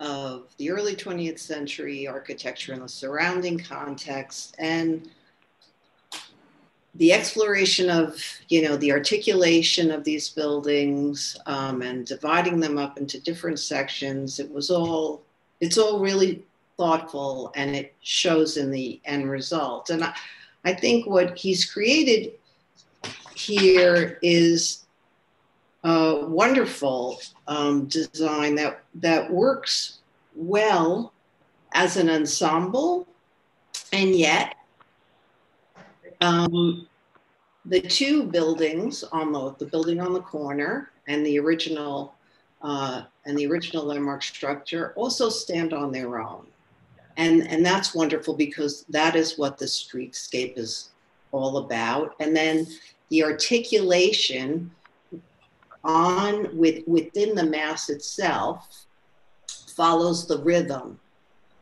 of the early 20th century architecture in the surrounding context and the exploration of you know the articulation of these buildings um, and dividing them up into different sections it was all it's all really thoughtful and it shows in the end result. And i, I think what he's created here is a wonderful um, design that that works well as an ensemble and yet um, the two buildings on the, the building on the corner and the original uh, and the original landmark structure also stand on their own. And, and that's wonderful because that is what the streetscape is all about. And then the articulation on with within the mass itself follows the rhythm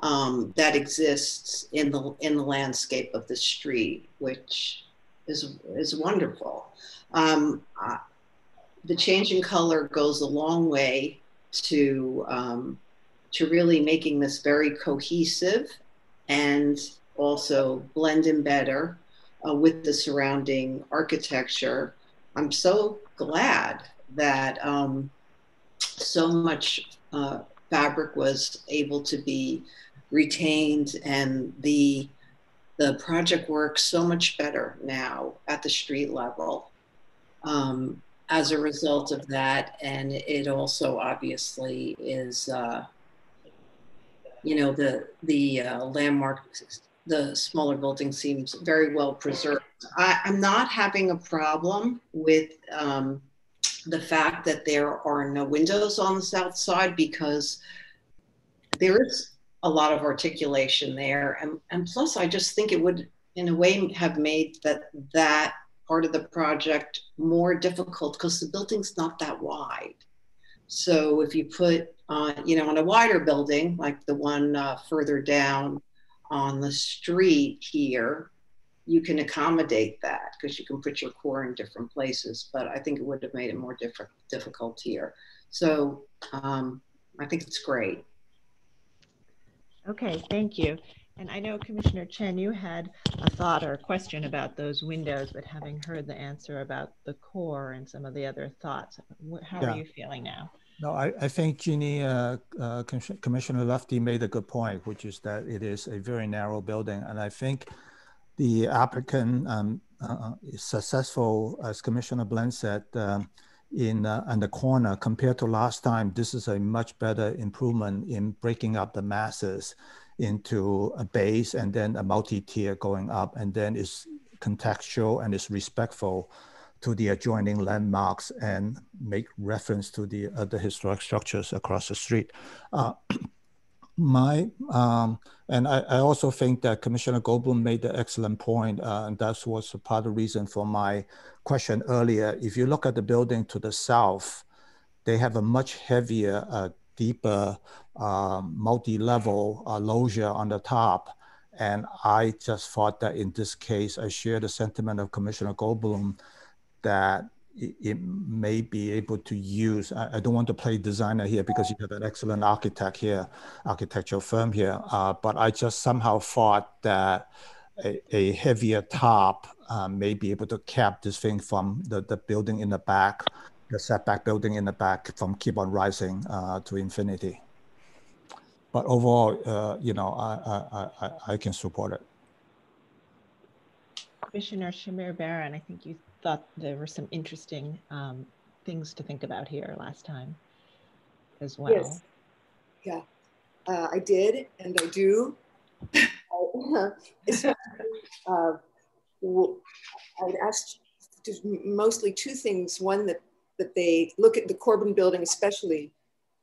um, that exists in the in the landscape of the street, which is is wonderful. Um, the change in color goes a long way to um, to really making this very cohesive and also blend in better uh, with the surrounding architecture. I'm so glad that um, so much uh, fabric was able to be retained and the the project works so much better now at the street level um, as a result of that. And it also obviously is uh, you know the the uh, landmark the smaller building seems very well preserved. I, am not having a problem with um, the fact that there are no windows on the south side because there is a lot of articulation there. And, and plus, I just think it would, in a way, have made that that part of the project more difficult because the building's not that wide. So if you put, uh, you know, on a wider building like the one uh, further down on the street here, you can accommodate that because you can put your core in different places. But I think it would have made it more diff- difficult here. So um, I think it's great. Okay, thank you. And I know Commissioner Chen, you had a thought or a question about those windows, but having heard the answer about the core and some of the other thoughts, how yeah. are you feeling now? No, I, I think Jeannie, uh, uh, Commissioner Lutfy made a good point, which is that it is a very narrow building. And I think the applicant um, uh, is successful, as Commissioner Bland said, um, in, uh, in the corner compared to last time. This is a much better improvement in breaking up the masses into a base and then a multi-tier going up, and then it's contextual and it's respectful to the adjoining landmarks and make reference to the other historic structures across the street. Uh, my um, and I, I, also think that Commissioner Goldblum made the excellent point, uh, and that was part of the reason for my question earlier. If you look at the building to the south, they have a much heavier, uh, deeper, uh, multi-level uh, loggia on the top. And I just thought that in this case, I share the sentiment of Commissioner Goldblum that it, may be able to use. I, I, don't want to play designer here because you have an excellent architect here, architectural firm here. Uh, but I just somehow thought that a, a heavier top uh, may be able to cap this thing from the, the building in the back, the setback building in the back from keep on rising uh, to infinity. But overall, uh, you know, I, I, I, I can support it. Commissioner Shamir Baron, I think you thought there were some interesting um, things to think about here last time as well. Yes. Yeah, uh, I did and I do. uh, I'd asked mostly two things. One that that they look at the Corbin building especially,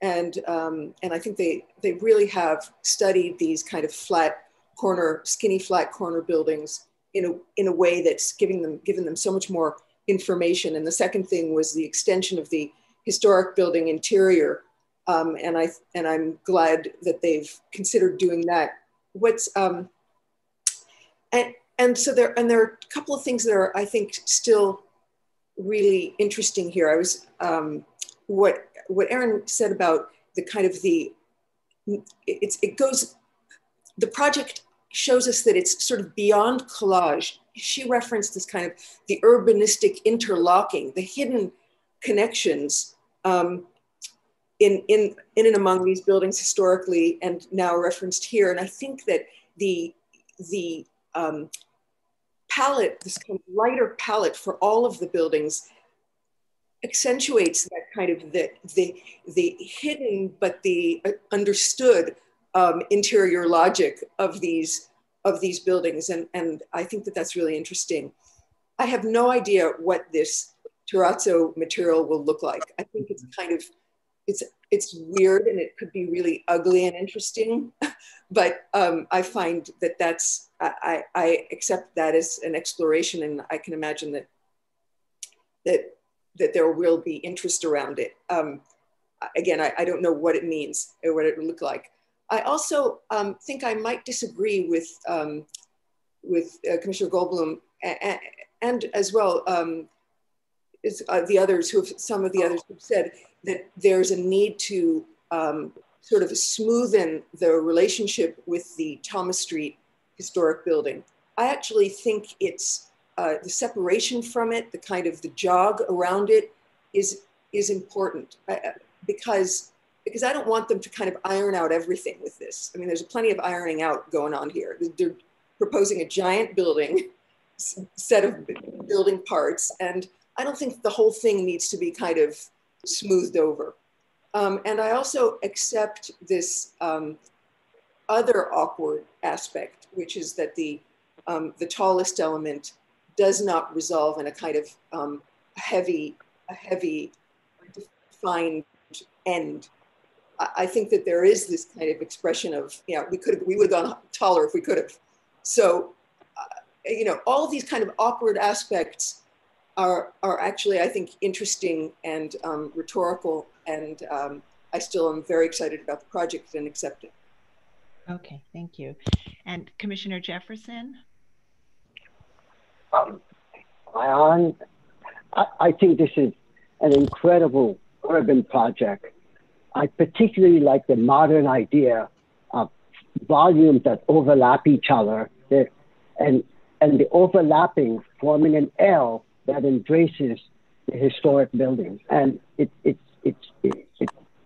and um, and I think they they really have studied these kind of flat corner, skinny flat corner buildings in a, in a way that's giving them, given them so much more information. And the second thing was the extension of the historic building interior. Um, and, I, and I'm glad that they've considered doing that. What's, um, and, and so there, and there are a couple of things that are, I think, still really interesting here. I was, um, what, what Aaron said about the kind of the it's, it goes, the project shows us that it's sort of beyond collage. She referenced this kind of the urbanistic interlocking, the hidden connections um, in, in, in and among these buildings historically and now referenced here. And I think that the, the um, palette, this kind of lighter palette for all of the buildings accentuates that kind of the, the, the hidden but the uh, understood um, interior logic of these, of these buildings. And, and I think that that's really interesting. I have no idea what this terrazzo material will look like. I think it's kind of, it's, it's weird and it could be really ugly and interesting, but um, I find that that's, I, I accept that as an exploration and I can imagine that, that that there will be interest around it. Um, again, I, I, don't know what it means or what it would look like. I also um, think I might disagree with, um, with uh, Commissioner Goldblum and, and as well um, is, uh, the others who have, some of the others who've said that there's a need to um, sort of smoothen the relationship with the Thomas Street historic building. I actually think it's uh, the separation from it, the kind of the jog around it is, is important uh, because, because I don't want them to kind of iron out everything with this. I mean, there's plenty of ironing out going on here. They're proposing a giant building, set of building parts, and I don't think the whole thing needs to be kind of smoothed over. Um, and I also accept this um, other awkward aspect, which is that the, um, the tallest element does not resolve in a kind of um, heavy, a heavy defined end. I think that there is this kind of expression of, you know, we could, have, we would have gone taller if we could have. So, uh, you know, all these kind of awkward aspects are, are actually, I think, interesting and um, rhetorical. And um, I still am very excited about the project and accept it. Okay, thank you. And Commissioner Jefferson? Um, I, I think this is an incredible urban project. I particularly like the modern idea of volumes that overlap each other and, and the overlapping forming an L that embraces the historic buildings. And it, it, it, it,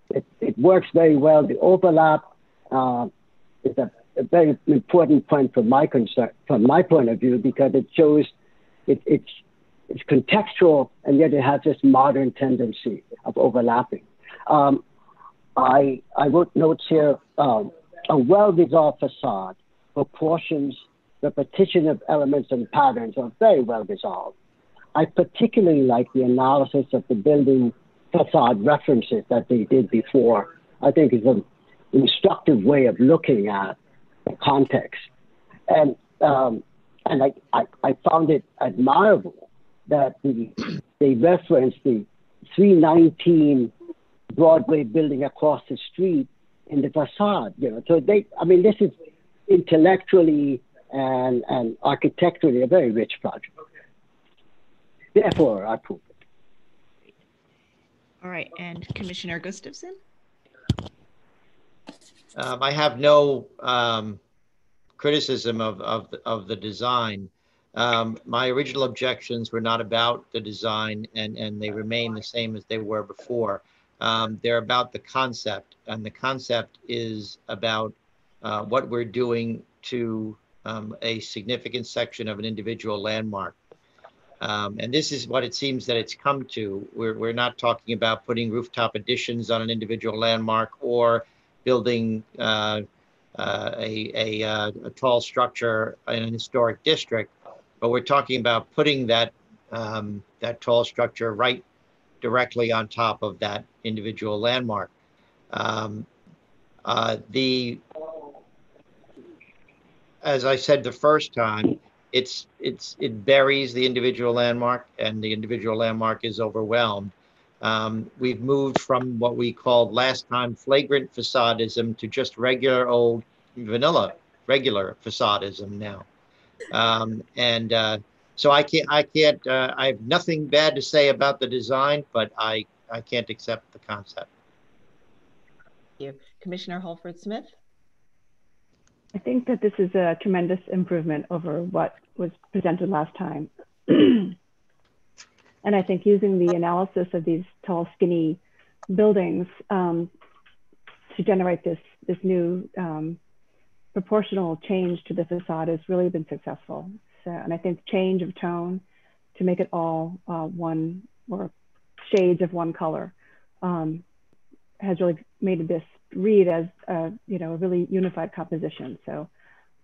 it, it, works very well. The overlap uh, is a, a very important point from my concern, from my point of view, because it shows it, it's, it's contextual and yet it has this modern tendency of overlapping. Um, I, I wrote notes here um, a well resolved facade, proportions, repetition of elements and patterns are very well resolved. I particularly like the analysis of the building facade references that they did before. I think is an instructive way of looking at the context. And um, and I, I, I found it admirable that the, they referenced the 319 Broadway building across the street in the facade. You know, so they, I mean, this is intellectually and, and architecturally a very rich project. Therefore, I approve it. All right, and Commissioner Gustafson? Um, I have no um, criticism of, of, of the design. Um, my original objections were not about the design and, and they remain the same as they were before. Um, they're about the concept and the concept is about uh, what we're doing to um, a significant section of an individual landmark. Um, and this is what it seems that it's come to. We're, we're not talking about putting rooftop additions on an individual landmark or building uh, uh, a, a, uh, a, tall structure in an historic district, but we're talking about putting that, um, that tall structure right directly on top of that individual landmark. Um, uh, the, as I said the first time, it's, it's, it buries the individual landmark and the individual landmark is overwhelmed. Um, we've moved from what we called last time flagrant facadism to just regular old vanilla, regular facadism now. Um, and uh, so I can't, I can't, uh, I have nothing bad to say about the design, but I, I can't accept the concept. Thank you. Commissioner Holford-Smith? I think that this is a tremendous improvement over what was presented last time. and I think using the analysis of these tall, skinny buildings um, to generate this, this new um, proportional change to the facade has really been successful. So, and I think change of tone to make it all uh, one or shades of one color um, has really made this read as a, you know, a really unified composition. So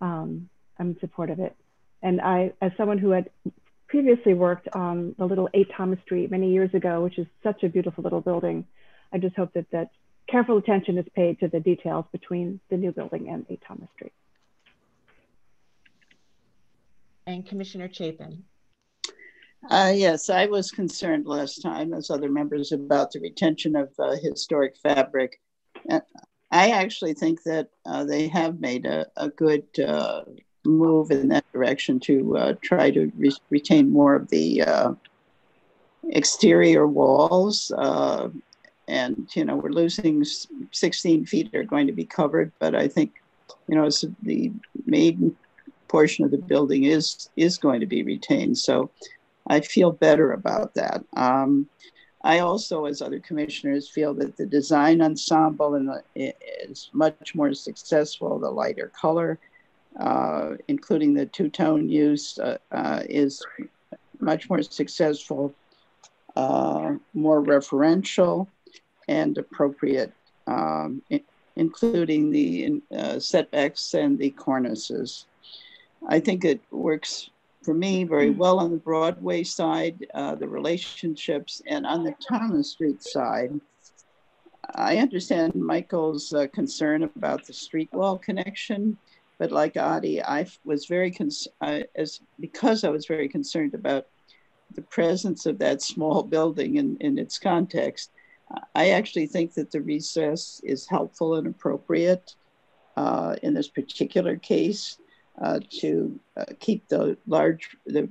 um, I'm in support of it. And I, as someone who had previously worked on the little 8 Thomas Street many years ago, which is such a beautiful little building, I just hope that that careful attention is paid to the details between the new building and 8 Thomas Street. And Commissioner Chapin. Uh, yes, I was concerned last time, as other members, about the retention of uh, historic fabric. I actually think that uh, they have made a, a good uh, move in that direction to uh, try to re retain more of the uh, exterior walls. Uh, and, you know, we're losing 16 feet are going to be covered, but I think, you know, the main portion of the building is is going to be retained. So I feel better about that. Um, I also, as other commissioners, feel that the design ensemble is much more successful. The lighter color, uh, including the two-tone use, uh, uh, is much more successful, uh, more referential, and appropriate, um, including the uh, setbacks and the cornices. I think it works for me very mm. well on the Broadway side, uh, the relationships, and on the Thomas Street side. I understand Michael's uh, concern about the street wall connection, but like Adi, I was very concerned as because I was very concerned about the presence of that small building in, in its context. I actually think that the recess is helpful and appropriate uh, in this particular case uh, to uh, keep the large the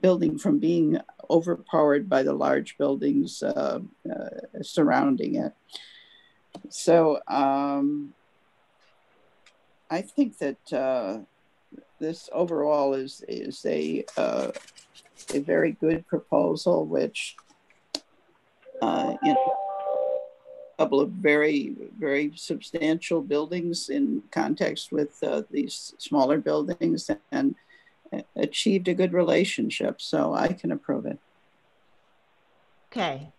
building from being overpowered by the large buildings uh, uh surrounding it. So um, I think that uh, this overall is is a uh, a very good proposal, which you know couple of very, very substantial buildings in context with uh, these smaller buildings and achieved a good relationship. So I can approve it. Okay.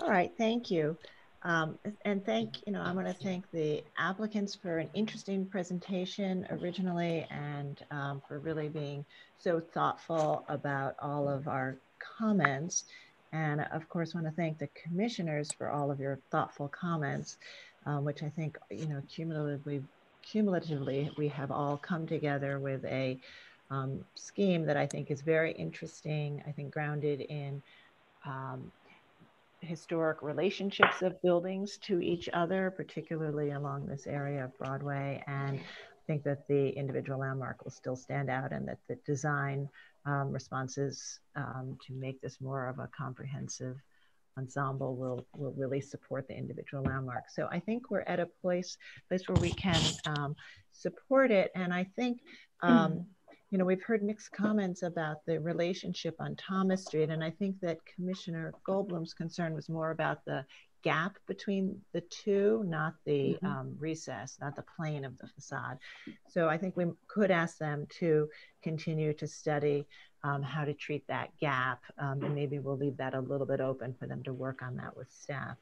All right. Thank you. Um, and thank, you know, I'm going to thank the applicants for an interesting presentation originally and um, for really being so thoughtful about all of our comments. And of course, want to thank the commissioners for all of your thoughtful comments, um, which I think, you know, cumulatively, cumulatively, we have all come together with a um, scheme that I think is very interesting. I think grounded in um, historic relationships of buildings to each other, particularly along this area of Broadway. And I think that the individual landmark will still stand out and that the design um, responses um, to make this more of a comprehensive ensemble will will really support the individual landmarks. So I think we're at a place place where we can um, support it, and I think. Um, you know, we've heard mixed comments about the relationship on Thomas Street, and I think that Commissioner Goldblum's concern was more about the gap between the two, not the mm-hmm. um, recess, not the plane of the facade. So I think we could ask them to continue to study um, how to treat that gap, um, and maybe we'll leave that a little bit open for them to work on that with staff.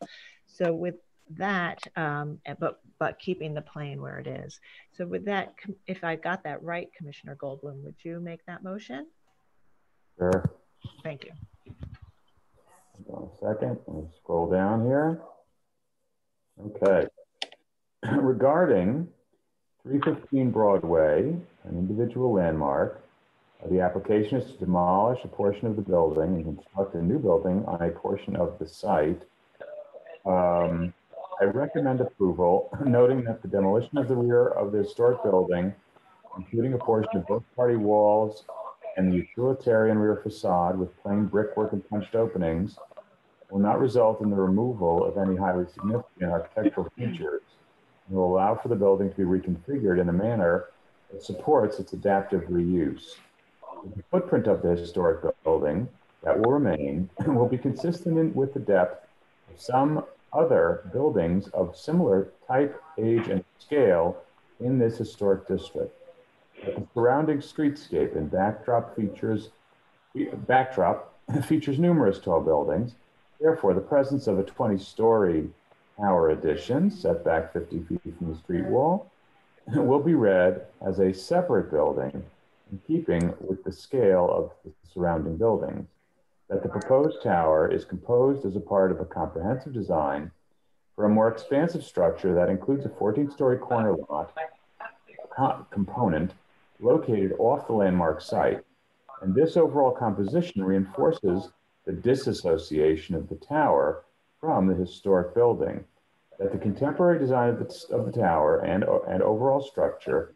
So with that, um, but but keeping the plane where it is. So with that, if I got that right, Commissioner Goldblum, would you make that motion? Sure. Thank you. Second, let me scroll down here. Okay. Regarding 315 Broadway, an individual landmark, the application is to demolish a portion of the building and construct a new building on a portion of the site. Um, I recommend approval, noting that the demolition of the rear of the historic building, including a portion of both party walls and the utilitarian rear facade with plain brickwork and punched openings, will not result in the removal of any highly significant architectural features and will allow for the building to be reconfigured in a manner that supports its adaptive reuse. The footprint of the historic building that will remain will be consistent with the depth of some other buildings of similar type, age, and scale in this historic district. The surrounding streetscape and backdrop features backdrop features numerous tall buildings. Therefore, the presence of a 20-story tower addition, set back 50 feet from the street wall, will be read as a separate building in keeping with the scale of the surrounding buildings. That the proposed tower is composed as a part of a comprehensive design for a more expansive structure that includes a 14-story corner lot component located off the landmark site. And this overall composition reinforces the disassociation of the tower from the historic building. That the contemporary design of the, of the tower and, and overall structure,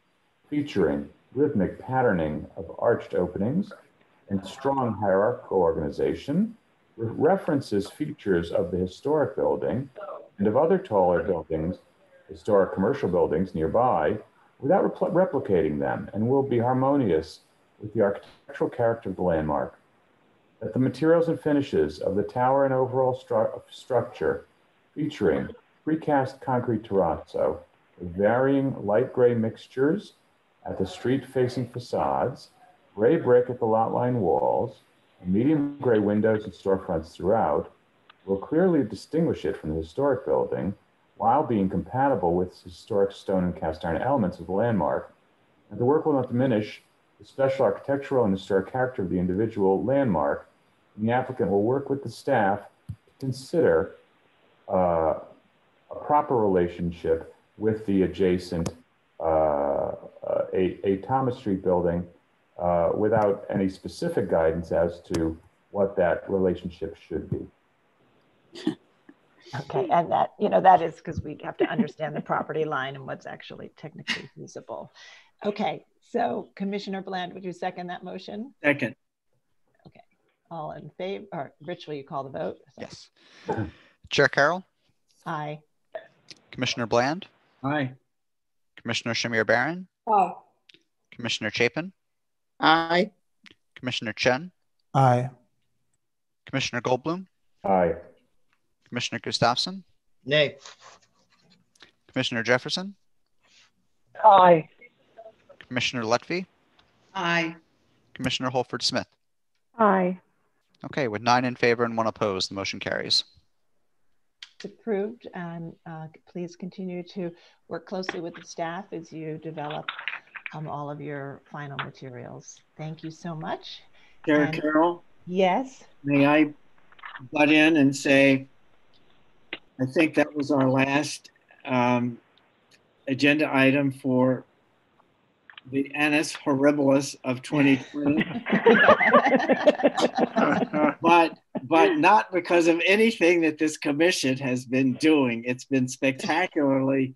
featuring rhythmic patterning of arched openings and strong hierarchical organization, references features of the historic building and of other taller buildings, historic commercial buildings nearby, without repl- replicating them and will be harmonious with the architectural character of the landmark. That the materials and finishes of the tower and overall stru- structure, featuring precast concrete terrazzo, varying light gray mixtures at the street facing facades, gray brick at the lot line walls, and medium gray windows and storefronts throughout, will clearly distinguish it from the historic building while being compatible with historic stone and cast iron elements of the landmark. And the work will not diminish the special architectural and historic character of the individual landmark. And the applicant will work with the staff to consider uh, a proper relationship with the adjacent uh, a, a, Thomas Street building uh, without any specific guidance as to what that relationship should be. Okay, and that, you know, that is because we have to understand the property line and what's actually technically feasible. Okay, so Commissioner Bland, would you second that motion? Second. Okay, all in favor, or Rich, will you call the vote? Yes. Chair Carroll? Aye. Commissioner Bland? Aye. Commissioner Shamir Baron? Aye. Commissioner Chapin? Aye. Commissioner Chen? Aye. Commissioner Goldblum? Aye. Commissioner Gustafsson? Nay. Commissioner Jefferson? Aye. Commissioner Lutfy? Aye. Commissioner Holford Smith? Aye. Okay, with nine in favor and one opposed, the motion carries. It's approved and uh, please continue to work closely with the staff as you develop um, all of your final materials. Thank you so much. Chair And- Carroll, Yes, may I butt in and say, I think that was our last um, agenda item for the annus horribilis of 2020. but but not because of anything that this commission has been doing. It's been spectacularly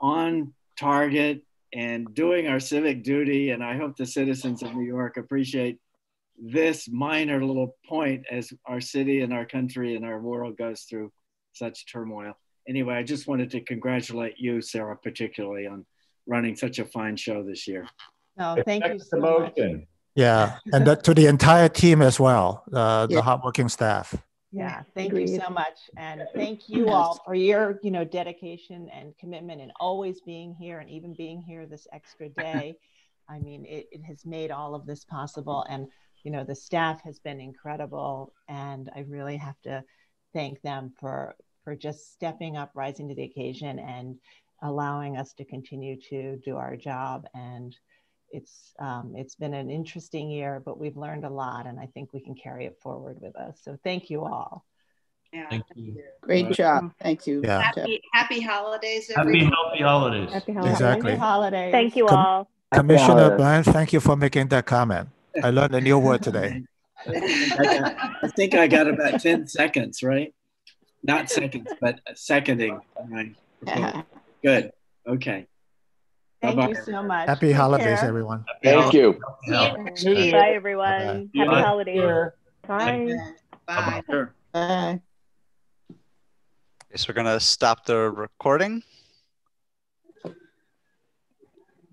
on target and doing our civic duty. And I hope the citizens of New York appreciate this minor little point as our city and our country and our world goes through such turmoil. Anyway, I just wanted to congratulate you, Sarah, particularly on running such a fine show this year. no, thank you so the much. Yeah, and that, to the entire team as well, uh, the Yeah. hardworking staff. Yeah, thank Agreed. you so much. And thank you all for your, you know, dedication and commitment and always being here and even being here this extra day. I mean, it, it has made all of this possible. And, you know, the staff has been incredible. And I really have to thank them for for just stepping up, rising to the occasion and allowing us to continue to do our job. And it's um, it's been an interesting year, but we've learned a lot, and I think we can carry it forward with us. So thank you all. Yeah. Thank you. Great job. Thank you. Yeah. Happy, happy holidays, Happy healthy holidays. Happy holidays. Exactly. Happy holidays. Thank you Com- all. Commissioner holidays. Thank you for making that comment. I learned a new word today. I think I got about 10 seconds, right? Not seconds, but uh, seconding. my proposal. Good. Okay. Thank Bye-bye. you so much. Happy Take holidays, care. everyone. Thank you. Bye, everyone. See you Happy next holidays. year. Bye. Bye. Sure. Bye. Okay, so we're going to stop the recording.